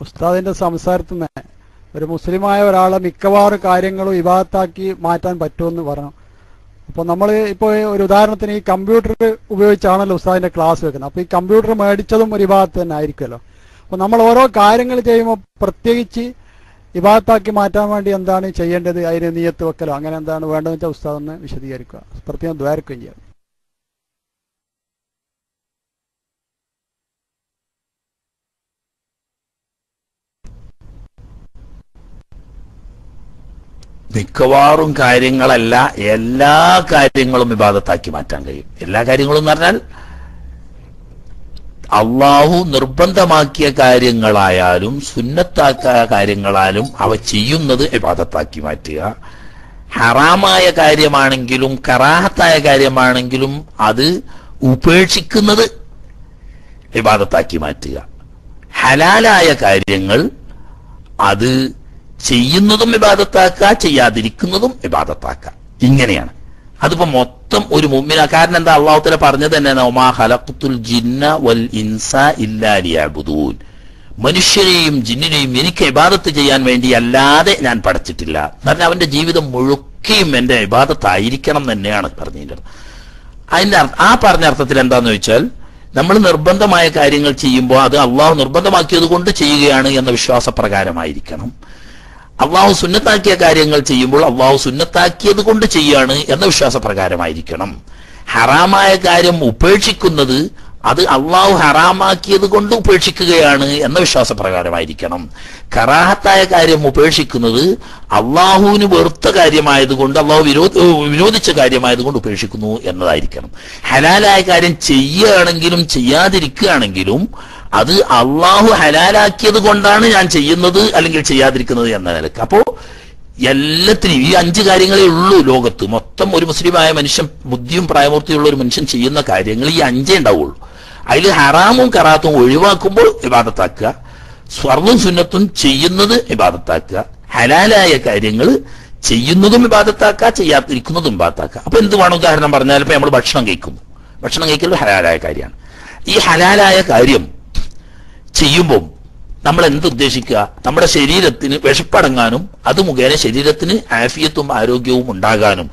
ഉസ്താദിന്റെ സംസാരത്തിൽ നിന്ന് ഒരു മുസ്ലിമായ ഒരാളെ മിക്കവാറും കാര്യങ്ങളും വിവാദത്താക്കി മാറ്റാൻ പറ്റുമെന്ന് പറഞ്ഞു. അപ്പോൾ നമ്മൾ ഇപ്പോൾ ഒരു ഉദാഹരണത്തിന് ഈ കമ്പ്യൂട്ടർ ഉപയോഗിച്ചാണല്ലോ ഉസ്താദിന്റെ ക്ലാസ് വെക്കുന്നത്. അപ്പോൾ ഈ കമ്പ്യൂട്ടർ മേടിച്ചതും ഒരു വിഭാഗത്ത് തന്നെ ആയിരിക്കുമല്ലോ. അപ്പോൾ നമ്മൾ ഓരോ കാര്യങ്ങൾ ചെയ്യുമ്പോൾ പ്രത്യേകിച്ച് വിവാദത്താക്കി മാറ്റാൻ വേണ്ടി എന്താണ് ചെയ്യേണ്ടത്? അതിന് നീയത്ത് വെക്കലോ? അങ്ങനെ എന്താണ് വേണ്ടതെന്ന് വെച്ചാൽ ഉസ്താദ് ഒന്ന് വിശദീകരിക്കുക. പ്രത്യേകം ദ്വാരക്കുകയും ചെയ്യാം. മിക്കവാറും കാര്യങ്ങളല്ല എല്ലാ കാര്യങ്ങളും വിവാദത്താക്കി മാറ്റാൻ കഴിയും. എല്ലാ കാര്യങ്ങളും എന്ന് പറഞ്ഞാൽ അള്ളാഹു നിർബന്ധമാക്കിയ കാര്യങ്ങളായാലും സുന്നത്താക്കിയ കാര്യങ്ങളാലും അവ ചെയ്യുന്നത് വിവാദത്താക്കി മാറ്റുക. ഹറാമായ കാര്യമാണെങ്കിലും കറാഹത്തായ കാര്യമാണെങ്കിലും അത് ഉപേക്ഷിക്കുന്നത് വിവാദത്താക്കി മാറ്റുക. ഹലാലായ കാര്യങ്ങൾ അത് ചെയ്യുന്നതും വിവാദത്താക്ക ചെയ്യാതിരിക്കുന്നതും വിവാദത്താക്ക ഇങ്ങനെയാണ്. അതിപ്പോ മൊത്തം ഒരു മുമ്മിന. കാരണം എന്താ? അള്ളാഹുത്തല പറഞ്ഞത് തന്നെയാണ് ജിന്ന വൽ മനുഷ്യരെയും ജിന്നിനെയും എനിക്ക് ഇബാദത്ത് ചെയ്യാൻ വേണ്ടി അല്ലാതെ ഞാൻ പഠിച്ചിട്ടില്ല. കാരണം അവന്റെ ജീവിതം മുഴുക്കയും എന്റെ ഇബാദത്തായിരിക്കണം തന്നെയാണ് പറഞ്ഞതിന്റെ അതിന്റെ ആ പറഞ്ഞ അർത്ഥത്തിൽ എന്താന്ന് വെച്ചാൽ നമ്മൾ നിർബന്ധമായ കാര്യങ്ങൾ ചെയ്യുമ്പോൾ അത് അള്ളാഹു നിർബന്ധമാക്കിയത് കൊണ്ട് ചെയ്യുകയാണ് എന്ന വിശ്വാസപ്രകാരമായിരിക്കണം. അള്ളാഹു സുന്നത്താക്കിയ കാര്യങ്ങൾ ചെയ്യുമ്പോൾ അള്ളാഹു സുന്നത്താക്കിയത് കൊണ്ട് ചെയ്യാണ് എന്ന വിശ്വാസപ്രകാരമായിരിക്കണം. ഹറാമായ കാര്യം ഉപേക്ഷിക്കുന്നത് അത് അള്ളാഹു ഹറാമാക്കിയത് കൊണ്ട് ഉപേക്ഷിക്കുകയാണ് എന്ന വിശ്വാസപ്രകാരമായിരിക്കണം. കറാഹത്തായ കാര്യം ഉപേക്ഷിക്കുന്നത് അള്ളാഹുവിന് വെറുത്ത കാര്യമായതുകൊണ്ട് അള്ളാഹു വിരോധ വിരോധിച്ച കാര്യമായതുകൊണ്ട് ഉപേക്ഷിക്കുന്നു എന്നതായിരിക്കണം. ഹലാലായ കാര്യം ചെയ്യുകയാണെങ്കിലും ചെയ്യാതിരിക്കുകയാണെങ്കിലും അത് അള്ളാഹു ഹലാലാക്കിയത് കൊണ്ടാണ് ഞാൻ ചെയ്യുന്നത് അല്ലെങ്കിൽ ചെയ്യാതിരിക്കുന്നത് എന്ന നിലയ്ക്ക്. അപ്പോ എല്ലാത്തിനും ഈ അഞ്ച് കാര്യങ്ങളേ ഉള്ളൂ ലോകത്ത്. മൊത്തം ഒരു മുസ്ലിമായ മനുഷ്യൻ ബുദ്ധിയും പ്രായമൂർത്തിയുള്ള ഒരു മനുഷ്യൻ ചെയ്യുന്ന കാര്യങ്ങൾ ഈ അഞ്ചേ ഉണ്ടാവുള്ളൂ. അതിൽ ഹറാമും കറാത്തും ഒഴിവാക്കുമ്പോൾ ഇബാദത്താക്കുക. സ്വർവും സുന്നത്തും ചെയ്യുന്നത് ഇബാദത്താക്കുക. ഹലാലായ കാര്യങ്ങൾ ചെയ്യുന്നതും ഇബാദത്താക്കുക ചെയ്യാതിരിക്കുന്നതും ഇബാദത്താക്കുക. അപ്പൊ എന്ത് വേണം ഉദാഹരണം പറഞ്ഞാൽ ഇപ്പൊ നമ്മൾ ഭക്ഷണം കഴിക്കുന്നു. ഭക്ഷണം കഴിക്കൽ ഹലാലായ കാര്യമാണ്. ഈ ഹലാലായ കാര്യം ചെയ്യുമ്പോൾ നമ്മൾ എന്ത് ഉദ്ദേശിക്കുക? നമ്മുടെ ശരീരത്തിന് വിഷപ്പടങ്ങാനും അത് മുഖേന ശരീരത്തിന് ആഫിയത്തും ആരോഗ്യവും ഉണ്ടാകാനും.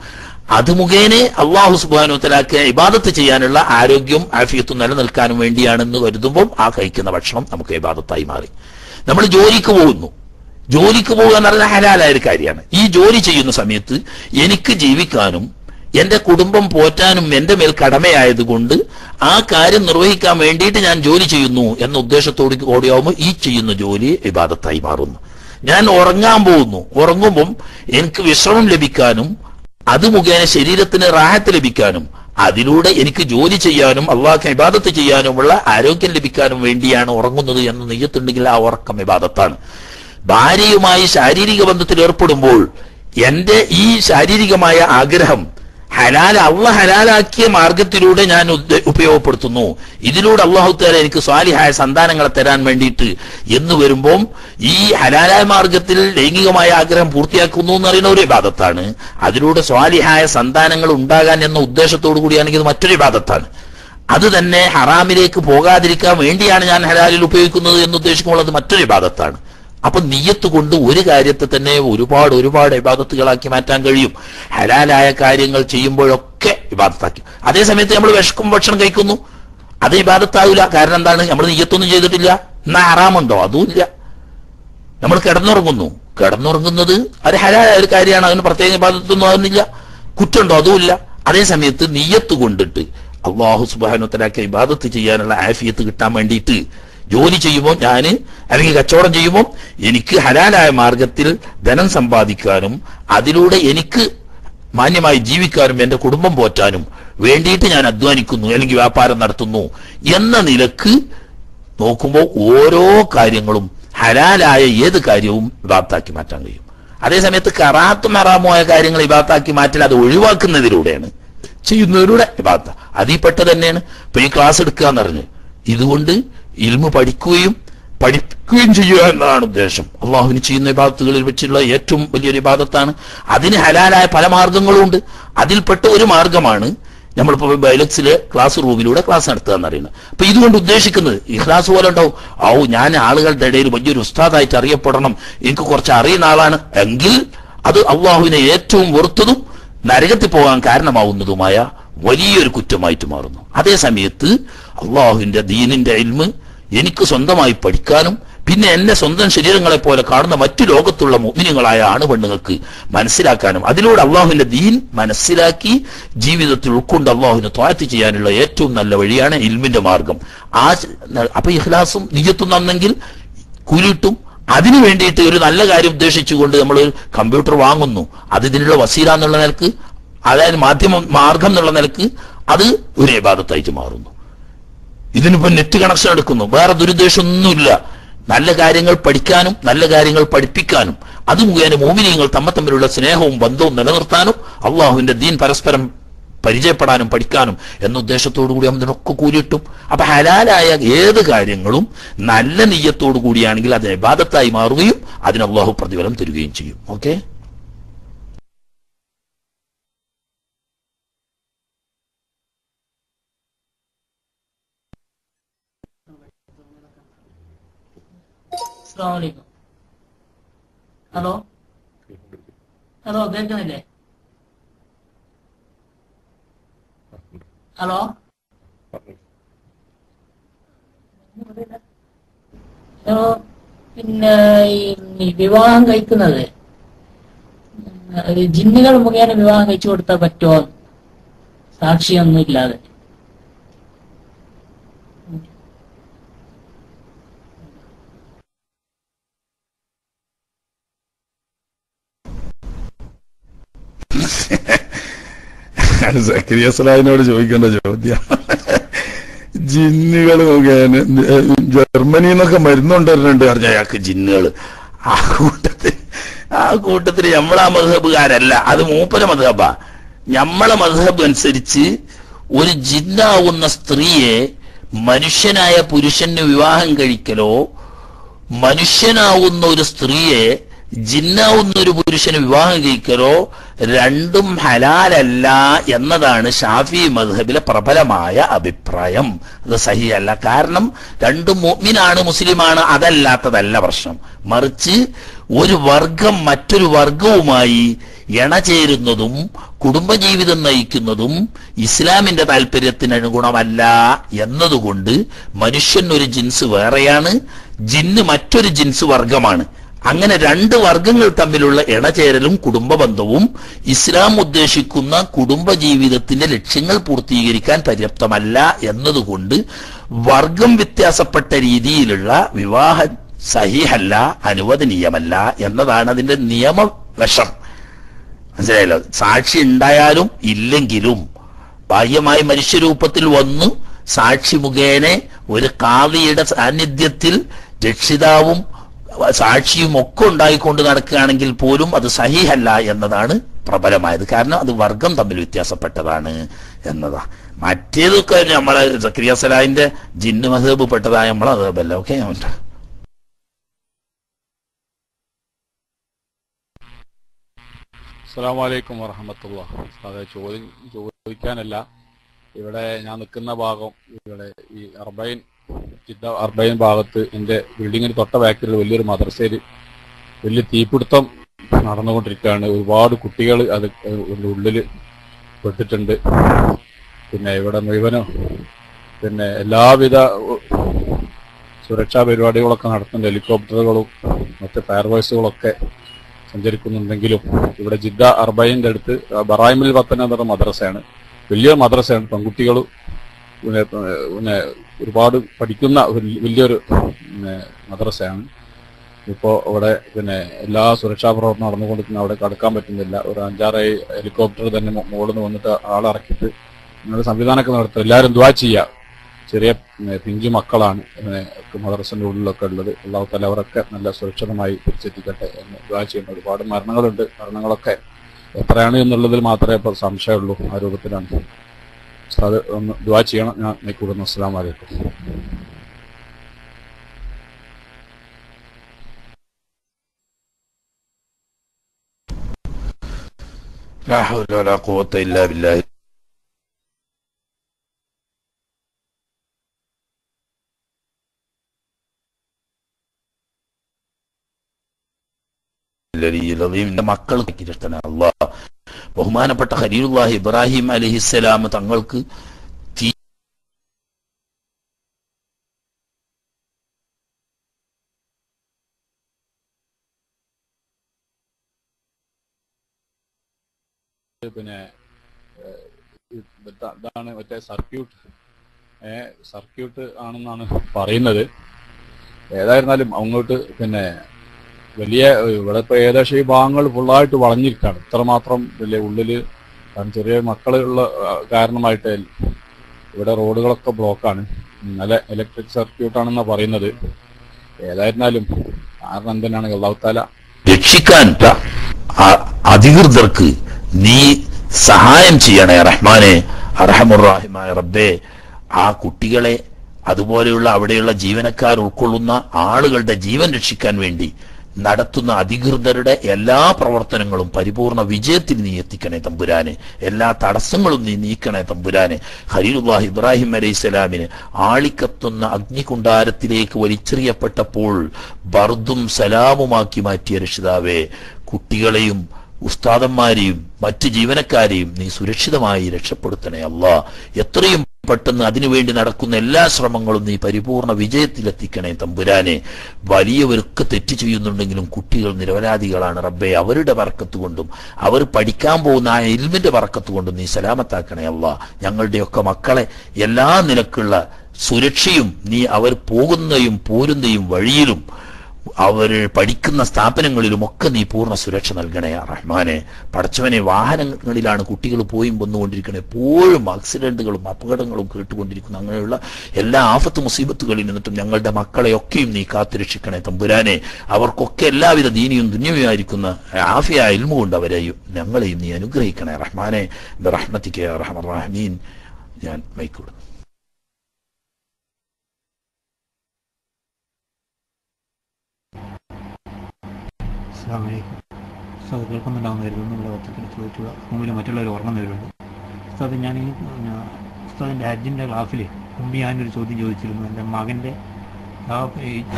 അത് മുഖേന അള്ളാഹു സുബാനു തലാക്ക് ഇബാദത്ത് ചെയ്യാനുള്ള ആരോഗ്യവും ആഫിയത്തും നിലനിൽക്കാനും വേണ്ടിയാണെന്ന് കരുതുമ്പോൾ ആ കഴിക്കുന്ന ഭക്ഷണം നമുക്ക് ഇബാദത്തായി മാറി. നമ്മൾ ജോലിക്ക് പോകുന്നു. ജോലിക്ക് പോകുക എന്ന് പറഞ്ഞാൽ ഹലാലായ ഒരു കാര്യമാണ്. ഈ ജോലി ചെയ്യുന്ന സമയത്ത് എനിക്ക് ജീവിക്കാനും എന്റെ കുടുംബം പോറ്റാനും എന്റെ മേൽ കടമയായതുകൊണ്ട് ആ കാര്യം നിർവഹിക്കാൻ വേണ്ടിയിട്ട് ഞാൻ ജോലി ചെയ്യുന്നു എന്ന ഉദ്ദേശത്തോട് കൂടിയാവുമ്പോൾ ഈ ചെയ്യുന്ന ജോലി വിവാദത്തായി മാറുന്നു. ഞാൻ ഉറങ്ങാൻ പോകുന്നു. ഉറങ്ങുമ്പം എനിക്ക് വിശ്രമം ലഭിക്കാനും അത് മുഖേന ശരീരത്തിന് റാഹത്ത് ലഭിക്കാനും അതിലൂടെ എനിക്ക് ജോലി ചെയ്യാനും അള്ളാഹ് ഇബാദത്ത് ചെയ്യാനുമുള്ള ആരോഗ്യം ലഭിക്കാനും വേണ്ടിയാണ് ഉറങ്ങുന്നത് എന്ന് നെയ്യത്തുണ്ടെങ്കിൽ ആ ഉറക്കം ഇബാദത്താണ്. ഭാര്യയുമായി ശാരീരിക ബന്ധത്തിൽ ഏർപ്പെടുമ്പോൾ എന്റെ ഈ ശാരീരികമായ ആഗ്രഹം ഹലാൽ അള്ള ഹലാലാക്കിയ മാർഗത്തിലൂടെ ഞാൻ ഉപയോഗപ്പെടുത്തുന്നു. ഇതിലൂടെ അള്ളാഹു തല എനിക്ക് സ്വാലിഹായ സന്താനങ്ങളെ തരാൻ വേണ്ടിയിട്ട് എന്ന് വരുമ്പം ഈ ഹലാലായ മാർഗത്തിൽ ലൈംഗികമായ ആഗ്രഹം പൂർത്തിയാക്കുന്നു എന്ന് പറയുന്ന ഒരു വിവാദത്താണ് അതിലൂടെ സ്വാലിഹായ സന്താനങ്ങൾ ഉണ്ടാകാൻ എന്ന ഉദ്ദേശത്തോടു കൂടിയാണെങ്കിൽ ഇത് മറ്റൊരു വിവാദത്താണ് അത് തന്നെ ഹറാമിലേക്ക് പോകാതിരിക്കാൻ വേണ്ടിയാണ് ഞാൻ ഹലാലിൽ ഉപയോഗിക്കുന്നത് എന്ന് ഉദ്ദേശിക്കുമ്പോൾ അത് മറ്റൊരു ഇബാദത്താണ്. അപ്പൊ നീയത്ത് കൊണ്ട് ഒരു കാര്യത്തെ തന്നെ ഒരുപാട് ഒരുപാട് ഇബാദത്തുകളാക്കി മാറ്റാൻ കഴിയും. ഹലാലായ കാര്യങ്ങൾ ചെയ്യുമ്പോഴൊക്കെ വിവാദത്താക്കി അതേ സമയത്ത് നമ്മൾ വിശക്കും ഭക്ഷണം കഴിക്കുന്നു. അത് വിവാദത്താവില്ല കാരണം എന്താണ്? നമ്മൾ നീയത്തൊന്നും ചെയ്തിട്ടില്ല. എന്നാ ആറാമുണ്ടോ അതുമില്ല. നമ്മൾ കിടന്നുറങ്ങുന്നു. കിടന്നുറങ്ങുന്നത് അത് ഹലാലായ ഒരു കാര്യമാണ്. അതിന് പ്രത്യേക വിവാദത്തൊന്നും ആകുന്നില്ല കുറ്റമുണ്ടോ? അതുമില്ല. അതേ സമയത്ത് നീയത്ത് കൊണ്ടിട്ട് അള്ളാഹു സുബാനുത്തലാക്കി വിവാദത്ത് ചെയ്യാനുള്ള ആഫിയത്ത് കിട്ടാൻ വേണ്ടിയിട്ട് ജോലി ചെയ്യുമ്പോൾ ഞാൻ അല്ലെങ്കിൽ കച്ചവടം ചെയ്യുമ്പോൾ എനിക്ക് ഹലാലായ മാർഗത്തിൽ ധനം സമ്പാദിക്കാനും അതിലൂടെ എനിക്ക് മാന്യമായി ജീവിക്കാനും എന്റെ കുടുംബം പോറ്റാനും വേണ്ടിയിട്ട് ഞാൻ അധ്വാനിക്കുന്നു അല്ലെങ്കിൽ വ്യാപാരം നടത്തുന്നു എന്ന നിലയ്ക്ക് നോക്കുമ്പോൾ ഓരോ കാര്യങ്ങളും ഹലാലായ ഏത് കാര്യവും ഇബാത്താക്കി മാറ്റാൻ കഴിയും. അതേസമയത്ത് കറാത്തും ഹറാമുമായ കാര്യങ്ങൾ ഇബാത്താക്കി മാറ്റൽ അത് ഒഴിവാക്കുന്നതിലൂടെയാണ്. ചെയ്യുന്നതിലൂടെ ഇബാത്ത. അതിൽപ്പെട്ട പെട്ട തന്നെയാണ്. ഇപ്പൊ ഈ ക്ലാസ് എടുക്കുക എന്ന് പറഞ്ഞു ഇതുകൊണ്ട് ഇൽമു പഠിക്കുകയും പഠിക്കുകയും ചെയ്യുക എന്നതാണ് ഉദ്ദേശം. അള്ളാഹുവിന് ചെയ്യുന്ന വിഭാഗത്തുകളിൽ വെച്ചുള്ള ഏറ്റവും വലിയൊരു വിഭാഗത്താണ് അതിന് ഹലാലായ പല മാർഗങ്ങളും ഉണ്ട് അതിൽപ്പെട്ട ഒരു മാർഗമാണ് നമ്മളിപ്പോ ബൈലക്സിലെ ക്ലാസ് റൂമിലൂടെ ക്ലാസ് നടത്തുക എന്നറിയുന്നത് അപ്പൊ ഇതുകൊണ്ട് ഉദ്ദേശിക്കുന്നത് ഈ ക്ലാസ് പോലെ ഉണ്ടാവും. ഔ ഞാൻ ആളുകളുടെ ഇടയിൽ വലിയൊരു ഉസ്താദായിട്ട് അറിയപ്പെടണം. എനിക്ക് കുറച്ച് അറിയുന്ന ആളാണ്. എങ്കിൽ അത് അള്ളാഹുവിനെ ഏറ്റവും വെറുത്തതും നരകത്തിൽ പോകാൻ കാരണമാവുന്നതുമായ വലിയൊരു കുറ്റമായിട്ട് മാറുന്നു. അതേ സമയത്ത് അള്ളാഹുവിന്റെ ദീനിന്റെ ഇൽമ് എനിക്ക് സ്വന്തമായി പഠിക്കാനും പിന്നെ എന്നെ സ്വന്തം ശരീരങ്ങളെ പോലെ കാണുന്ന മറ്റു ലോകത്തുള്ള മോഹിനികളായ ആണുപെണ്ണുങ്ങൾക്ക് മനസ്സിലാക്കാനും അതിലൂടെ അള്ളാഹുവിന്റെ ദീൻ മനസ്സിലാക്കി ജീവിതത്തിൽ ഉൾക്കൊണ്ട് അള്ളാഹുവിനെ ത്വായത്ത് ചെയ്യാനുള്ള ഏറ്റവും നല്ല വഴിയാണ് ഇൽമിന്റെ മാർഗം. ആ അപ്പൊ ഇഹ്ലാസും നിജത്തും നന്നെങ്കിൽ കുരുട്ടും. അതിനു വേണ്ടിയിട്ട് ഒരു നല്ല കാര്യം ഉദ്ദേശിച്ചുകൊണ്ട് നമ്മൾ കമ്പ്യൂട്ടർ വാങ്ങുന്നു. അത് ഇതിനുള്ള വസീല എന്നുള്ള നിലയ്ക്ക് അതായത് മാധ്യമ മാർഗം എന്നുള്ള നിലയ്ക്ക് അത് ഒരു ഏപാദത്തായിട്ട് മാറുന്നു. ഇതിനിപ്പോ നെറ്റ് കണക്ഷൻ എടുക്കുന്നു. വേറെ ദുരുദ്ദേശമൊന്നുമില്ല. നല്ല കാര്യങ്ങൾ പഠിക്കാനും നല്ല കാര്യങ്ങൾ പഠിപ്പിക്കാനും അത് മുഖേന മോമിനിയങ്ങൾ തമ്മ തമ്മിലുള്ള സ്നേഹവും ബന്ധവും നിലനിർത്താനും അള്ളാഹുവിന്റെ ദീൻ പരസ്പരം പരിചയപ്പെടാനും പഠിക്കാനും എന്ന ഉദ്ദേശത്തോടു കൂടി അതിനൊക്കെ കൂലിയിട്ടും. അപ്പൊ ഹലാലായ ഏത് കാര്യങ്ങളും നല്ല നെയ്യത്തോടു കൂടിയാണെങ്കിൽ അത് ഇബാദത്തായി മാറുകയും അതിന് അള്ളാഹു പ്രതിഫലം തരികയും ചെയ്യും. ഓക്കെ? അസ്സാമലൈക്കും ഹലോ? ഹലോ കേൾക്കുന്നില്ലേ? ഹലോ? പിന്നെ ഈ വിവാഹം കഴിക്കുന്നത്. ജിന്നുകൾ മുഖേന വിവാഹം കഴിച്ചു കൊടുത്താൽ പറ്റുമോ? സാക്ഷിയൊന്നും ഇല്ലാതെ സക്കരിയ സലാഹിനോട് ചോദിക്കേണ്ട ചോദ്യം. ജിന്നുകൾ മുഖേന ജർമ്മനി എന്നൊക്കെ മരുന്നുണ്ടായിരുന്നുണ്ട് പറഞ്ഞ അയാൾക്ക് ജിന്നുകൾ ആ കൂട്ടത്തിൽ ആ കൂട്ടത്തിൽ നമ്മളെ മധബുകാരല്ല അത് മൂപ്പര മധബാ നമ്മളെ മധബ് അനുസരിച്ച് ഒരു ജിന്നാവുന്ന സ്ത്രീയെ മനുഷ്യനായ പുരുഷന് വിവാഹം കഴിക്കലോ മനുഷ്യനാവുന്ന ഒരു സ്ത്രീയെ ജിന്നാവുന്ന ഒരു പുരുഷന് വിവാഹം കഴിക്കലോ രണ്ടും ഹലാലല്ല എന്നതാണ് ഷാഫി മദ്ഹബിലെ പ്രബലമായ അഭിപ്രായം. അത് സഹിയല്ല. കാരണം രണ്ടും മോമിനാണ് മുസ്ലിമാണ് അതല്ലാത്തതല്ല പ്രശ്നം. മറിച്ച് ഒരു വർഗം മറ്റൊരു വർഗവുമായി ഇണചേരുന്നതും കുടുംബജീവിതം നയിക്കുന്നതും ഇസ്ലാമിന്റെ താല്പര്യത്തിന് അനുഗുണമല്ല എന്നതുകൊണ്ട് മനുഷ്യൻ ഒരു ജിൻസ് വേറെയാണ് ജിന്ന് മറ്റൊരു ജിൻസ് വർഗമാണ്. അങ്ങനെ രണ്ട് വർഗങ്ങൾ തമ്മിലുള്ള ഇടചേരലും കുടുംബ ബന്ധവും ഇസ്ലാം ഉദ്ദേശിക്കുന്ന കുടുംബ ജീവിതത്തിന്റെ ലക്ഷ്യങ്ങൾ പൂർത്തീകരിക്കാൻ പര്യാപ്തമല്ല എന്നതുകൊണ്ട് വർഗം വ്യത്യാസപ്പെട്ട രീതിയിലുള്ള വിവാഹ സഹിഹല്ല അനുവദനീയമല്ല എന്നതാണ് അതിന്റെ നിയമവശം. മനസ്സിലായല്ലോ? സാക്ഷി ഉണ്ടായാലും ഇല്ലെങ്കിലും ബാഹ്യമായി മനുഷ്യരൂപത്തിൽ വന്ന് സാക്ഷി മുഖേന ഒരു കാവിയുടെ സാന്നിധ്യത്തിൽ രക്ഷിതാവും സാക്ഷിയും ഒക്കെ ഉണ്ടായിക്കൊണ്ട് നടക്കുകയാണെങ്കിൽ പോലും അത് സഹിഹല്ല എന്നതാണ് പ്രബലമായത്. കാരണം അത് വർഗം തമ്മിൽ വ്യത്യാസപ്പെട്ടതാണ് എന്നതാ. മറ്റേതൊക്കെ നമ്മളെ സക്രിയ സലാഹിന്റെ ജിന്ന് മഹബ് പെട്ടതായ നമ്മളെ അതല്ല ഓക്കെ അസ്സാം വലൈക്കും വറഹമത്തുള്ള ചോദിക്കാനല്ല. ഇവിടെ ഞാൻ നിൽക്കുന്ന ഭാഗം ഇവിടെ ഈ അർബൈൻ ജിദ്ദ അർബൈൻ ഭാഗത്ത് എന്റെ ബിൽഡിങ്ങിന് തൊട്ട ബാക്കിൽ വലിയൊരു മദ്രസയിൽ വലിയ തീപിടുത്തം നടന്നുകൊണ്ടിരിക്കുകയാണ്. ഒരുപാട് കുട്ടികൾ അത് ഉള്ളിൽ പെട്ടിട്ടുണ്ട്. പിന്നെ ഇവിടെ മുഴുവനും പിന്നെ എല്ലാവിധ സുരക്ഷാ പരിപാടികളൊക്കെ നടത്തുന്നുണ്ട്. ഹെലികോപ്റ്ററുകളും മറ്റ് ഫയർവേഴ്സുകളൊക്കെ സഞ്ചരിക്കുന്നുണ്ടെങ്കിലും ഇവിടെ ജിദ്ദ അർബൈന്റെ അടുത്ത് ബറായിമിൽ പത്തന എന്ന് മദ്രസയാണ്. വലിയ മദ്രസയാണ്. പെൺകുട്ടികൾ പിന്നെ ഒരുപാട് പഠിക്കുന്ന ഒരു വലിയൊരു മദ്രസയാണ്. ഇപ്പോൾ അവിടെ പിന്നെ എല്ലാ സുരക്ഷാ പ്രവർത്തനം നടന്നുകൊണ്ടിരിക്കുന്ന. അവിടെ കടക്കാൻ പറ്റുന്നില്ല. ഒരു അഞ്ചാറ് ഹെലികോപ്റ്റർ തന്നെ മുകളിൽ നിന്ന് വന്നിട്ട് ആളിറക്കിയിട്ട് നിങ്ങളുടെ സംവിധാനമൊക്കെ നടത്തും. എല്ലാവരും ദ്വാ ചെയ്യുക. ചെറിയ പിഞ്ചു മക്കളാണ് പിന്നെ, മദ്രസന്റെ ഉള്ളിലൊക്കെ ഉള്ളത്. അള്ളാഹു അവരൊക്കെ നല്ല സുരക്ഷിതമായി തിരിച്ചെത്തിക്കട്ടെ എന്ന് ദ്വാ ചെയ്യുന്നു. ഒരുപാട് മരണങ്ങളുണ്ട്. മരണങ്ങളൊക്കെ എത്രയാണ് എന്നുള്ളതിൽ മാത്രമേ ഇപ്പോൾ സംശയമുള്ളൂ. ആ രൂപത്തിലാണ്. السلام لا حول ولا قوة إلا بالله الذي لظيم لما قلت قلقك الله ബഹുമാനപ്പെട്ട ഹരീലുല്ലാഹി ഇബ്രാഹിം അലഹിസ്സലാം തങ്ങൾക്ക് പിന്നെ ഇതാണ് മറ്റേ സർക്യൂട്ട്. സർക്യൂട്ട് ആണെന്നാണ് പറയുന്നത്. ഏതായിരുന്നാലും അങ്ങോട്ട് പിന്നെ വലിയ ഇവിടെ ഇപ്പൊ ഏകദേശം ഈ ഭാഗങ്ങൾ ഫുള്ളായിട്ട് വളഞ്ഞിരിക്കുകയാണ്. ഇത്രമാത്രം വലിയ ഉള്ളിൽ കാരണം ചെറിയ മക്കളുള്ള കാരണമായിട്ട് ഇവിടെ റോഡുകളൊക്കെ ബ്ലോക്കാണ്. നല്ല ഇലക്ട്രിക് സർക്യൂട്ട് ആണെന്നാ പറയുന്നത്. ഏതായിരുന്നാലും കാരണം എന്തിനാണ് അള്ളാഹുത്താല രക്ഷിക്കാൻ അധികൃതർക്ക് നീ സഹായം ചെയ്യണേ റഹ്മാനെ അറഹമുറാഹിമായ റബ്ബേ. ആ കുട്ടികളെ അതുപോലെയുള്ള അവിടെയുള്ള ജീവനക്കാർ ഉൾക്കൊള്ളുന്ന ആളുകളുടെ ജീവൻ രക്ഷിക്കാൻ വേണ്ടി നടത്തുന്ന അധികൃതരുടെ എല്ലാ പ്രവർത്തനങ്ങളും പരിപൂർണ വിജയത്തിൽ നീ എത്തിക്കണേ തമ്പുരാനെ. എല്ലാ തടസ്സങ്ങളും നീ നീക്കണേ തമ്പുരാനെ. ഖലീലുല്ലാഹ് ഇബ്രാഹിം അലൈഹി സ്വലാമിന് ആളിക്കത്തുന്ന അഗ്നികുണ്ടാരത്തിലേക്ക് വലിച്ചെറിയപ്പെട്ടപ്പോൾ ബർദും സലാമുമാക്കി മാറ്റിയ രക്ഷിതാവേ കുട്ടികളെയും ഉസ്താദന്മാരെയും മറ്റ് ജീവനക്കാരെയും നീ സുരക്ഷിതമായി രക്ഷപ്പെടുത്തണേ അല്ല എത്രയും പെട്ടെന്ന് അതിനുവേണ്ടി നടക്കുന്ന എല്ലാ ശ്രമങ്ങളും നീ പരിപൂർണ വിജയത്തിലെത്തിക്കണേ തമ്പുരാനെ. വലിയവരൊക്കെ തെറ്റ് ചെയ്യുന്നുണ്ടെങ്കിലും കുട്ടികൾ നിരപരാധികളാണ് റബ്ബെ. അവരുടെ വറക്കത്ത് കൊണ്ടും അവർ പഠിക്കാൻ പോകുന്ന ആ എൽമിന്റെ വറക്കത്ത് കൊണ്ടും നീ സലാമത്താക്കണേ അല്ല ഞങ്ങളുടെയൊക്കെ മക്കളെ എല്ലാ നിലക്കുള്ള സുരക്ഷയും നീ അവർ പോകുന്നയും പോരുന്നയും വഴിയിലും അവർ പഠിക്കുന്ന സ്ഥാപനങ്ങളിലുമൊക്കെ നീ പൂർണ സുരക്ഷ നൽകണേ റഹ്മാനെ. പഠിച്ചവനെ വാഹനങ്ങളിലാണ് കുട്ടികൾ പോയും വന്നുകൊണ്ടിരിക്കുന്നത് എപ്പോഴും ആക്സിഡന്റുകളും അപകടങ്ങളും കേട്ടുകൊണ്ടിരിക്കുന്ന. അങ്ങനെയുള്ള എല്ലാ ആഫത്ത് മുസീബത്തുകളിൽ നിന്നിട്ടും ഞങ്ങളുടെ മക്കളെയൊക്കെയും നീ കാത്തുരക്ഷിക്കണേ തമ്പുരാനെ. അവർക്കൊക്കെ എല്ലാവിധ ദീനിയും ദുന്യവുമായിരിക്കുന്ന ആഫിയ ഇൽമുകൊണ്ട് അവരെയും ഞങ്ങളെയും നീ അനുഗ്രഹിക്കണേ റഹ്മാനെ. റഹ്മത്തിക്ക് റഹ്മീൻ ഞാൻ മൈക്കൂടുന്നു അസ്സാമലൈക്കും ഉസ്താദ് കേൾക്കുന്നുണ്ടാവുന്ന കരുതുന്നുള്ള ഒത്തത്തിൽ ചോദിച്ചുള്ള മുമ്പിൽ മറ്റുള്ളവർ ഓർമ്മ വരുന്നുണ്ട് ഉസ്താദ് ഞാൻ ഈ ഉസ്താദിന്റെ ഹജ്ജിന്റെ ക്ലാസ്സിൽ മുമ്പ് ഞാനൊരു ചോദ്യം ചോദിച്ചിരുന്നു. എന്റെ മകന്റെ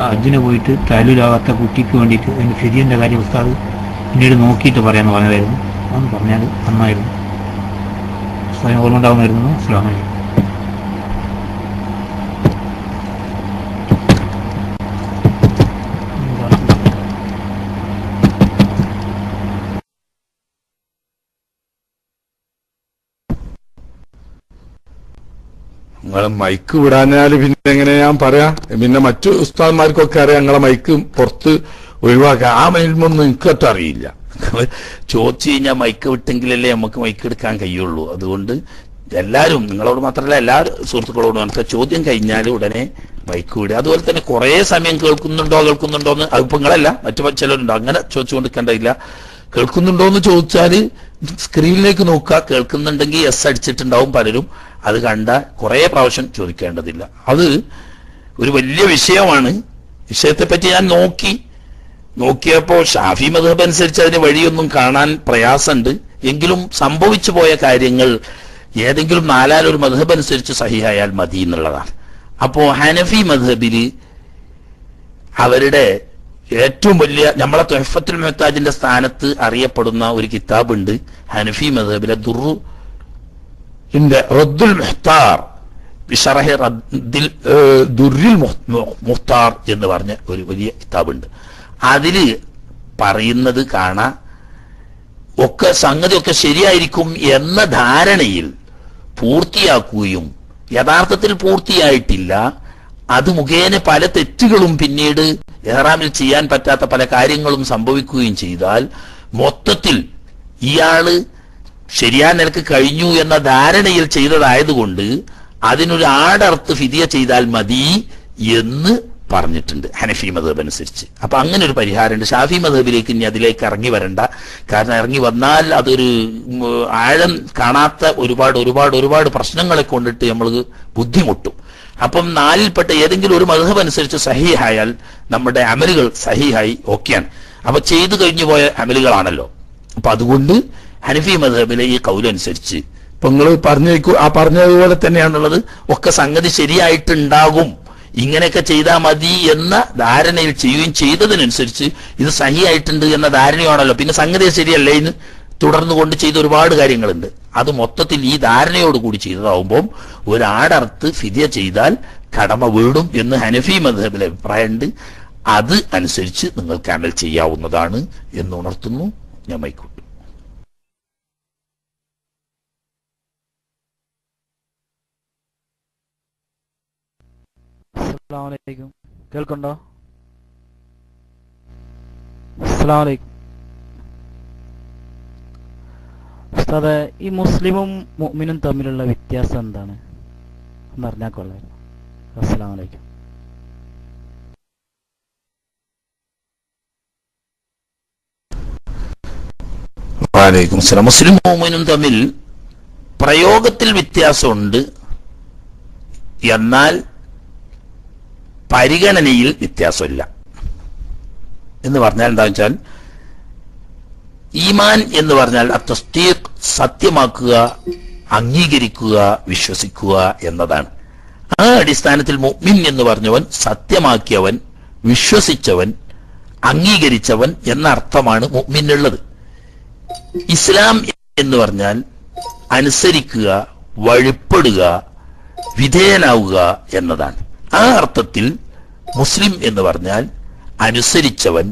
ഹജ്ജിന് പോയിട്ട് താലൂലാകാത്ത കുട്ടിക്ക് വേണ്ടിയിട്ട് എന്റെ ഫിരിയന്റെ കാര്യം ഉസ്താദ് പിന്നീട് നോക്കിയിട്ട് പറയാമെന്ന് പറഞ്ഞതായിരുന്നു. അന്ന് പറഞ്ഞാൽ നന്നായിരുന്നു. ഉസ്താദിന് ഓർമ്മ ഉണ്ടാകുന്നതായിരുന്നു കരുതുന്നു അസ്സാം വലൈക്കും നിങ്ങളെ മൈക്ക് വിടാഞ്ഞാൽ പിന്നെ എങ്ങനെ ഞാൻ പറയാ? പിന്നെ മറ്റു ഉസ്താദ്മാർക്കൊക്കെ അറിയാം ഞങ്ങളെ മൈക്ക് പുറത്ത് ഒഴിവാക്കാം. ആ മൈൽമൊന്നും എനിക്കട്ട് അറിയില്ല. ചോദിച്ചു കഴിഞ്ഞാൽ മൈക്ക് വിട്ടെങ്കിലല്ലേ നമുക്ക് മൈക്ക് എടുക്കാൻ കഴിയുള്ളൂ. അതുകൊണ്ട് എല്ലാവരും നിങ്ങളോട് മാത്രമല്ല എല്ലാ സുഹൃത്തുക്കളോടും നമുക്ക് ചോദ്യം കഴിഞ്ഞാൽ ഉടനെ മൈക്ക് വിടുക. അതുപോലെ തന്നെ കുറെ സമയം കേൾക്കുന്നുണ്ടോ കേൾക്കുന്നുണ്ടോ എന്ന് അതിപ്പോ നിങ്ങളല്ല മറ്റു ചിലരുണ്ടോ. അങ്ങനെ ചോദിച്ചുകൊണ്ടിരിക്കേണ്ടതില്ല കേൾക്കുന്നുണ്ടോ എന്ന് ചോദിച്ചാൽ സ്ക്രീനിലേക്ക് നോക്കുക. കേൾക്കുന്നുണ്ടെങ്കിൽ എസ് അടിച്ചിട്ടുണ്ടാവും പലരും. അത് കണ്ട കുറെ പ്രാവശ്യം ചോദിക്കേണ്ടതില്ല. അത് ഒരു വലിയ വിഷയമാണ്. വിഷയത്തെ പറ്റി ഞാൻ നോക്കി. നോക്കിയപ്പോൾ ഷാഫി മധബ് അനുസരിച്ച് അതിന് വഴിയൊന്നും കാണാൻ പ്രയാസമുണ്ട്. എങ്കിലും സംഭവിച്ചു പോയ കാര്യങ്ങൾ ഏതെങ്കിലും നാലാലൊരു മധബ് അനുസരിച്ച് സഹിയായാൽ മതി എന്നുള്ളതാണ്. അപ്പോ ഹനഫി മധബിൽ അവരുടെ ഏറ്റവും വലിയ നമ്മളെ തൊഹഫത്തുൽ മെഹ്താജിന്റെ സ്ഥാനത്ത് അറിയപ്പെടുന്ന ഒരു കിതാബുണ്ട്. ഹനഫി മദ്ഹബിലെ ദുറു റദ്ദുൽ മുഹ്താർ ബിഷറഹി റദ്ദിൽ ദുരിൽ മുഹ്താർ എന്ന് പറഞ്ഞ ഒരു വലിയ കിതാബുണ്ട്. അതിൽ പറയുന്നത് കാണാം ഒക്കെ സംഗതിയൊക്കെ ശരിയായിരിക്കും എന്ന ധാരണയിൽ പൂർത്തിയാക്കുകയും യഥാർത്ഥത്തിൽ പൂർത്തിയായിട്ടില്ല. അത് മുഖേന പല തെറ്റുകളും പിന്നീട് എഹ്റാമിൽ ചെയ്യാൻ പറ്റാത്ത പല കാര്യങ്ങളും സംഭവിക്കുകയും ചെയ്താൽ മൊത്തത്തിൽ ഇയാൾ ശരിയായ നിലയ്ക്ക് കഴിഞ്ഞു എന്ന ധാരണയിൽ ചെയ്തതായതുകൊണ്ട് അതിനൊരു ആടർത്ത് ഫിതിയ ചെയ്താൽ മതി എന്ന് പറഞ്ഞിട്ടുണ്ട്. ഹനഫി മതബ് അനുസരിച്ച്. അപ്പൊ അങ്ങനെ ഒരു പരിഹാരമുണ്ട്. ഷാഫി മതബിലേക്ക് ഇനി അതിലേക്ക് ഇറങ്ങി വരണ്ട. കാരണം ഇറങ്ങി വന്നാൽ അതൊരു ആഴം കാണാത്ത ഒരുപാട് ഒരുപാട് ഒരുപാട് പ്രശ്നങ്ങളെ കൊണ്ടിട്ട് നമ്മൾ ബുദ്ധിമുട്ടും. അപ്പം നാലിൽപ്പെട്ട ഏതെങ്കിലും ഒരു മധബ് അനുസരിച്ച് സഹിഹായാൽ നമ്മുടെ അമലുകൾ സഹിഹായി ഓക്കെയാണ്. അപ്പൊ ചെയ്തു കഴിഞ്ഞു പോയ അമലുകളാണല്ലോ. അപ്പൊ അതുകൊണ്ട് ഹനഫി മധബിലെ ഈ കൗലനുസരിച്ച്. ഇപ്പൊ നിങ്ങൾ പറഞ്ഞു ആ പറഞ്ഞതുപോലെ തന്നെയാണുള്ളത്. ഒക്കെ സംഗതി ശരിയായിട്ടുണ്ടാകും. ഇങ്ങനെയൊക്കെ ചെയ്താൽ മതി എന്ന ധാരണയിൽ ചെയ്യുകയും ചെയ്തതിനനുസരിച്ച് ഇത് സഹിയായിട്ടുണ്ട് എന്ന ധാരണയാണല്ലോ. പിന്നെ സംഗതി ശരിയല്ലേ ഇന്ന് തുടർന്ന് കൊണ്ട് ചെയ്ത ഒരുപാട് കാര്യങ്ങളുണ്ട്. അത് മൊത്തത്തിൽ ഈ ധാരണയോട് ധാരണയോടുകൂടി ചെയ്തതാവുമ്പം ഒരാടർത്ത് ഫിദിയ ചെയ്താൽ കടമ വീടും എന്ന് ഹനഫി മധബിലെ അഭിപ്രായമുണ്ട്. അത് അനുസരിച്ച് നിങ്ങൾക്ക് അമൽ ചെയ്യാവുന്നതാണ് എന്ന് ഉണർത്തുന്നു. ഞാൻ മൈക്കൂട്ടു അസ്സലാമലൈക്കും കേൾക്കുണ്ടോ? അസ്സലാമലൈക്കും ഉസ്താദ് ഈ മുസ്ലിമും മുഅ്മിനും തമ്മിലുള്ള വ്യത്യാസം എന്താണ്? എന്ന് അറിഞ്ഞാൽ കൊള്ളായിരുന്നു അസ്സലാമലൈക്കും വാലൈക്കും സ്ലാം മുസ്ലിം മോമിനും തമ്മിൽ പ്രയോഗത്തിൽ വ്യത്യാസമുണ്ട്. എന്നാൽ പരിഗണനയിൽ വ്യത്യാസമില്ല. എന്ന് പറഞ്ഞാൽ എന്താ വെച്ചാൽ ഈമാൻ എന്ന് പറഞ്ഞാൽ അത്തസ്തീഖ് സത്യമാക്കുക അംഗീകരിക്കുക വിശ്വസിക്കുക എന്നതാണ്. ആ അടിസ്ഥാനത്തിൽ മുഅ്മിൻ എന്ന് പറഞ്ഞവൻ സത്യമാക്കിയവൻ വിശ്വസിച്ചവൻ അംഗീകരിച്ചവൻ എന്ന അർത്ഥമാണ് മുഅ്മിനുള്ളത്. ഇസ്ലാം എന്ന് പറഞ്ഞാൽ അനുസരിക്കുക വഴിപ്പെടുക വിധേയനാവുക എന്നതാണ്. ആ അർത്ഥത്തിൽ മുസ്ലിം എന്ന് പറഞ്ഞാൽ അനുസരിച്ചവൻ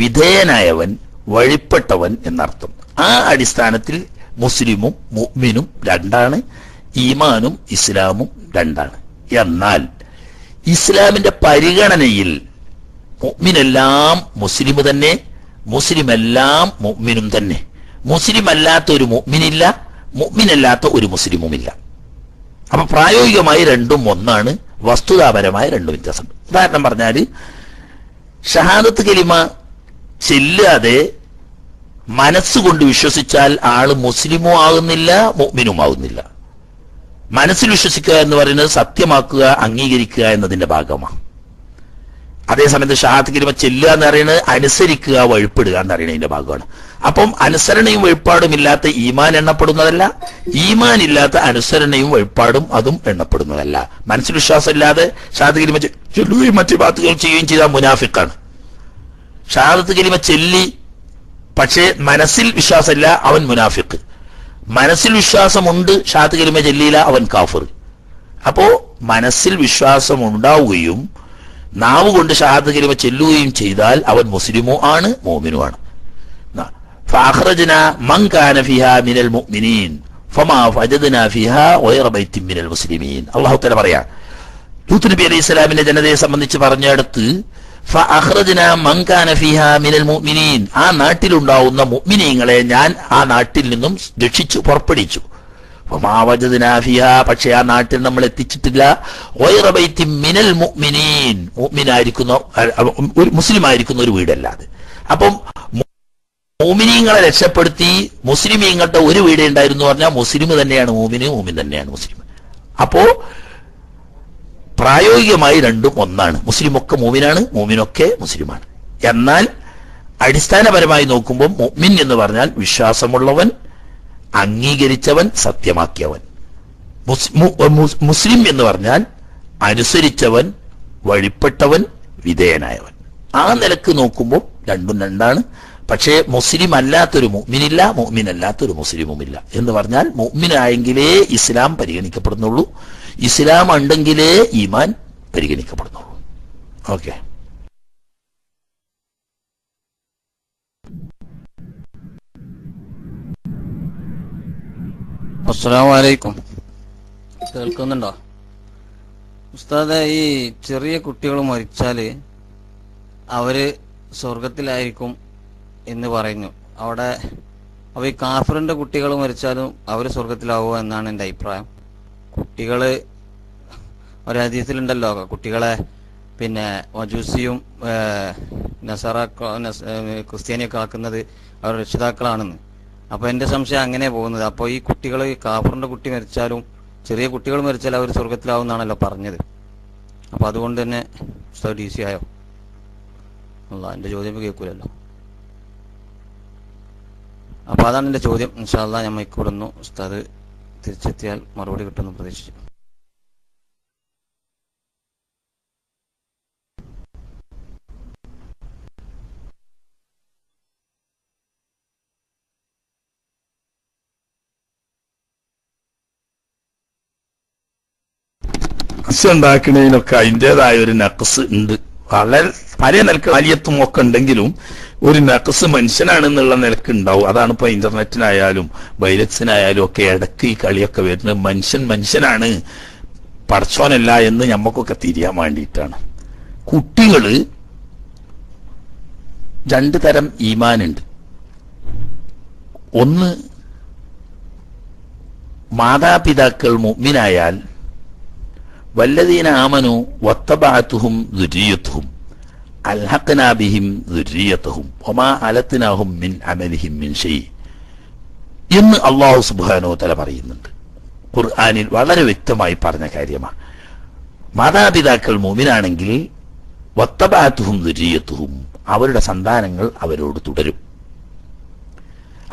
വിധേയനായവൻ വഴിപ്പെട്ടവൻ എന്നർത്ഥം. ആ അടിസ്ഥാനത്തിൽ മുസ്ലിമും മുഅ്മിനും രണ്ടാണ് ഈമാനും ഇസ്ലാമും രണ്ടാണ്. എന്നാൽ ഇസ്ലാമിന്റെ പരിഗണനയിൽ മുഅ്മിനെല്ലാം മുസ്ലിം തന്നെ മുസ്ലിം എല്ലാം മുഅ്മിനും തന്നെ. മുസ്ലിം അല്ലാത്ത ഒരു മുഅ്മിനില്ല മുഅ്മിനല്ലാത്ത ഒരു മുസ്ലിമുമില്ല. അപ്പൊ പ്രായോഗികമായി രണ്ടും ഒന്നാണ് വസ്തുതാപരമായ രണ്ട് വ്യത്യാസമുണ്ട് ഉദാഹരണം പറഞ്ഞാൽ ഷഹാദത്ത് കലിമ ചെല്ലാതെ മനസ്സുകൊണ്ട് വിശ്വസിച്ചാൽ ആൾ മുസ്ലിമോ ആകുന്നില്ല മുഗ്മിനും ആകുന്നില്ല മനസ്സിൽ വിശ്വസിക്കുക എന്ന് പറയുന്നത് സത്യമാക്കുക അംഗീകരിക്കുക എന്നതിന്റെ ഭാഗമാണ്. അതേസമയത്ത് ഷഹാദത്ത് കലിമ ചെല്ലുക എന്ന് പറയുന്നത് അനുസരിക്കുക വഴിപ്പെടുക എന്ന് ഭാഗമാണ്. അപ്പം അനുസരണയും വഴിപ്പാടും ഇല്ലാത്ത ഈമാൻ എണ്ണപ്പെടുന്നതല്ല. ഈമാൻ ഇല്ലാത്ത അനുസരണയും വഴിപ്പാടും അതും എണ്ണപ്പെടുന്നതല്ല. മനസ്സിൽ വിശ്വാസം ഇല്ലാതെ ചെ- ചൊല്ലുകയും മറ്റു ബാത്തുകൾ ചെയ്യുകയും ചെയ്ത മുനാഫിക്കാണ്. ഷാദത്ത് ചെല്ലി പക്ഷേ മനസ്സിൽ വിശ്വാസമില്ല അവൻ മുനാഫിക്ക്. മനസ്സിൽ വിശ്വാസമുണ്ട് ഷാദത്ത് കലിമ ചെല്ലിയില്ല അവൻ കാഫർ. അപ്പോ മനസ്സിൽ വിശ്വാസം ഉണ്ടാവുകയും നാവുകൊണ്ട് കൊണ്ട് കലിമ ചെല്ലുകയും ചെയ്താൽ അവൻ മുസ്ലിമോ ആണ് മോമിനുമാണ് فأخرجنا من كان فيها من المؤمنين فما وجدنا فيها غير بيت من المسلمين الله تعالى പറയാ ലൂത്ത് നബി അലൈഹി സ്വലാമിന്റെ ജനതയെ സംബന്ധിച്ച് പറഞ്ഞെടുത്ത് ഫഅഖ്റജ്ന മൻ കാന ഫീഹാ മിനൽ മുഅ്മിനീൻ ആ നാട്ടിലുണ്ടാവുന്ന മുഅ്മിനീങ്ങളെ ഞാൻ ആ നാട്ടിൽ നിന്നും രക്ഷിച്ചു പുറപ്പെടുവിച്ചു വമാ വജദ്നാ ഫീഹാ പക്ഷേ ആ നാട്ടിൽ നമ്മൾ എത്തിച്ചിട്ടില്ല ഗൈറ ബൈത്തി മിനൽ മുഅ്മിനീൻ മുഅ്മിനായിരിക്കുന്ന അഹ് ഒരു മുസ്ലിം ആയിരിക്കുന്ന ഒരു വീടല്ലാതെ അപ്പം മോമിനീങ്ങളെ രക്ഷപ്പെടുത്തി മുസ്ലിമീങ്ങളുടെ ഒരു വീട് ഉണ്ടായിരുന്നു പറഞ്ഞാൽ മുസ്ലിം തന്നെയാണ് മോമിന് മോമിൻ തന്നെയാണ് മുസ്ലിം. അപ്പോ പ്രായോഗികമായി രണ്ടും ഒന്നാണ്. മുസ്ലിമൊക്കെ മോമിനാണ് മോമിനൊക്കെ മുസ്ലിമാണ്. എന്നാൽ അടിസ്ഥാനപരമായി നോക്കുമ്പോൾ മുഅ്മിൻ എന്ന് പറഞ്ഞാൽ വിശ്വാസമുള്ളവൻ അംഗീകരിച്ചവൻ സത്യമാക്കിയവൻ. മുസ്ലിം എന്ന് പറഞ്ഞാൽ അനുസരിച്ചവൻ വഴിപ്പെട്ടവൻ വിധേയനായവൻ. ആ നിലയ്ക്ക് നോക്കുമ്പോൾ രണ്ടും രണ്ടാണ്. പക്ഷേ മുസ്ലിം അല്ലാത്തൊരു മുഅ്മിനില്ല മുഅ്മിൻ അല്ലാത്തൊരു മുസ്ലിമുമില്ല. എന്ന് പറഞ്ഞാൽ മുഅ്മിനായെങ്കിലേ ഇസ്ലാം പരിഗണിക്കപ്പെടുന്നുള്ളൂ. ഇസ്ലാം ഉണ്ടെങ്കിലേ ഈമാൻ പരിഗണിക്കപ്പെടുന്നുള്ളൂ. ഓക്കെ. അസ്സലാമു അലൈക്കും കേൾക്കുന്നുണ്ടോ? ഉസ്താദ ഈ ചെറിയ കുട്ടികൾ മരിച്ചാൽ അവർ സ്വർഗത്തിലായിരിക്കും എന്ന് പറയുന്നു. അവിടെ അവ ഈ കാഫറിന്റെ കുട്ടികൾ മരിച്ചാലും അവർ സ്വർഗത്തിലാവുക എന്നാണ് എന്റെ അഭിപ്രായം. കുട്ടികൾ ഒരു ഹദീസിലുണ്ടല്ലോ കുട്ടികളെ പിന്നെ മജൂസിയും നസറ ക്രിസ്ത്യാനിയൊക്കെ ആക്കുന്നത് അവർ രക്ഷിതാക്കളാണെന്ന്. അപ്പൊ എന്റെ സംശയം അങ്ങനെ പോകുന്നത്. അപ്പൊ ഈ കുട്ടികൾ കാഫറിന്റെ കുട്ടി മരിച്ചാലും ചെറിയ കുട്ടികൾ മരിച്ചാലും അവർ സ്വർഗത്തിലാവും എന്നാണല്ലോ പറഞ്ഞത്. അപ്പൊ അതുകൊണ്ട് തന്നെ ഡി സി ആയോ? അല്ല എന്റെ ചോദ്യം കേൾക്കൂലല്ലോ. അപ്പൊ അതാണ് എന്റെ ചോദ്യം. ഇൻഷാല്ല ഞാൻ മൈക്കൂടുന്നു ഉസ്താദ് തിരിച്ചെത്തിയാൽ മറുപടി കിട്ടുമെന്ന് പ്രതീക്ഷിച്ചു ഉണ്ടാക്കണതിനൊക്കെ അതിന്റെതായ ഒരു നക്സ് ഉണ്ട്. വളരെ പല നിലയ്ക്ക് വലിയത്തും ഒക്കെ ഉണ്ടെങ്കിലും ഒരു നക്സ് മനുഷ്യനാണെന്നുള്ള നിലയ്ക്ക് ഉണ്ടാവും അതാണ് ഇപ്പൊ ഇന്റർനെറ്റിനായാലും വൈലറ്റ്സിനായാലും ഒക്കെ ഇടയ്ക്ക് ഈ കളിയൊക്കെ വരുന്നത്. മനുഷ്യൻ മനുഷ്യനാണ്. പടച്ചോനല്ല എന്ന് ഞമ്മക്കൊക്കെ തിരിയാൻ വേണ്ടിയിട്ടാണ്. കുട്ടികൾ രണ്ട് തരം ഈമാനുണ്ട്. ഒന്ന് മാതാപിതാക്കൾ മുഗ്മിനായാൽ വല്ലദീന ആമനു വത്തബാത്തുഹും ദുരീയത്തുഹും. അൽഹക്കനാബിഹിം ദുരീയത്തുഹും. ഒമാ അലത്തിനാഹും മിൻ അമലിഹിം മിൻ ഷെയ് എന്ന് അള്ളാഹു സുബാനോ തല പറയുന്നുണ്ട്. ഖുർആാനിൽ വളരെ വ്യക്തമായി പറഞ്ഞ കാര്യമാണ്. മാതാപിതാക്കൾ മോമിനാണെങ്കിൽ വത്തബാത്തുഹും ദുരീയത്തുഹും അവരുടെ സന്താനങ്ങൾ അവരോട് തുടരും.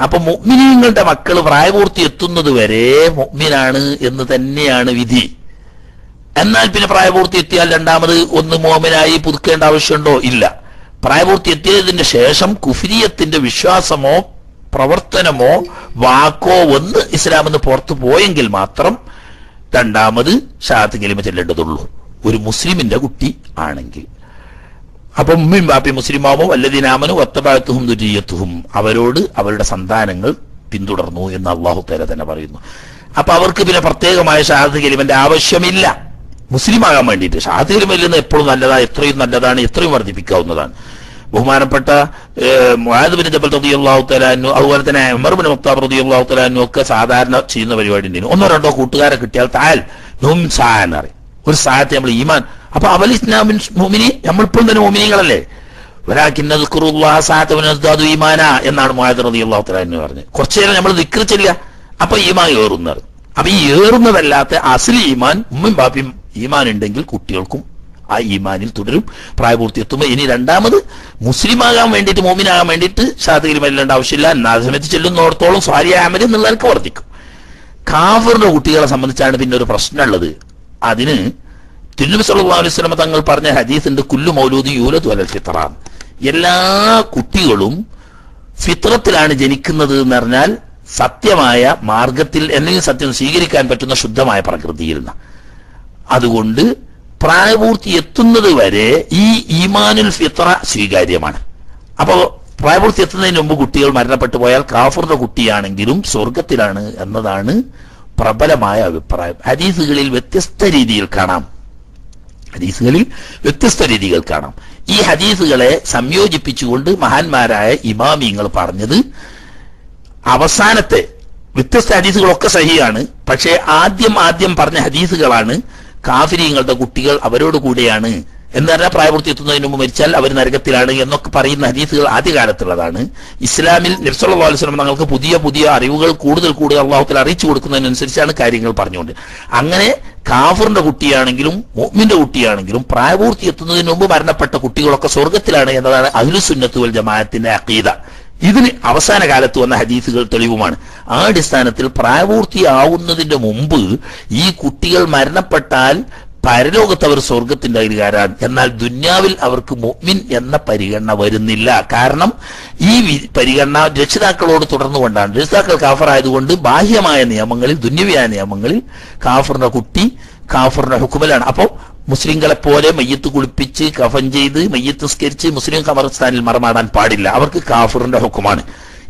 അപ്പൊ മുഅ്മിനീങ്ങളുടെ മക്കൾ പ്രായപൂർത്തി എത്തുന്നത് വരെ മുഅ്മിനാണ് എന്ന് തന്നെയാണ് വിധി. എന്നാൽ പിന്നെ പ്രായപൂർത്തി എത്തിയാൽ രണ്ടാമത് ഒന്ന് മോമനായി പുതുക്കേണ്ട ആവശ്യമുണ്ടോ? ഇല്ല. പ്രായപൂർത്തി എത്തിയതിന് ശേഷം കുഫിരിയത്തിന്റെ വിശ്വാസമോ പ്രവർത്തനമോ വാക്കോ ഒന്ന് ഇസ്ലാമെന്ന് പുറത്തു പോയെങ്കിൽ മാത്രം രണ്ടാമത് ഷാത്ത് കലിമ ചെല്ലേണ്ടതുള്ളൂ. ഒരു മുസ്ലിമിന്റെ കുട്ടി ആണെങ്കിൽ. അപ്പൊ ഉമ്മയും ബാപ്പി മുസ്ലിമാമോ വല്ലതിനാമനു ഒത്തബാത്തുഹും ദുരീയത്തുഹും. അവരോട് അവരുടെ സന്താനങ്ങൾ പിന്തുടർന്നു എന്ന് അള്ളാഹു തല തന്നെ പറയുന്നു. അപ്പൊ അവർക്ക് പിന്നെ പ്രത്യേകമായ ഷാദ് കലിമന്റെ ആവശ്യമില്ല. മുസ്ലിം ആകാൻ വേണ്ടിയിട്ട് ഷഹാദ് കലിമയിൽ നിന്ന് എപ്പോഴും നല്ലതാണ് എത്രയും നല്ലതാണ് എത്രയും വർദ്ധിപ്പിക്കാവുന്നതാണ്. ബഹുമാനപ്പെട്ട മുഹാദുബിൻ ജബൽ റതി അതുപോലെ തന്നെ അമർബിൻ മുക്താബ് റതി അള്ളാഹു ഒക്കെ സാധാരണ ചെയ്യുന്ന പരിപാടി ഉണ്ടായിരുന്നു ഒന്നോ രണ്ടോ കൂട്ടുകാരെ കിട്ടിയാൽ താൽ നും സാ എന്നറിയും ഒരു സാഹത്തെ നമ്മൾ ഈമാൻ. അപ്പൊ അവൽ ഇസ്ലാമിൻ മോമിനി നമ്മളിപ്പോഴും തന്നെ മോമിനികളല്ലേ ഈമാന എന്നാണ് മുഹാദ് റതി അള്ളാഹു തലാനു പറഞ്ഞത്. കുറച്ചു നേരം നമ്മൾ ചെല്ലുക. അപ്പൊ ഈമാൻ ഏറുന്നത് അപ്പൊ ഈ ഏറുന്നതല്ലാത്ത അസലി ഈമാൻ ഉമ്മയും ബാപ്പിയും ഈമാൻ ഉണ്ടെങ്കിൽ കുട്ടികൾക്കും ആ ഈമാനിൽ തുടരും. പ്രായപൂർത്തി എത്തുമ്പോൾ ഇനി രണ്ടാമത് മുസ്ലിം ആകാൻ വേണ്ടിയിട്ട് മോമിനാകാൻ വേണ്ടിയിട്ട് ഷാദഗിരി മല്ലേണ്ട ആവശ്യമില്ല. എന്നാ ചെല്ലുന്നോടത്തോളം സ്വാരിയ അമൽ എന്നുള്ളതൊക്കെ വർദ്ധിക്കും. കാഫറിന്റെ കുട്ടികളെ സംബന്ധിച്ചാണ് പിന്നെ ഒരു പ്രശ്നമുള്ളത് അതിന് തിരുനബി സല്ലല്ലാഹു അലൈഹി വസല്ലം തങ്ങൾ പറഞ്ഞ ഹദീസിന്റെ കുല്ലു മൗലൂദി യൂലതു അലൽ ഫിത്ര എല്ലാ കുട്ടികളും ഫിത്രത്തിലാണ് ജനിക്കുന്നത് എന്ന് പറഞ്ഞാൽ സത്യമായ മാർഗത്തിൽ എന്തെങ്കിലും സത്യം സ്വീകരിക്കാൻ പറ്റുന്ന ശുദ്ധമായ പ്രകൃതിയിൽ നിന്ന് അതുകൊണ്ട് പ്രായപൂർത്തി എത്തുന്നത് വരെ ഈ ഈമാനുൽ ഫിത്ര സ്വീകാര്യമാണ്. അപ്പോൾ പ്രായപൂർത്തി എത്തുന്നതിന് മുമ്പ് കുട്ടികൾ മരണപ്പെട്ടു പോയാൽ കാഫറിന്റെ കുട്ടിയാണെങ്കിലും സ്വർഗത്തിലാണ് എന്നതാണ് പ്രബലമായ അഭിപ്രായം. ഹദീസുകളിൽ വ്യത്യസ്ത രീതിയിൽ കാണാം. ഹദീസുകളിൽ വ്യത്യസ്ത രീതികൾ കാണാം. ഈ ഹദീസുകളെ സംയോജിപ്പിച്ചുകൊണ്ട് മഹാന്മാരായ ഇമാമിങ്ങൾ പറഞ്ഞത് അവസാനത്തെ വ്യത്യസ്ത ഹദീസുകളൊക്കെ സഹിയാണ്. പക്ഷേ ആദ്യം ആദ്യം പറഞ്ഞ ഹദീസുകളാണ് കാഫിരിങ്ങളുടെ കുട്ടികൾ അവരോട് കൂടെയാണ് എന്ന് പറഞ്ഞാൽ പ്രായപൂർത്തി എത്തുന്നതിന് മുമ്പ് മരിച്ചാൽ അവർ നരകത്തിലാണ് എന്നൊക്കെ പറയുന്ന ഹദീസുകൾ ആദ്യകാലത്തുള്ളതാണ്. ഇസ്ലാമിൽ നിർസലുള്ള വസ്ലം തങ്ങൾക്ക് പുതിയ പുതിയ അറിവുകൾ കൂടുതൽ കൂടുതൽ അള്ളാഹുത്തിൽ അറിയിച്ചു കൊടുക്കുന്നതിനനുസരിച്ചാണ് കാര്യങ്ങൾ പറഞ്ഞുകൊണ്ട്. അങ്ങനെ കാഫറിന്റെ കുട്ടിയാണെങ്കിലും മുഅ്മിന്റെ കുട്ടിയാണെങ്കിലും പ്രായപൂർത്തി എത്തുന്നതിന് മുമ്പ് മരണപ്പെട്ട കുട്ടികളൊക്കെ സ്വർഗത്തിലാണ് എന്നതാണ് അഹ്ലുസുന്നത്തുൽ ജമാഅത്തിന്റെ അഖീദ. ഇതിന് അവസാന കാലത്ത് വന്ന ഹദീസുകൾ തെളിവുമാണ്. ആ അടിസ്ഥാനത്തിൽ പ്രായപൂർത്തിയാവുന്നതിന്റെ മുമ്പ് ഈ കുട്ടികൾ മരണപ്പെട്ടാൽ പരലോകത്ത് അവർ സ്വർഗത്തിന്റെ അധികാരാണ്. എന്നാൽ ദുന്യാവിൽ അവർക്ക് മുഅ്മിൻ എന്ന പരിഗണന വരുന്നില്ല. കാരണം ഈ പരിഗണന രക്ഷിതാക്കളോട് തുടർന്നു കൊണ്ടാണ് രക്ഷിതാക്കൾ കാഫർ ആയതുകൊണ്ട് ബാഹ്യമായ നിയമങ്ങളിൽ ദുന്യവിയായ നിയമങ്ങളിൽ കാഫറിന്റെ കുട്ടി കാഫറിന്റെ ഹുക്കുമലാണ് അപ്പോൾ മുസ്ലിങ്ങളെ പോലെ മയ്യത്ത് കുളിപ്പിച്ച് കഫൻ ചെയ്ത് മയ്യത്ത് സ്കരിച്ച് മുസ്ലിം ഖബർസ്ഥാനിൽ മറമാടാൻ പാടില്ല. അവർക്ക് കാഫറിന്റെ ഹുക്കുമാണ്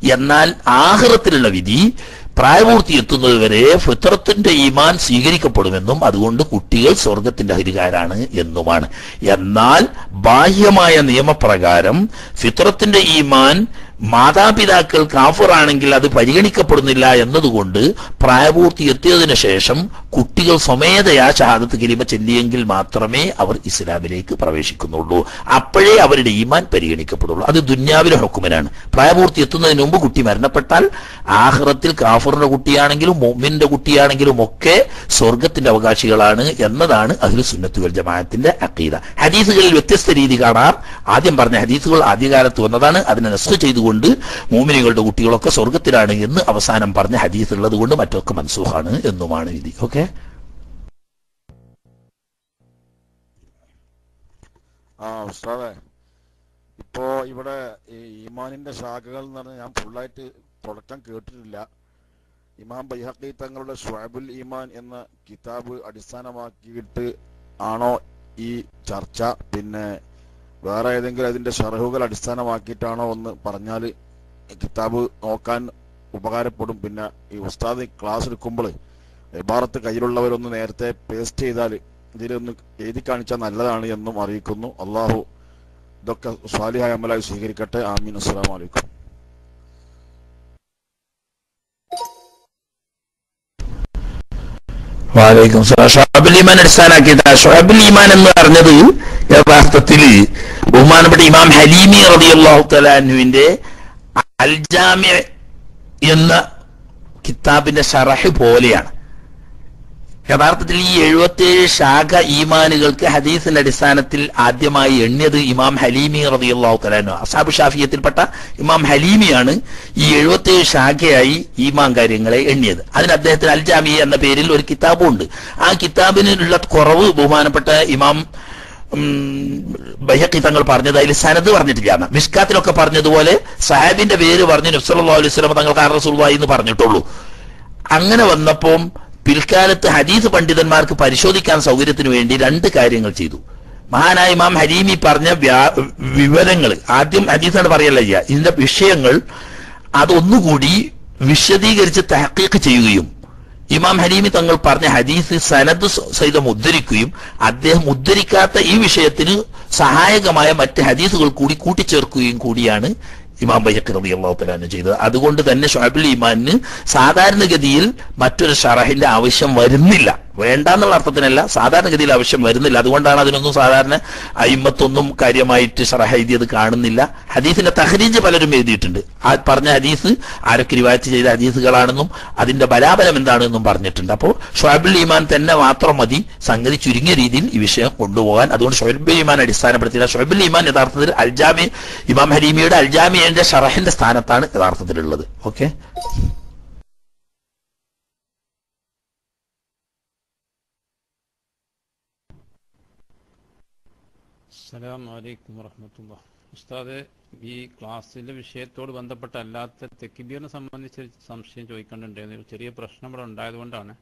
എന്നാൽ ആഹ്റത്തിലുള്ള വിധി പ്രായപൂർത്തി എത്തുന്നത് വരെ ഫിത്രത്തിന്റെ ഈമാൻ സ്വീകരിക്കപ്പെടുമെന്നും അതുകൊണ്ട് കുട്ടികൾ സ്വർഗത്തിന്റെ ഹരികാരാണ് എന്നുമാണ്. എന്നാൽ ബാഹ്യമായ നിയമപ്രകാരം ഫിത്രത്തിന്റെ ഈമാൻ മാതാപിതാക്കൾ കാഫറാണെങ്കിൽ അത് പരിഗണിക്കപ്പെടുന്നില്ല എന്നതുകൊണ്ട് പ്രായപൂർത്തി എത്തിയതിനു ശേഷം കുട്ടികൾ സ്വമേധയാ ഷഹാദത്ത് കിരിമ ചെല്ലിയെങ്കിൽ മാത്രമേ അവർ ഇസ്ലാമിലേക്ക് പ്രവേശിക്കുന്നുള്ളൂ. അപ്പോഴേ അവരുടെ ഈമാൻ പരിഗണിക്കപ്പെടുള്ളൂ. അത് ദുന്യാവിലെ ഹുക്കുമനാണ്. പ്രായപൂർത്തി എത്തുന്നതിന് മുമ്പ് കുട്ടി മരണപ്പെട്ടാൽ ആഹ്റത്തിൽ കാഫറിന്റെ കുട്ടിയാണെങ്കിലും മൊമ്മിന്റെ കുട്ടിയാണെങ്കിലും ഒക്കെ സ്വർഗത്തിന്റെ അവകാശികളാണ് എന്നതാണ് അഖിൽ സുന്നത്തുകൾ ജമാഅത്തിന്റെ അക്കീത ഹദീസുകളിൽ വ്യത്യസ്ത രീതി കാണാം. ആദ്യം പറഞ്ഞ ഹദീസുകൾ ആദ്യകാലത്ത് വന്നതാണ്. അതിനെ നസ്ഖ് ചെയ്തുകൊണ്ട് മോമിനികളുടെ കുട്ടികളൊക്കെ സ്വർഗത്തിലാണ് എന്ന് അവസാനം പറഞ്ഞ ഹദീസ് ഉള്ളത് കൊണ്ട് മറ്റൊക്കെ മൻസൂഖാണ് എന്നുമാണ് വിധി. ഓക്കെ? ആ ഉസ്താദെ. ഇപ്പോ ഇവിടെ ഈമാനിന്റെ ശാഖകൾ എന്ന് പറഞ്ഞാൽ ഞാൻ ഫുള്ളായിട്ട് തുടക്കം കേട്ടിട്ടില്ല. ഇമാം ബൈഹക്കി തങ്ങളുടെ ഷുഅബുൽ ഈമാൻ എന്ന കിതാബ് അടിസ്ഥാനമാക്കിയിട്ട് ആണോ ഈ ചർച്ച? പിന്നെ വേറെ ഏതെങ്കിലും അതിന്റെ ഷറഹുകൾ അടിസ്ഥാനമാക്കിയിട്ടാണോ എന്ന് പറഞ്ഞാൽ കിതാബ് നോക്കാൻ ഉപകാരപ്പെടും. പിന്നെ ഈ ഉസ്താദ് ക്ലാസ് എടുക്കുമ്പോൾ ഇബാറത്ത് കയ്യിലുള്ളവരൊന്ന് നേരത്തെ പേസ്റ്റ് ചെയ്താൽ ഇതിലൊന്ന് എഴുതി കാണിച്ചാൽ നല്ലതാണ് എന്നും അറിയിക്കുന്നു. അള്ളാഹു ഇതൊക്കെ സ്വാലിഹായ അമലായി സ്വീകരിക്കട്ടെ. ആമീൻ. അലൈക്കും. വാലൈക്കും സലാം. ഷുഹബുൽ ഈമാൻ അടിസ്ഥാനാക്കിയിട്ട്. ഷുഹബുൽ ഈമാൻ എന്ന് പറഞ്ഞത് യഥാർത്ഥത്തിൽ ബഹുമാനപ്പെട്ട ഇമാം ഹലീമി റളിയല്ലാഹു തലാനുവിന്റെ അൽജാമ്യ എന്ന കിതാബിന്റെ ഷറഹ് പോലെയാണ്. യഥാർത്ഥത്തിൽ ഈ എഴുപത്തിയേഴ് ശാഖ ഈമാനുകൾക്ക് ഹദീസിന്റെ അടിസ്ഥാനത്തിൽ ആദ്യമായി എണ്ണിയത് ഇമാം ഹലീമി റളിയല്ലാഹു തലാനു അസാബ് ഷാഫിയത്തിൽപ്പെട്ട ഇമാം ഹലീമിയാണ് ഈ എഴുപത്തിയേഴ് ശാഖയായി ഈമാൻ കാര്യങ്ങളെ എണ്ണിയത്. അതിന് അദ്ദേഹത്തിന് അൽജാമി എന്ന പേരിൽ ഒരു കിതാബുണ്ട്. ആ കിതാബിനുള്ള കുറവ് ബഹുമാനപ്പെട്ട ഇമാം ബൈഹക്കി തങ്ങൾ പറഞ്ഞത് അതിൽ സനത് പറഞ്ഞിട്ടില്ല മിഷ്കാത്തിലൊക്കെ പറഞ്ഞതുപോലെ സഹാബിന്റെ പേര് പറഞ്ഞ് നബ്സല്ലാ അലൈഹി സ്വലം തങ്ങൾക്ക് ആ റസൂൽവായി എന്ന് പറഞ്ഞിട്ടുള്ളൂ. അങ്ങനെ വന്നപ്പോൾ പിൽക്കാലത്ത് ഹദീസ് പണ്ഡിതന്മാർക്ക് പരിശോധിക്കാൻ സൗകര്യത്തിന് വേണ്ടി രണ്ട് കാര്യങ്ങൾ ചെയ്തു. മഹാനായ ഇമാം ഹരീമി പറഞ്ഞ വിവരങ്ങൾ ആദ്യം ഹദീസാണ് പറയല്ല ഇതിന്റെ വിഷയങ്ങൾ അതൊന്നുകൂടി വിശദീകരിച്ച് തഹക്കീക്ക് ചെയ്യുകയും ഇമാം ഹരീമി തങ്ങൾ പറഞ്ഞ ഹദീസ് സനദ് സഹിതം ഉദ്ധരിക്കുകയും അദ്ദേഹം ഉദ്ധരിക്കാത്ത ഈ വിഷയത്തിന് സഹായകമായ മറ്റ് ഹദീസുകൾ കൂടി കൂട്ടിച്ചേർക്കുകയും കൂടിയാണ് ഇമാം ബൈഹക്ക് റബി അള്ളാഹു ചെയ്തത്. അതുകൊണ്ട് തന്നെ ഷാബുൽ ഇമാനിന് സാധാരണഗതിയിൽ മറ്റൊരു ഷറഹിന്റെ ആവശ്യം വരുന്നില്ല. വേണ്ട എന്നുള്ള അർത്ഥത്തിനല്ല സാധാരണഗതിയിൽ ആവശ്യം വരുന്നില്ല. അതുകൊണ്ടാണ് അതിനൊന്നും സാധാരണ അയിമത്തൊന്നും കാര്യമായിട്ട് ഷറഹ അത് കാണുന്നില്ല. ഹദീസിന്റെ തഹരീജ് പലരും എഴുതിയിട്ടുണ്ട്. ആ പറഞ്ഞ ഹദീസ് ആരൊക്കെ റിവായത്ത് ചെയ്ത ഹദീസുകളാണെന്നും അതിന്റെ ബലാബലം എന്താണെന്നും പറഞ്ഞിട്ടുണ്ട്. അപ്പോൾ ഷൊഹബുൽ ഈമാൻ തന്നെ മാത്രം മതി. സംഗതി ചുരുങ്ങിയ രീതിയിൽ ഈ വിഷയം കൊണ്ടുപോകാൻ. അതുകൊണ്ട് ഷൊഹബുൽ ഈമാൻ അടിസ്ഥാനപ്പെടുത്തിയില്ല. ഷൊഹബുൽ ഈമാൻ യഥാർത്ഥത്തിൽ അൽജാമി ഇമാം ഹരീമിയുടെ അൽജാമിയുടെ ഷറഹിന്റെ സ്ഥാനത്താണ് യഥാർത്ഥത്തിലുള്ളത്. ഓക്കെ? അസ്സലാം വലൈക്കും വറഹമത്തുള്ള ഉസ്താദ് ഈ ക്ലാസ്സിലെ വിഷയത്തോട് ബന്ധപ്പെട്ട അല്ലാത്ത തെക്കിബീറിനെ സംബന്ധിച്ച് സംശയം ഒരു ചെറിയ പ്രശ്നം ഇവിടെ ഉണ്ടായതുകൊണ്ടാണ്.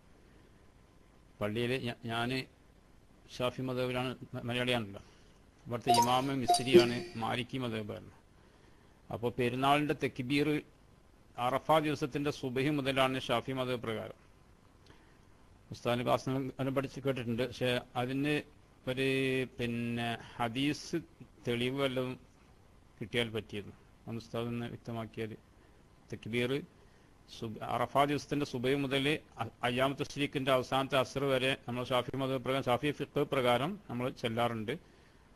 പള്ളിയിൽ ഞാൻ ഷാഫി മതബിലാണ് മലയാളിയാണല്ലോ. ഇവിടുത്തെ ഇമാമ മിസ്രിയാണ് മാലിക്കി മതബാണ് അപ്പോൾ പെരുന്നാളിന്റെ തെക്കിബീർ അറഫ ദിവസത്തിന്റെ സുബഹി മുതലാണ് ഷാഫി മതബ് പ്രകാരം. ഉസ്താദിന് ക്ലാസ് പഠിച്ച് കേട്ടിട്ടുണ്ട്. പക്ഷെ അതിന് ഒരു പിന്നെ ഹദീസ് തെളിവ് വല്ലതും കിട്ടിയാൽ പറ്റിയിരുന്നു ഒന്ന് ഉസ്താദ് ഒന്ന് വ്യക്തമാക്കിയാൽ തക്ബീർ സുബ് അറഫാ ദിവസത്തിന്റെ സുബൈ മുതൽ അയ്യാമത്തെ സ്ത്രീക്കിന്റെ അവസാനത്തെ അസർ വരെ നമ്മൾ ഷാഫി മത പ്രകാരം ഷാഫി ഫിഖ് പ്രകാരം നമ്മൾ ചെല്ലാറുണ്ട്.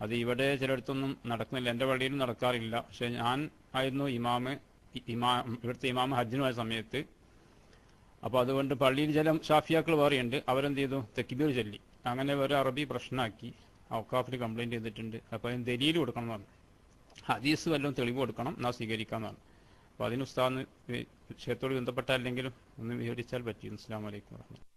അത് ഇവിടെ ചിലയിടത്തൊന്നും നടക്കുന്നില്ല. എന്റെ പള്ളിയിലും നടക്കാറില്ല. പക്ഷെ ഞാൻ ആയിരുന്നു ഇമാമ് ഇമാം ഇവിടുത്തെ ഇമാമ് ഹജ്ജിനുമായ സമയത്ത്. അപ്പോൾ അതുകൊണ്ട് പള്ളിയിൽ ചില ഷാഫിയാക്കൾ വേറെയുണ്ട്. അവരെന്ത് ചെയ്തു? തെക്കിബീർ ചൊല്ലി. അങ്ങനെ ഒരു അറബി പ്രശ്നമാക്കി. ഔക്കാഫിൽ കംപ്ലൈന്റ് ചെയ്തിട്ടുണ്ട്. അപ്പോൾ അതിന് ദലീൽ കൊടുക്കണം എന്നാണ് ഹദീസ് വല്ലതും തെളിവ് കൊടുക്കണം എന്നാൽ സ്വീകരിക്കാമെന്നാണ് അപ്പോൾ അതിന് ഉസ്താദ് വിഷയത്തോട് ബന്ധപ്പെട്ട അല്ലെങ്കിലും ഒന്ന് വിവരിച്ചാൽ പറ്റി അസ്സാം വലൈക്കും വാഹമത്തുള്ള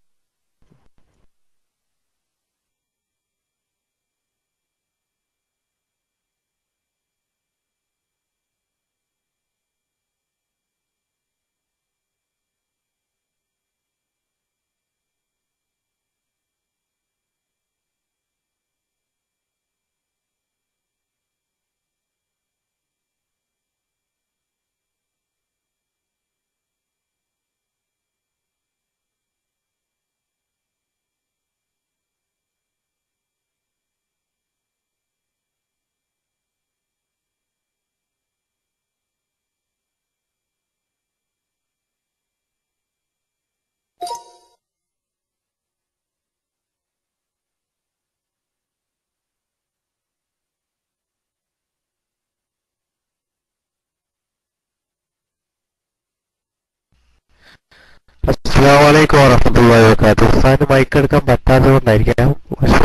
അസ്സാമലൈക്കും വറഹമത്തുള്ള വബറകാതുഹു. ഉസ്താന് മൈക്ക് എടുക്കാൻ പറ്റാത്തതുകൊണ്ടായിരിക്കാം.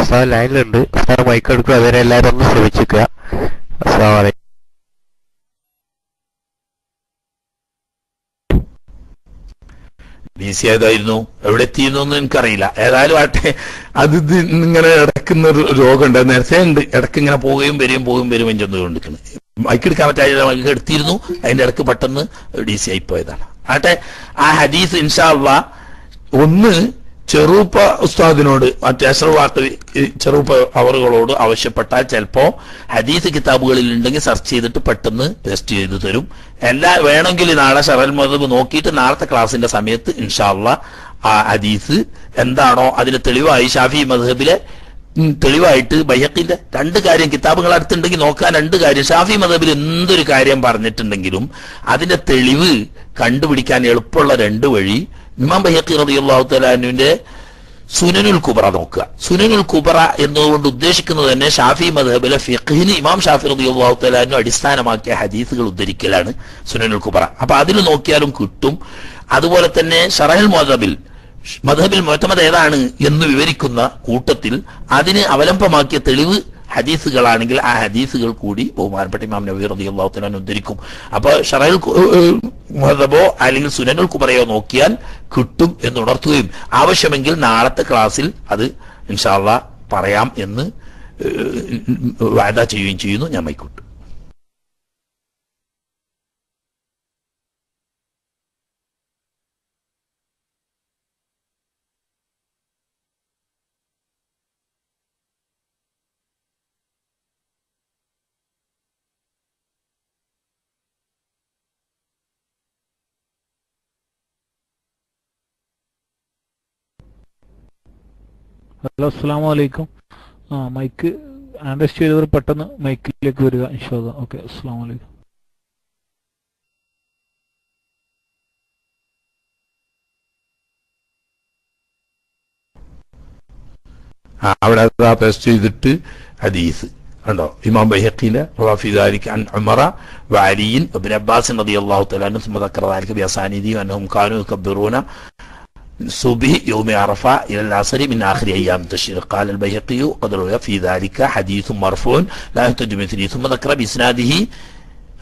ഉസ്താദ് ലൈനിലുണ്ട്. ഉസ്താൻ മൈക്ക് എടുക്കും അതുവരെ എല്ലാവരും ഒന്ന് ശ്രമിച്ചിരിക്കുക അസ്സാം വലൈക്കും സി ഏതായിരുന്നു? എവിടെ എത്തിയിരുന്നു എന്ന് എനിക്കറിയില്ല. ഏതായാലും ആട്ടെ അത് ഇങ്ങനെ ഇടക്കുന്ന ഒരു രോഗമുണ്ട്. നേരത്തെ ഉണ്ട്. ഇടയ്ക്ക് ഇങ്ങനെ പോവുകയും വരികയും പോവുകയും വരും ചെന്ന് കൊണ്ടിരിക്കുന്നത് മൈക്ക് എടുക്കാൻ പറ്റാതെ മൈക്ക് എടുത്തിരുന്നു. അതിന്റെ ഇടയ്ക്ക് പെട്ടെന്ന് ഡി സി ആയി പോയതാണ്. ആട്ടെ ആ ഹദീസ് ഇൻഷാള്ള ഒന്ന് ചെറുപ്പ ഉസ്താദിനോട് മറ്റേ അഷറവാട്ട് ചെറുപ്പ അവറുകളോട് ആവശ്യപ്പെട്ടാൽ ചിലപ്പോ ഹദീസ് കിതാബുകളിൽ ഉണ്ടെങ്കിൽ സെർച്ച് ചെയ്തിട്ട് പെട്ടെന്ന് ടെസ്റ്റ് ചെയ്തു തരും. എല്ലാ വേണമെങ്കിൽ നാളെ ഷറൽ മതബ് നോക്കിയിട്ട് നാളത്തെ ക്ലാസിന്റെ സമയത്ത് ഇൻഷാള്ള ആ ഹദീസ് എന്താണോ അതിന് തെളിവായി ഷാഫി ഉം, തെളിവായിട്ട് ബഹക്കിന്റെ രണ്ട് കാര്യം കിതാബുകൾ അടുത്തുണ്ടെങ്കിൽ നോക്കാൻ രണ്ട് കാര്യം. ഷാഫി മതബിൽ എന്തൊരു കാര്യം പറഞ്ഞിട്ടുണ്ടെങ്കിലും അതിന്റെ തെളിവ് കണ്ടുപിടിക്കാൻ എളുപ്പമുള്ള രണ്ട് വഴി ഇമാം ബയ്യക്കി റളിയല്ലാഹു തലാനുവിന്റെ സുനനുൽ കുബറ നോക്കുക. സുനനുൽ കുബറ എന്നതുകൊണ്ട് ഉദ്ദേശിക്കുന്നത് തന്നെ ഷാഫി മദബിലെ ഫിഖിന് ഇമാം ഷാഫി റളിയല്ലാഹു തലാനു അടിസ്ഥാനമാക്കിയ ഹദീസുകൾ ഉദ്ധരിക്കലാണ് സുനനുൽ കുബറ. അപ്പൊ അതിൽ നോക്കിയാലും കിട്ടും. അതുപോലെ തന്നെ ഷറഹൽ മദബിൽ മധബിൽ മുഹത്തമത് ഏതാണ് എന്ന് വിവരിക്കുന്ന കൂട്ടത്തിൽ അതിനെ അവലംബമാക്കിയ തെളിവ് ഹദീസുകളാണെങ്കിൽ ആ ഹദീസുകൾ കൂടി ബഹുമാനപ്പെട്ട ഇമാം നബി റളിയല്ലാഹു തആല ഉദ്ധരിക്കും. അപ്പൊ ഷറയിൽ മുഹദബോ അല്ലെങ്കിൽ സുനനുൽ കുബറയോ നോക്കിയാൽ കിട്ടും എന്ന് ഉണർത്തുകയും ആവശ്യമെങ്കിൽ നാളത്തെ ക്ലാസ്സിൽ അത് ഇൻഷാല്ല പറയാം എന്ന് വാദ ചെയ്യുകയും ചെയ്യുന്നു. ഞാൻ മൈക്കോട്ട് ഹലോ അസ്സാം വലൈക്കും ആ മൈക്ക് ആൻഡസ്റ്റ് ചെയ്തവർ പെട്ടെന്ന് മൈക്കിലേക്ക് വരിക ഇൻഷാദ് ഓക്കെ അസ്സാം വലൈക്കും അവിടെ ടെസ്റ്റ് ചെയ്തിട്ട് ഹദീസ്. കണ്ടോ? ഇമാം ബഹീല റവാഫി അൻ ഉമറ വഅലിയിൻ ഇബ്നു അബ്ബാസ് നദി അള്ളാഹു തലാനും മുദക്കറ ദാലിക ബിഅസാനിദി അൻഹും കാനൂ യക്കബ്ബിറൂന صبح يوم عرفة إلى العصر من آخر أيام التشريق قال البيهقي قد روي في ذلك حديث مرفوع لا يحتج مثله ثم ذكر بإسناده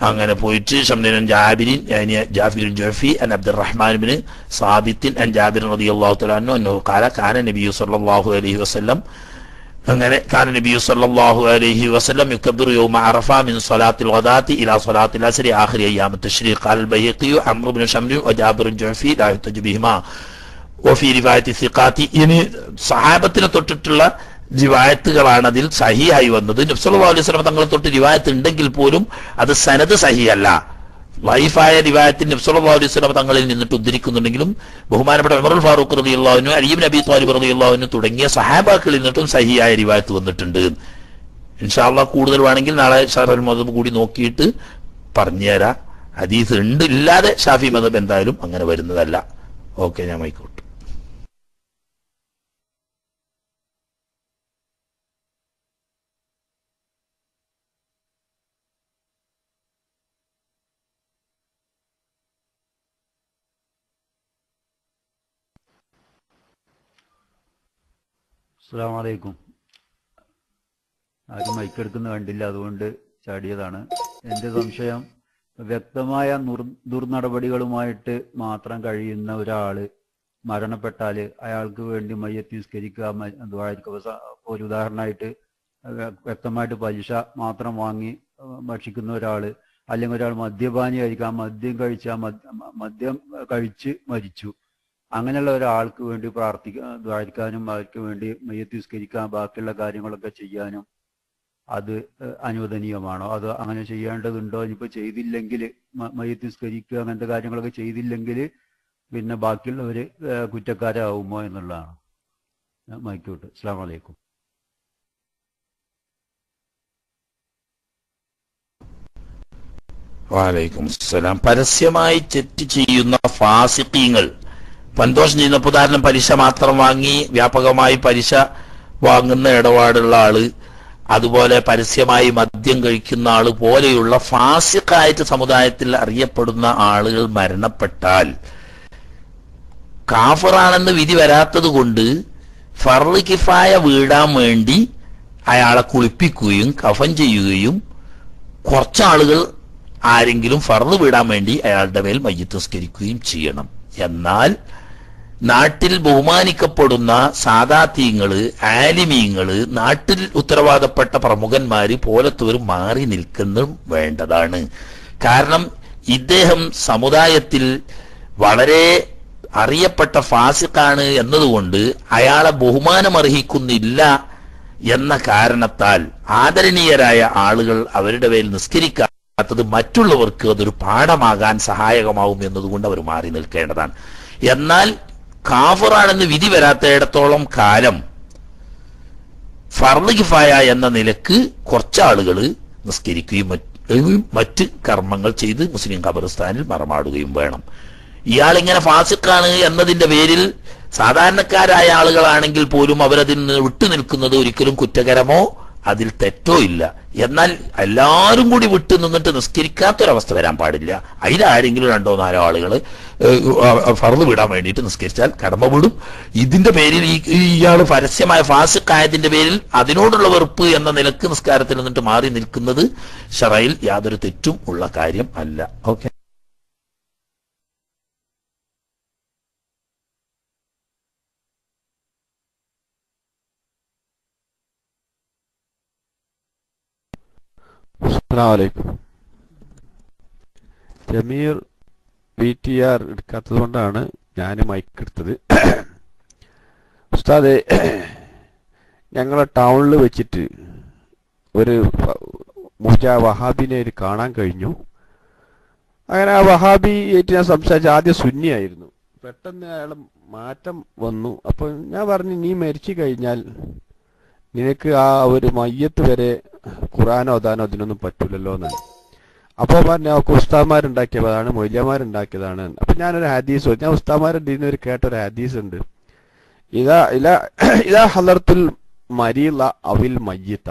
അങ്ങനെ പോയിട്ട് ഷംനൻ ജാബിരിൻ يعني جابر الجعفي عن عبد الرحمن بن صابت عن جابر رضي الله تعالى عنه أنه قال كان النبي صلى الله عليه وسلم അങ്ങനെ കാന നബി സല്ലല്ലാഹു അലൈഹി വസല്ലം യുക്കബ്ബിറു യൗമ അറഫ മിൻ സ്വലാത്തിൽ ഗദാത്തി ഇലാ സ്വലാത്തിൽ അസ്രി ആഖിരി അയ്യാം തശ്രീഖ് ഖാൽ ബൈഹഖി അംർ ഇബ്നു ഷംരി വജാബിർ ജുഫി ലാ യുഹ്തജു ബിഹിമാ വഫി റിവായത്തി സിഖാത്തി ഇനി സഹാബത്തിനെ തൊട്ടിട്ടുള്ള റിവായത്തുകളാണ് അതിൽ സഹിയായി വന്നത്. നബ്സല്ലാ അലൈഹി സ്വലം തങ്ങളെ തൊട്ട് റിവായത്ത് ഉണ്ടെങ്കിൽ പോലും അത് സനത് സഹിയല്ല വൈഫായ റിവായത്തിൽ നബ്സല്ലാ അലൈഹി സ്വലം തങ്ങളിൽ നിന്നിട്ട് ഉദ്ധരിക്കുന്നുണ്ടെങ്കിലും ബഹുമാനപ്പെട്ട ഉമറുൽ ഫാറൂഖ് റളിയല്ലാഹുവിനു അലീബ് നബി താലിബ് അള്ളാഹുനു തുടങ്ങിയ സഹാബാക്കളിൽ നിന്നിട്ടും സഹിയായ റിവായത്ത് വന്നിട്ടുണ്ട്. ഇൻഷാല്ല കൂടുതൽ വേണമെങ്കിൽ നാളെ ഷാഫി മദബ് കൂടി നോക്കിയിട്ട് പറഞ്ഞുതരാം. ഹദീസ് ഉണ്ട്. ഇല്ലാതെ ഷാഫി മദബ് എന്തായാലും അങ്ങനെ വരുന്നതല്ല. ഓക്കെ ഞാൻ മൈക്കോട്ടെ അസ്സാം വലൈക്കും ആരും മൈക്കെടുക്കുന്ന കണ്ടില്ല അതുകൊണ്ട് ചാടിയതാണ്. എന്റെ സംശയം വ്യക്തമായ ദുർനടപടികളുമായിട്ട് മാത്രം കഴിയുന്ന ഒരാൾ മരണപ്പെട്ടാൽ അയാൾക്ക് വേണ്ടി മയ്യത്ത് നിസ്കരിക്കുക ഒരു ഉദാഹരണമായിട്ട് വ്യക്തമായിട്ട് പലിശ മാത്രം വാങ്ങി ഭക്ഷിക്കുന്ന ഒരാൾ അല്ലെങ്കിൽ ഒരാൾ മദ്യപാനി കഴിക്കുക മദ്യം കഴിച്ച മദ്യം കഴിച്ച് മരിച്ചു. അങ്ങനെയുള്ള ഒരാൾക്ക് വേണ്ടി പ്രാർത്ഥിക്കാൻ ദ്വാരിക്കാനും അവർക്ക് വേണ്ടി മയ്യത്ത് നിസ്കരിക്കാൻ ബാക്കിയുള്ള കാര്യങ്ങളൊക്കെ ചെയ്യാനും അത് അനുവദനീയമാണോ? അത് അങ്ങനെ ചെയ്യേണ്ടതുണ്ടോ? ഇനിയിപ്പോൾ ചെയ്തില്ലെങ്കിൽ മയ്യത്ത് നിസ്കരിക്കുക അങ്ങനത്തെ കാര്യങ്ങളൊക്കെ ചെയ്തില്ലെങ്കിൽ പിന്നെ ബാക്കിയുള്ളവർ കുറ്റക്കാരാവുമോ എന്നുള്ളതാണ്. മൈക്കോട്ട്. അസ്സാം വലൈക്കും വാലൈക്കും അസ്സലാം പരസ്യമായി തെറ്റ് ചെയ്യുന്ന ഫാസിഖീങ്ങൾ പന്തോഷം ചെയ്യുന്ന ഉദാഹരണം പലിശ മാത്രം വാങ്ങി വ്യാപകമായി പലിശ വാങ്ങുന്ന ഇടപാടുള്ള ആൾ അതുപോലെ പരസ്യമായി മദ്യം കഴിക്കുന്ന ആൾ പോലെയുള്ള ഫാസിക്കായിട്ട് സമുദായത്തിൽ അറിയപ്പെടുന്ന ആളുകൾ മരണപ്പെട്ടാൽ കാഫറാണെന്ന് വിധി വരാത്തത് കൊണ്ട് ഫർൾ കിഫായ വീടാൻ വേണ്ടി അയാളെ കുളിപ്പിക്കുകയും കഫൻ ചെയ്യുകയും കുറച്ചാളുകൾ ആരെങ്കിലും ഫർൾ വീടാൻ വേണ്ടി അയാളുടെ മേൽ മയ്യത്തസ്കരിക്കുകയും ചെയ്യണം. എന്നാൽ നാട്ടിൽ ബഹുമാനിക്കപ്പെടുന്ന സാദാത്യങ്ങൾ ആലിമീങ്ങൾ നാട്ടിൽ ഉത്തരവാദപ്പെട്ട പ്രമുഖന്മാര് പോലത്തവർ മാറി നിൽക്കുന്നതും വേണ്ടതാണ്. കാരണം ഇദ്ദേഹം സമുദായത്തിൽ വളരെ അറിയപ്പെട്ട ഫാസിഖാണ് എന്നതുകൊണ്ട് അയാളെ ബഹുമാനമർഹിക്കുന്നില്ല എന്ന കാരണത്താൽ ആദരണീയരായ ആളുകൾ അവരുടെ മേൽ നിസ്കരിക്കാത്തത് മറ്റുള്ളവർക്ക് അതൊരു പാഠമാകാൻ സഹായകമാവും എന്നതുകൊണ്ട് അവർ മാറി നിൽക്കേണ്ടതാണ്. എന്നാൽ കാഫറാണെന്ന് വിധി വരാത്തയിടത്തോളം കാലം ഫർദ് കിഫായ എന്ന നിലയ്ക്ക് കുറച്ചാളുകൾ നിസ്കരിക്കുകയും മറ്റ് കർമ്മങ്ങൾ ചെയ്ത് മുസ്ലിം ഖബറിസ്ഥാനിൽ മറമാടുകയും വേണം. ഇയാൾ ഇങ്ങനെ ഫാസിക്കാണ് എന്നതിന്റെ പേരിൽ സാധാരണക്കാരായ ആളുകളാണെങ്കിൽ പോലും അവരതിൽ നിന്ന് വിട്ടുനിൽക്കുന്നത് ഒരിക്കലും കുറ്റകരമോ അതിൽ തെറ്റോ ഇല്ല. എന്നാൽ എല്ലാവരും കൂടി വിട്ടു നിന്നിട്ട് നിസ്കരിക്കാത്തൊരവസ്ഥ വരാൻ പാടില്ല. അതിലാരെങ്കിലും രണ്ടോ നാലോ ആളുകൾ ഫറന്ന് വിടാൻ വേണ്ടിയിട്ട് നിസ്കരിച്ചാൽ കടമ വിടും. ഇതിന്റെ പേരിൽ ഇയാൾ പരസ്യമായ ഫാസിക്കായതിന്റെ പേരിൽ അതിനോടുള്ള വെറുപ്പ് എന്ന നിലയ്ക്ക് നിസ്കാരത്തിൽ നിന്നിട്ട് മാറി നിൽക്കുന്നത് ഷറയിൽ യാതൊരു തെറ്റും ഉള്ള കാര്യം അല്ല. ഓക്കെ. അസ്സലാമലൈക്കും ജമീർ പി ടി ആർ എടുക്കാത്തത് കൊണ്ടാണ് ഞാൻ മൈക്ക് എടുത്തത്. ഉസ്താദെ ഞങ്ങളെ ടൗണിൽ വെച്ചിട്ട് ഒരു മുജ വഹാബിനെ ഒരു കാണാൻ കഴിഞ്ഞു. അങ്ങനെ ആ വഹാബി ആയിട്ട് ഞാൻ സംസാരിച്ച ആദ്യം സുന്നിയായിരുന്നു പെട്ടെന്ന് അയാൾ മാറ്റം വന്നു. അപ്പോൾ ഞാൻ പറഞ്ഞു നീ മരിച്ചു കഴിഞ്ഞാൽ നിനക്ക് ആ ഒരു മയ്യത്ത് വരെ ഖുറാനോ ഓതാനോ അതിനൊന്നും പറ്റൂലല്ലോ എന്നാണ് അപ്പോൾ പറഞ്ഞു അവർക്ക് ഉസ്താമാരുണ്ടാക്കിയതാണ് മൊയ്യമാരുണ്ടാക്കിയതാണ് അപ്പൊ ഞാനൊരു ഹദീസ്. ഞാൻ ഉസ്താമാരുടെ ഇതിൽ ഒരു കേട്ട ഒരു ഹദീസ് ഉണ്ട് ഇതാ ഇല <clears throat> ഇതാ ഹലർത്തുൽ മരീല അവിൽ മയ്യത്ത.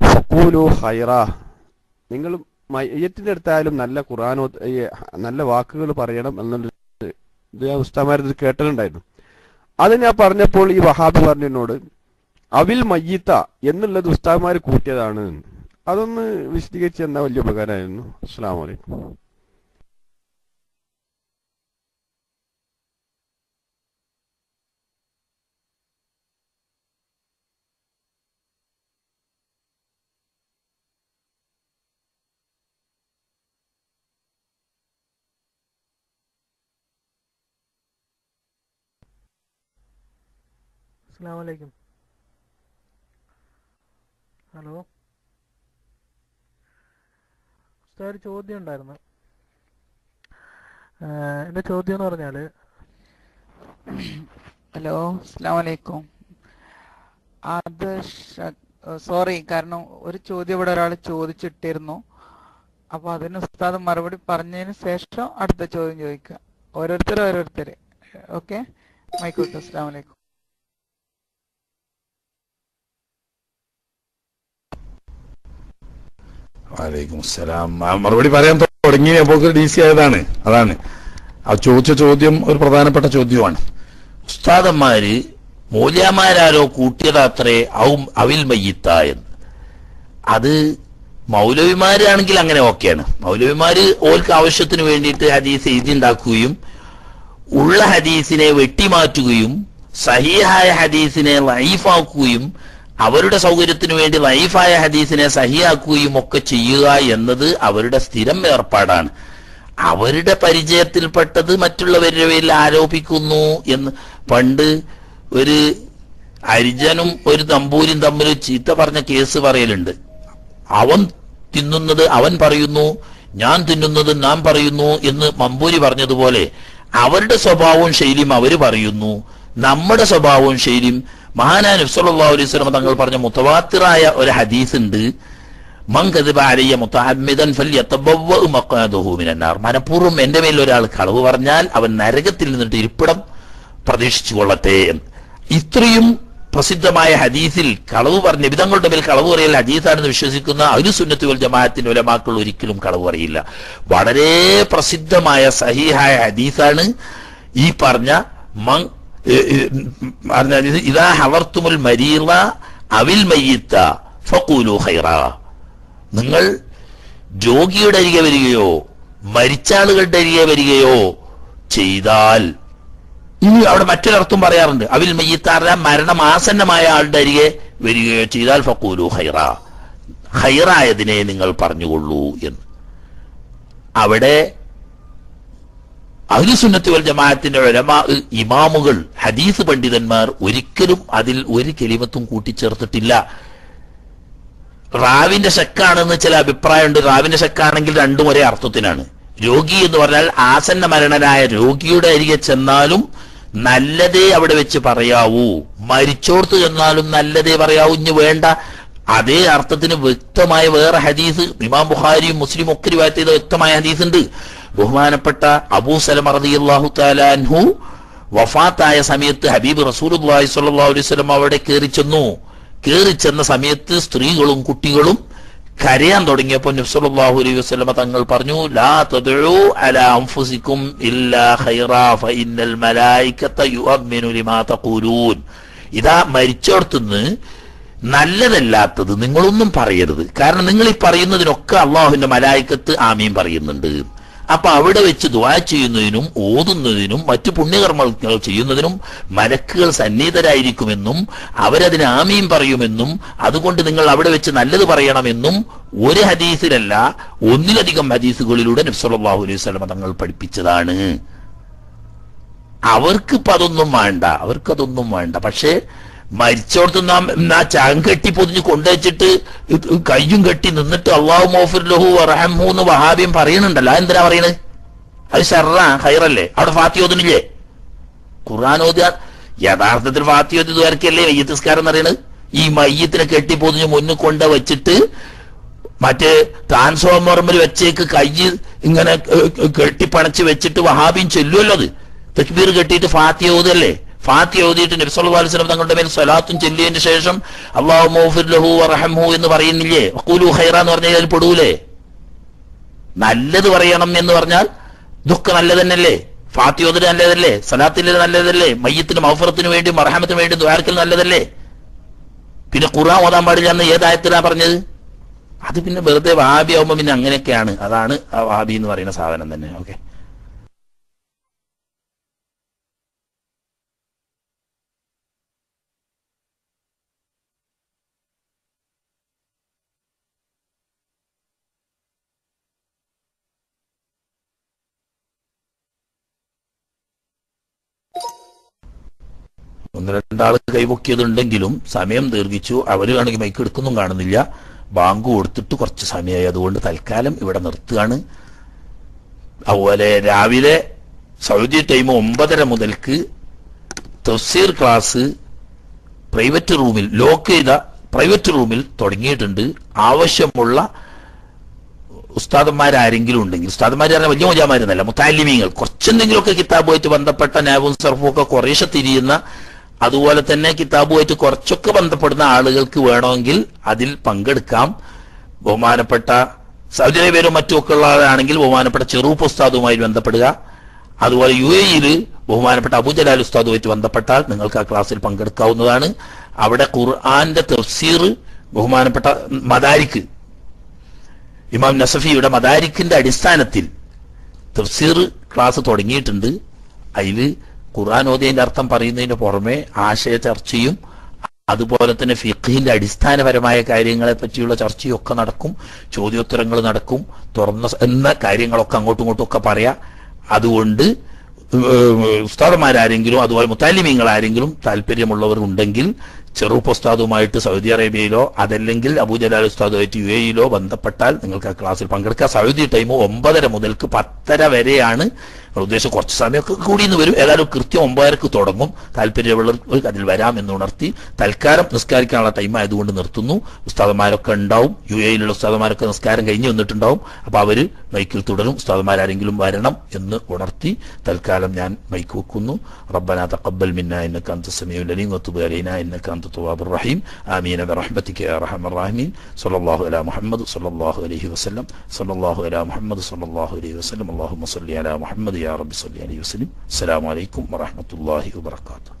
ഫക്കൂലു ഹൈറ നിങ്ങൾ മയ്യത്തിന്റെ അടുത്തായാലും നല്ല ഖുറാനോ നല്ല വാക്കുകൾ പറയണം എന്നുള്ളത് ഇത് ഞാൻ ഉസ്താമാരത് കേട്ടിട്ടുണ്ടായിരുന്നു. അത് ഞാൻ പറഞ്ഞപ്പോൾ ഈ വഹാബ് പറഞ്ഞു എന്നോട് അവിൽ മയ്യത്ത എന്നുള്ളത് ഉസ്താമാർ കൂട്ടിയതാണ്. അതൊന്ന് വിശദീകരിച്ച് തന്നാൽ വലിയ ഉപകാരമായിരുന്നു. അസ്സാം വലൈക്കും അസ്സാം ഹലോ? ഒരു ചോദ്യം ഉണ്ടായിരുന്നു. എന്റെ ചോദ്യം എന്ന് പറഞ്ഞാൽ ഹലോ അസ്ലാമലൈക്കും അത് സോറി കാരണം ഒരു ചോദ്യം ഇവിടെ ഒരാൾ ചോദിച്ചിട്ടിരുന്നു. അപ്പൊ അതിന് ഉസ്താദ് മറുപടി പറഞ്ഞതിന് ശേഷം അടുത്ത ചോദ്യം ചോദിക്കുക. ഓരോരുത്തർ ഓരോരുത്തർ. ഓക്കെ? മൈക്കോട്ടെ അസ്സാം വലൈക്കും സലാം. മറുപടി പറയാൻ തുടങ്ങി. അപ്പോൾ ഡി സി ആയതാണ്. അതാണ്. ആ ചോദിച്ച ചോദ്യം ഒരു പ്രധാനപ്പെട്ട ചോദ്യമാണ്. ഉസ്താദന്മാര് മൂല്യമാരാരോ കൂട്ടിയതാത്രേ ഔം അവിൽ മയ്യത്ത എന്ന്. അത് മൗലവിമാരാണെങ്കിൽ അങ്ങനെ ഓക്കെയാണ്. മൗലവിമാര് ഓർക്ക് ആവശ്യത്തിന് വേണ്ടിയിട്ട് ഹദീസ് എഴുതിണ്ടാക്കുകയും ഉള്ള ഹദീസിനെ വെട്ടിമാറ്റുകയും സഹീഹായ ഹദീസിനെ ലൈഫാക്കുകയും അവരുടെ സൗകര്യത്തിന് വേണ്ടി ലൈഫായ ഹദീസിനെ സഹിയാക്കുകയും ഒക്കെ ചെയ്യുക എന്നത് അവരുടെ സ്ഥിരം ഏർപ്പാടാണ്. അവരുടെ പരിചയത്തിൽപ്പെട്ടത് മറ്റുള്ളവരുടെ പേരിൽ ആരോപിക്കുന്നു എന്ന് പണ്ട് ഒരു അരിജനും ഒരു തമ്പൂരും തമ്മിൽ ചീത്ത പറഞ്ഞ കേസ് പറയലുണ്ട്. അവൻ തിന്നുന്നത് അവൻ പറയുന്നു ഞാൻ തിന്നുന്നത് നാം പറയുന്നു എന്ന് മമ്പൂരി പറഞ്ഞതുപോലെ അവരുടെ സ്വഭാവവും ശൈലിയും അവർ പറയുന്നു. നമ്മുടെ സ്വഭാവവും ശൈലിയും മഹാനായ നബ്സല്ലാ അലൈഹി വസല്ലം തങ്ങൾ പറഞ്ഞ മുതവാത്തിറായ ഒരു ഹദീസ് ഉണ്ട് മനഃപൂർവം എന്റെ മേൽ ഒരാൾ കളവ് പറഞ്ഞാൽ അവൻ നരകത്തിൽ നിന്നിട്ട് ഇരിപ്പിടം പ്രതീക്ഷിച്ചു കൊള്ളട്ടെ എന്ന്. ഇത്രയും പ്രസിദ്ധമായ ഹദീസിൽ കളവ് പറഞ്ഞ വിധങ്ങളുടെ മേൽ കളവ് പറയൽ ഹദീസാണെന്ന് വിശ്വസിക്കുന്ന അരുസുന്നത്ത് സുന്നത്തുൽ ജമാഅത്തിന്റെ ഉലമാക്കൾ ഒരിക്കലും കളവ് പറയില്ല. വളരെ പ്രസിദ്ധമായ സഹീഹായ ഹദീസാണ് ഈ പറഞ്ഞ ഏ- മരീറ അവിൽ നിങ്ങൾ രോഗിയുടെ അരികെ വരികയോ മരിച്ച ആളുകളുടെ അരികെ വരികയോ ചെയ്താൽ ഇനി അവിടെ മറ്റൊരർത്ഥം പറയാറുണ്ട്. അവിൽ മയ്യത്താറിന മരണം ആസന്നമായ ആളുടെ അരികെ വരികയോ ചെയ്താൽ ഫക്കൂലു ഹൈറ ഹൈറായതിനെ നിങ്ങൾ പറഞ്ഞുകൊള്ളൂ എന്ന്. അവിടെ അഹ്ലുസുന്നത്തി വൽ ജമാഅത്തിന്റെ ഉലമാ ഇമാമുകൾ ഹദീസ് പണ്ഡിതന്മാർ ഒരിക്കലും അതിൽ ഒരു കെലിമത്തും കൂട്ടിച്ചേർത്തിട്ടില്ല. റാവിന്റെ ശക്കാണെന്ന് ചില അഭിപ്രായമുണ്ട്. റാവിന്റെ ശക്കാണെങ്കിൽ രണ്ടും ഒരേ അർത്ഥത്തിനാണ്. രോഗി എന്ന് പറഞ്ഞാൽ ആസന്ന മരണനായ രോഗിയുടെ അരികെ ചെന്നാലും നല്ലതേ അവിടെ വെച്ച് പറയാവൂ. മരിച്ചോർത്ത് ചെന്നാലും നല്ലതേ പറയാവൂ. ഇനി വേണ്ട. അതേ അർത്ഥത്തിന് വ്യക്തമായ വേറെ ഹദീസ് ഇമാം ബുഖാരിയും മുസ്ലിം ഒക്കെ വ്യക്തമായ ഹദീസ് ഉണ്ട് ബഹുമാനപ്പെട്ട അബൂ സലം റളിയല്ലാഹു തആല അൻഹു വഫാത്തായ സമയത്ത് ഹബീബ് റസൂലുള്ളാഹി സ്വലം അവിടെ കയറി ചെന്നു. കയറി ചെന്ന സമയത്ത് സ്ത്രീകളും കുട്ടികളും കരയാൻ തുടങ്ങിയപ്പോൾ നബ്സുലാഹു അലൈഹി വസ്ലമ തങ്ങൾ പറഞ്ഞു ലാ അല ഇല്ലാ ഖൈറ ഫഇന്നൽ മലായികത ലിമാ തഖൂലൂൻ. ഇതാ മരിച്ചോടത്തുനിന്ന് നല്ലതല്ലാത്തത് നിങ്ങളൊന്നും പറയരുത്. കാരണം നിങ്ങൾ ഈ പറയുന്നതിനൊക്കെ അള്ളാഹുവിന്റെ മലായിക്കത്ത് ആമീൻ പറയുന്നുണ്ട്. അപ്പൊ അവിടെ വെച്ച് ദ്വാ ചെയ്യുന്നതിനും ഓതുന്നതിനും മറ്റു പുണ്യകർമ്മങ്ങൾ ചെയ്യുന്നതിനും മലക്കുകൾ സന്നിഹിതരായിരിക്കുമെന്നും അവരതിന് ആമീൻ പറയുമെന്നും അതുകൊണ്ട് നിങ്ങൾ അവിടെ വെച്ച് നല്ലത് പറയണമെന്നും ഒരു ഹദീസിലല്ല ഒന്നിലധികം ഹദീസുകളിലൂടെ നബ്സല്ലാഹു അലൈഹി സ്വലമ തങ്ങൾ പഠിപ്പിച്ചതാണ്. അവർക്ക് ഇപ്പൊ അതൊന്നും വേണ്ട അവർക്കതൊന്നും വേണ്ട. പക്ഷേ മരിച്ചോടത്ത് നാം ആ ചാങ്കെട്ടി പൊതിഞ്ഞ് കൊണ്ടുവച്ചിട്ട് കയ്യും കെട്ടി നിന്നിട്ട് അള്ളാഹു മോഫിർ ലഹു റഹംഹു എന്ന് വഹാബിയും പറയുന്നുണ്ടല്ലോ. എന്തിനാ പറയണത് അത് ഷർറാ ഹൈറല്ലേ അവിടെ ഫാത്തി ഓതുന്നില്ലേ? ഖുർആൻ ഓതിയാ യഥാർത്ഥത്തിൽ ഫാത്തി ഓതി ഇതുവരക്കല്ലേ മയ്യത്തിസ്കാരം എന്ന് പറയണത് ഈ മയ്യത്തിനെ കെട്ടി പൊതിഞ്ഞ് മുന്നിൽ കൊണ്ട് വെച്ചിട്ട് മറ്റേ ട്രാൻസ്ഫോമറിൽ വെച്ചേക്ക് കൈ ഇങ്ങനെ കെട്ടി കെട്ടിപ്പണച്ച് വെച്ചിട്ട് വഹാബിയും ചെല്ലുമല്ലോ അത്. തക്ബീർ കെട്ടിയിട്ട് ഫാത്തി ഓതല്ലേ ഫാത്തി ഓതിയിട്ട് അലൈഹി വസല്ലം തങ്ങളുടെ മേൽ സ്വലാത്തും ചെല്ലിയതിന് ശേഷം അള്ളാഹു മൗഫിർ ലഹു റഹംഹു എന്ന് പറയുന്നില്ലേ? വഖൂലു ഖൈറ എന്ന് പറഞ്ഞാൽ അതിൽ പെടൂലേ? നല്ലത് പറയണം എന്ന് പറഞ്ഞാൽ ദുഃഖ നല്ലത് തന്നെയല്ലേ ഫാത്തി ഓതിന് നല്ലതല്ലേ? സലാത്തിൽ നല്ലതല്ലേ? മയ്യത്തിന് മൗഫറത്തിന് വേണ്ടി മർഹമത്തിന് വേണ്ടി ദ്വാരക്കൽ നല്ലതല്ലേ? പിന്നെ ഖുറാൻ ഓതാൻ പാടില്ല എന്ന് ഏതായത്തിലാ പറഞ്ഞത്? അത് പിന്നെ വെറുതെ വാബി ആവുമ്പോൾ പിന്നെ അങ്ങനെയൊക്കെയാണ്. അതാണ് ആ വാബി എന്ന് പറയുന്ന സാധനം തന്നെ. ഓക്കെ. ഒന്ന് രണ്ടാൾ കൈപൊക്കിയതുണ്ടെങ്കിലും സമയം ദീർഘിച്ചു. അവർ ആണെങ്കിൽ മൈക്ക് എടുക്കൊന്നും കാണുന്നില്ല. ബാങ്ക് കൊടുത്തിട്ട് കുറച്ച് സമയമായി. അതുകൊണ്ട് തൽക്കാലം ഇവിടെ നിർത്തുകയാണ്. അതുപോലെ രാവിലെ സൗദി ടൈം ഒമ്പതര മുതൽക്ക് തഫ്സീർ ക്ലാസ് പ്രൈവറ്റ് റൂമിൽ ലോക്ക് ചെയ്ത പ്രൈവറ്റ് റൂമിൽ തുടങ്ങിയിട്ടുണ്ട്. ആവശ്യമുള്ള ഉസ്താദന്മാരാരെങ്കിലും ഉണ്ടെങ്കിൽ ഉസ്താദന്മാർ പറഞ്ഞാൽ വലിയ മുജാമാരെന്നല്ല മുത്താലിമീങ്ങൾ കുറച്ചെന്തെങ്കിലുമൊക്കെ കിതാബുമായിട്ട് ബന്ധപ്പെട്ട നാവും സർഫും ഒക്കെ കുറേശ്ശെ തിരിയുന്ന അതുപോലെ തന്നെ കിതാബുമായിട്ട് കുറച്ചൊക്കെ ബന്ധപ്പെടുന്ന ആളുകൾക്ക് വേണമെങ്കിൽ അതിൽ പങ്കെടുക്കാം. ബഹുമാനപ്പെട്ട സൗദി അറേബ്യയിലും ഉള്ള ആളാണെങ്കിൽ ബഹുമാനപ്പെട്ട ചെറുപ്പ് ഉസ്താദുമായി ബന്ധപ്പെടുക. അതുപോലെ യു എയിൽ ബഹുമാനപ്പെട്ട അബുജലാൽ ഉസ്താദുമായിട്ട് ബന്ധപ്പെട്ടാൽ നിങ്ങൾക്ക് ആ ക്ലാസ്സിൽ പങ്കെടുക്കാവുന്നതാണ്. അവിടെ ഖുർആന്റെ തഫ്സീർ ബഹുമാനപ്പെട്ട മദാരിക്ക് ഇമാം നസഫിയുടെ മദാരിക്കിന്റെ അടിസ്ഥാനത്തിൽ തഫ്സീർ ക്ലാസ് തുടങ്ങിയിട്ടുണ്ട്. അതിൽ ഖുർആൻ ഓതിയതിന്റെ അർത്ഥം പറയുന്നതിന് പുറമെ ആശയ ചർച്ചയും അതുപോലെ തന്നെ ഫിഖിന്റെ അടിസ്ഥാനപരമായ കാര്യങ്ങളെ പറ്റിയുള്ള ചർച്ചയും ഒക്കെ നടക്കും. ചോദ്യോത്തരങ്ങൾ നടക്കും. തുറന്ന എന്ന കാര്യങ്ങളൊക്കെ അങ്ങോട്ടും ഇങ്ങോട്ടും ഒക്കെ പറയാം. അതുകൊണ്ട് ഉസ്താദന്മാരാരെങ്കിലും അതുപോലെ മുത്താലിമീങ്ങൾ ആരെങ്കിലും താല്പര്യമുള്ളവർ ഉണ്ടെങ്കിൽ ചെറുപ്പ് ഉസ്താദുമായിട്ട് സൗദി അറേബ്യയിലോ അതല്ലെങ്കിൽ അബൂജലാൽ ഉസ്താദുമായിട്ട് യു എയിലോ ബന്ധപ്പെട്ടാൽ നിങ്ങൾക്ക് ആ ക്ലാസ്സിൽ പങ്കെടുക്കാം. സൗദി ടൈം ഒമ്പതര മുതൽക്ക് പത്തര വരെയാണ് ഉദ്ദേശം. കുറച്ച് സമയമൊക്കെ കൂടി എന്ന് വരും. ഏതായാലും കൃത്യം ഒമ്പതരക്ക് തുടങ്ങും. താല്പര്യമുള്ളവർക്ക് അതിൽ വരാം എന്ന് ഉണർത്തി തൽക്കാലം നിസ്കാരിക്കാനുള്ള ടൈം ആയതുകൊണ്ട് നിർത്തുന്നു. ഉസ്താദന്മാരൊക്കെ ഉണ്ടാവും. യു എയിലുള്ള ഉസ്താദന്മാരൊക്കെ നിസ്കാരം കഴിഞ്ഞ് വന്നിട്ടുണ്ടാവും. അപ്പൊ അവർ മൈക്കിൽ തുടരും. ഉസ്താദന്മാരാരെങ്കിലും വരണം എന്ന് ഉണർത്തി തൽക്കാലം ഞാൻ മൈക്ക് വെക്കുന്നു. റബ്ബന തഖബ്ബൽ മിന്ന ഇന്നക അൻത സമയം അലീം വതുബ് എന്നെ അൻത أنت التواب الرحيم آمين برحمتك يا أرحم الراحمين صلى الله على محمد صلى الله عليه وسلم صلى الله على محمد صلى الله عليه وسلم اللهم صل على محمد يا رب صل عليه وسلم السلام عليكم ورحمة الله وبركاته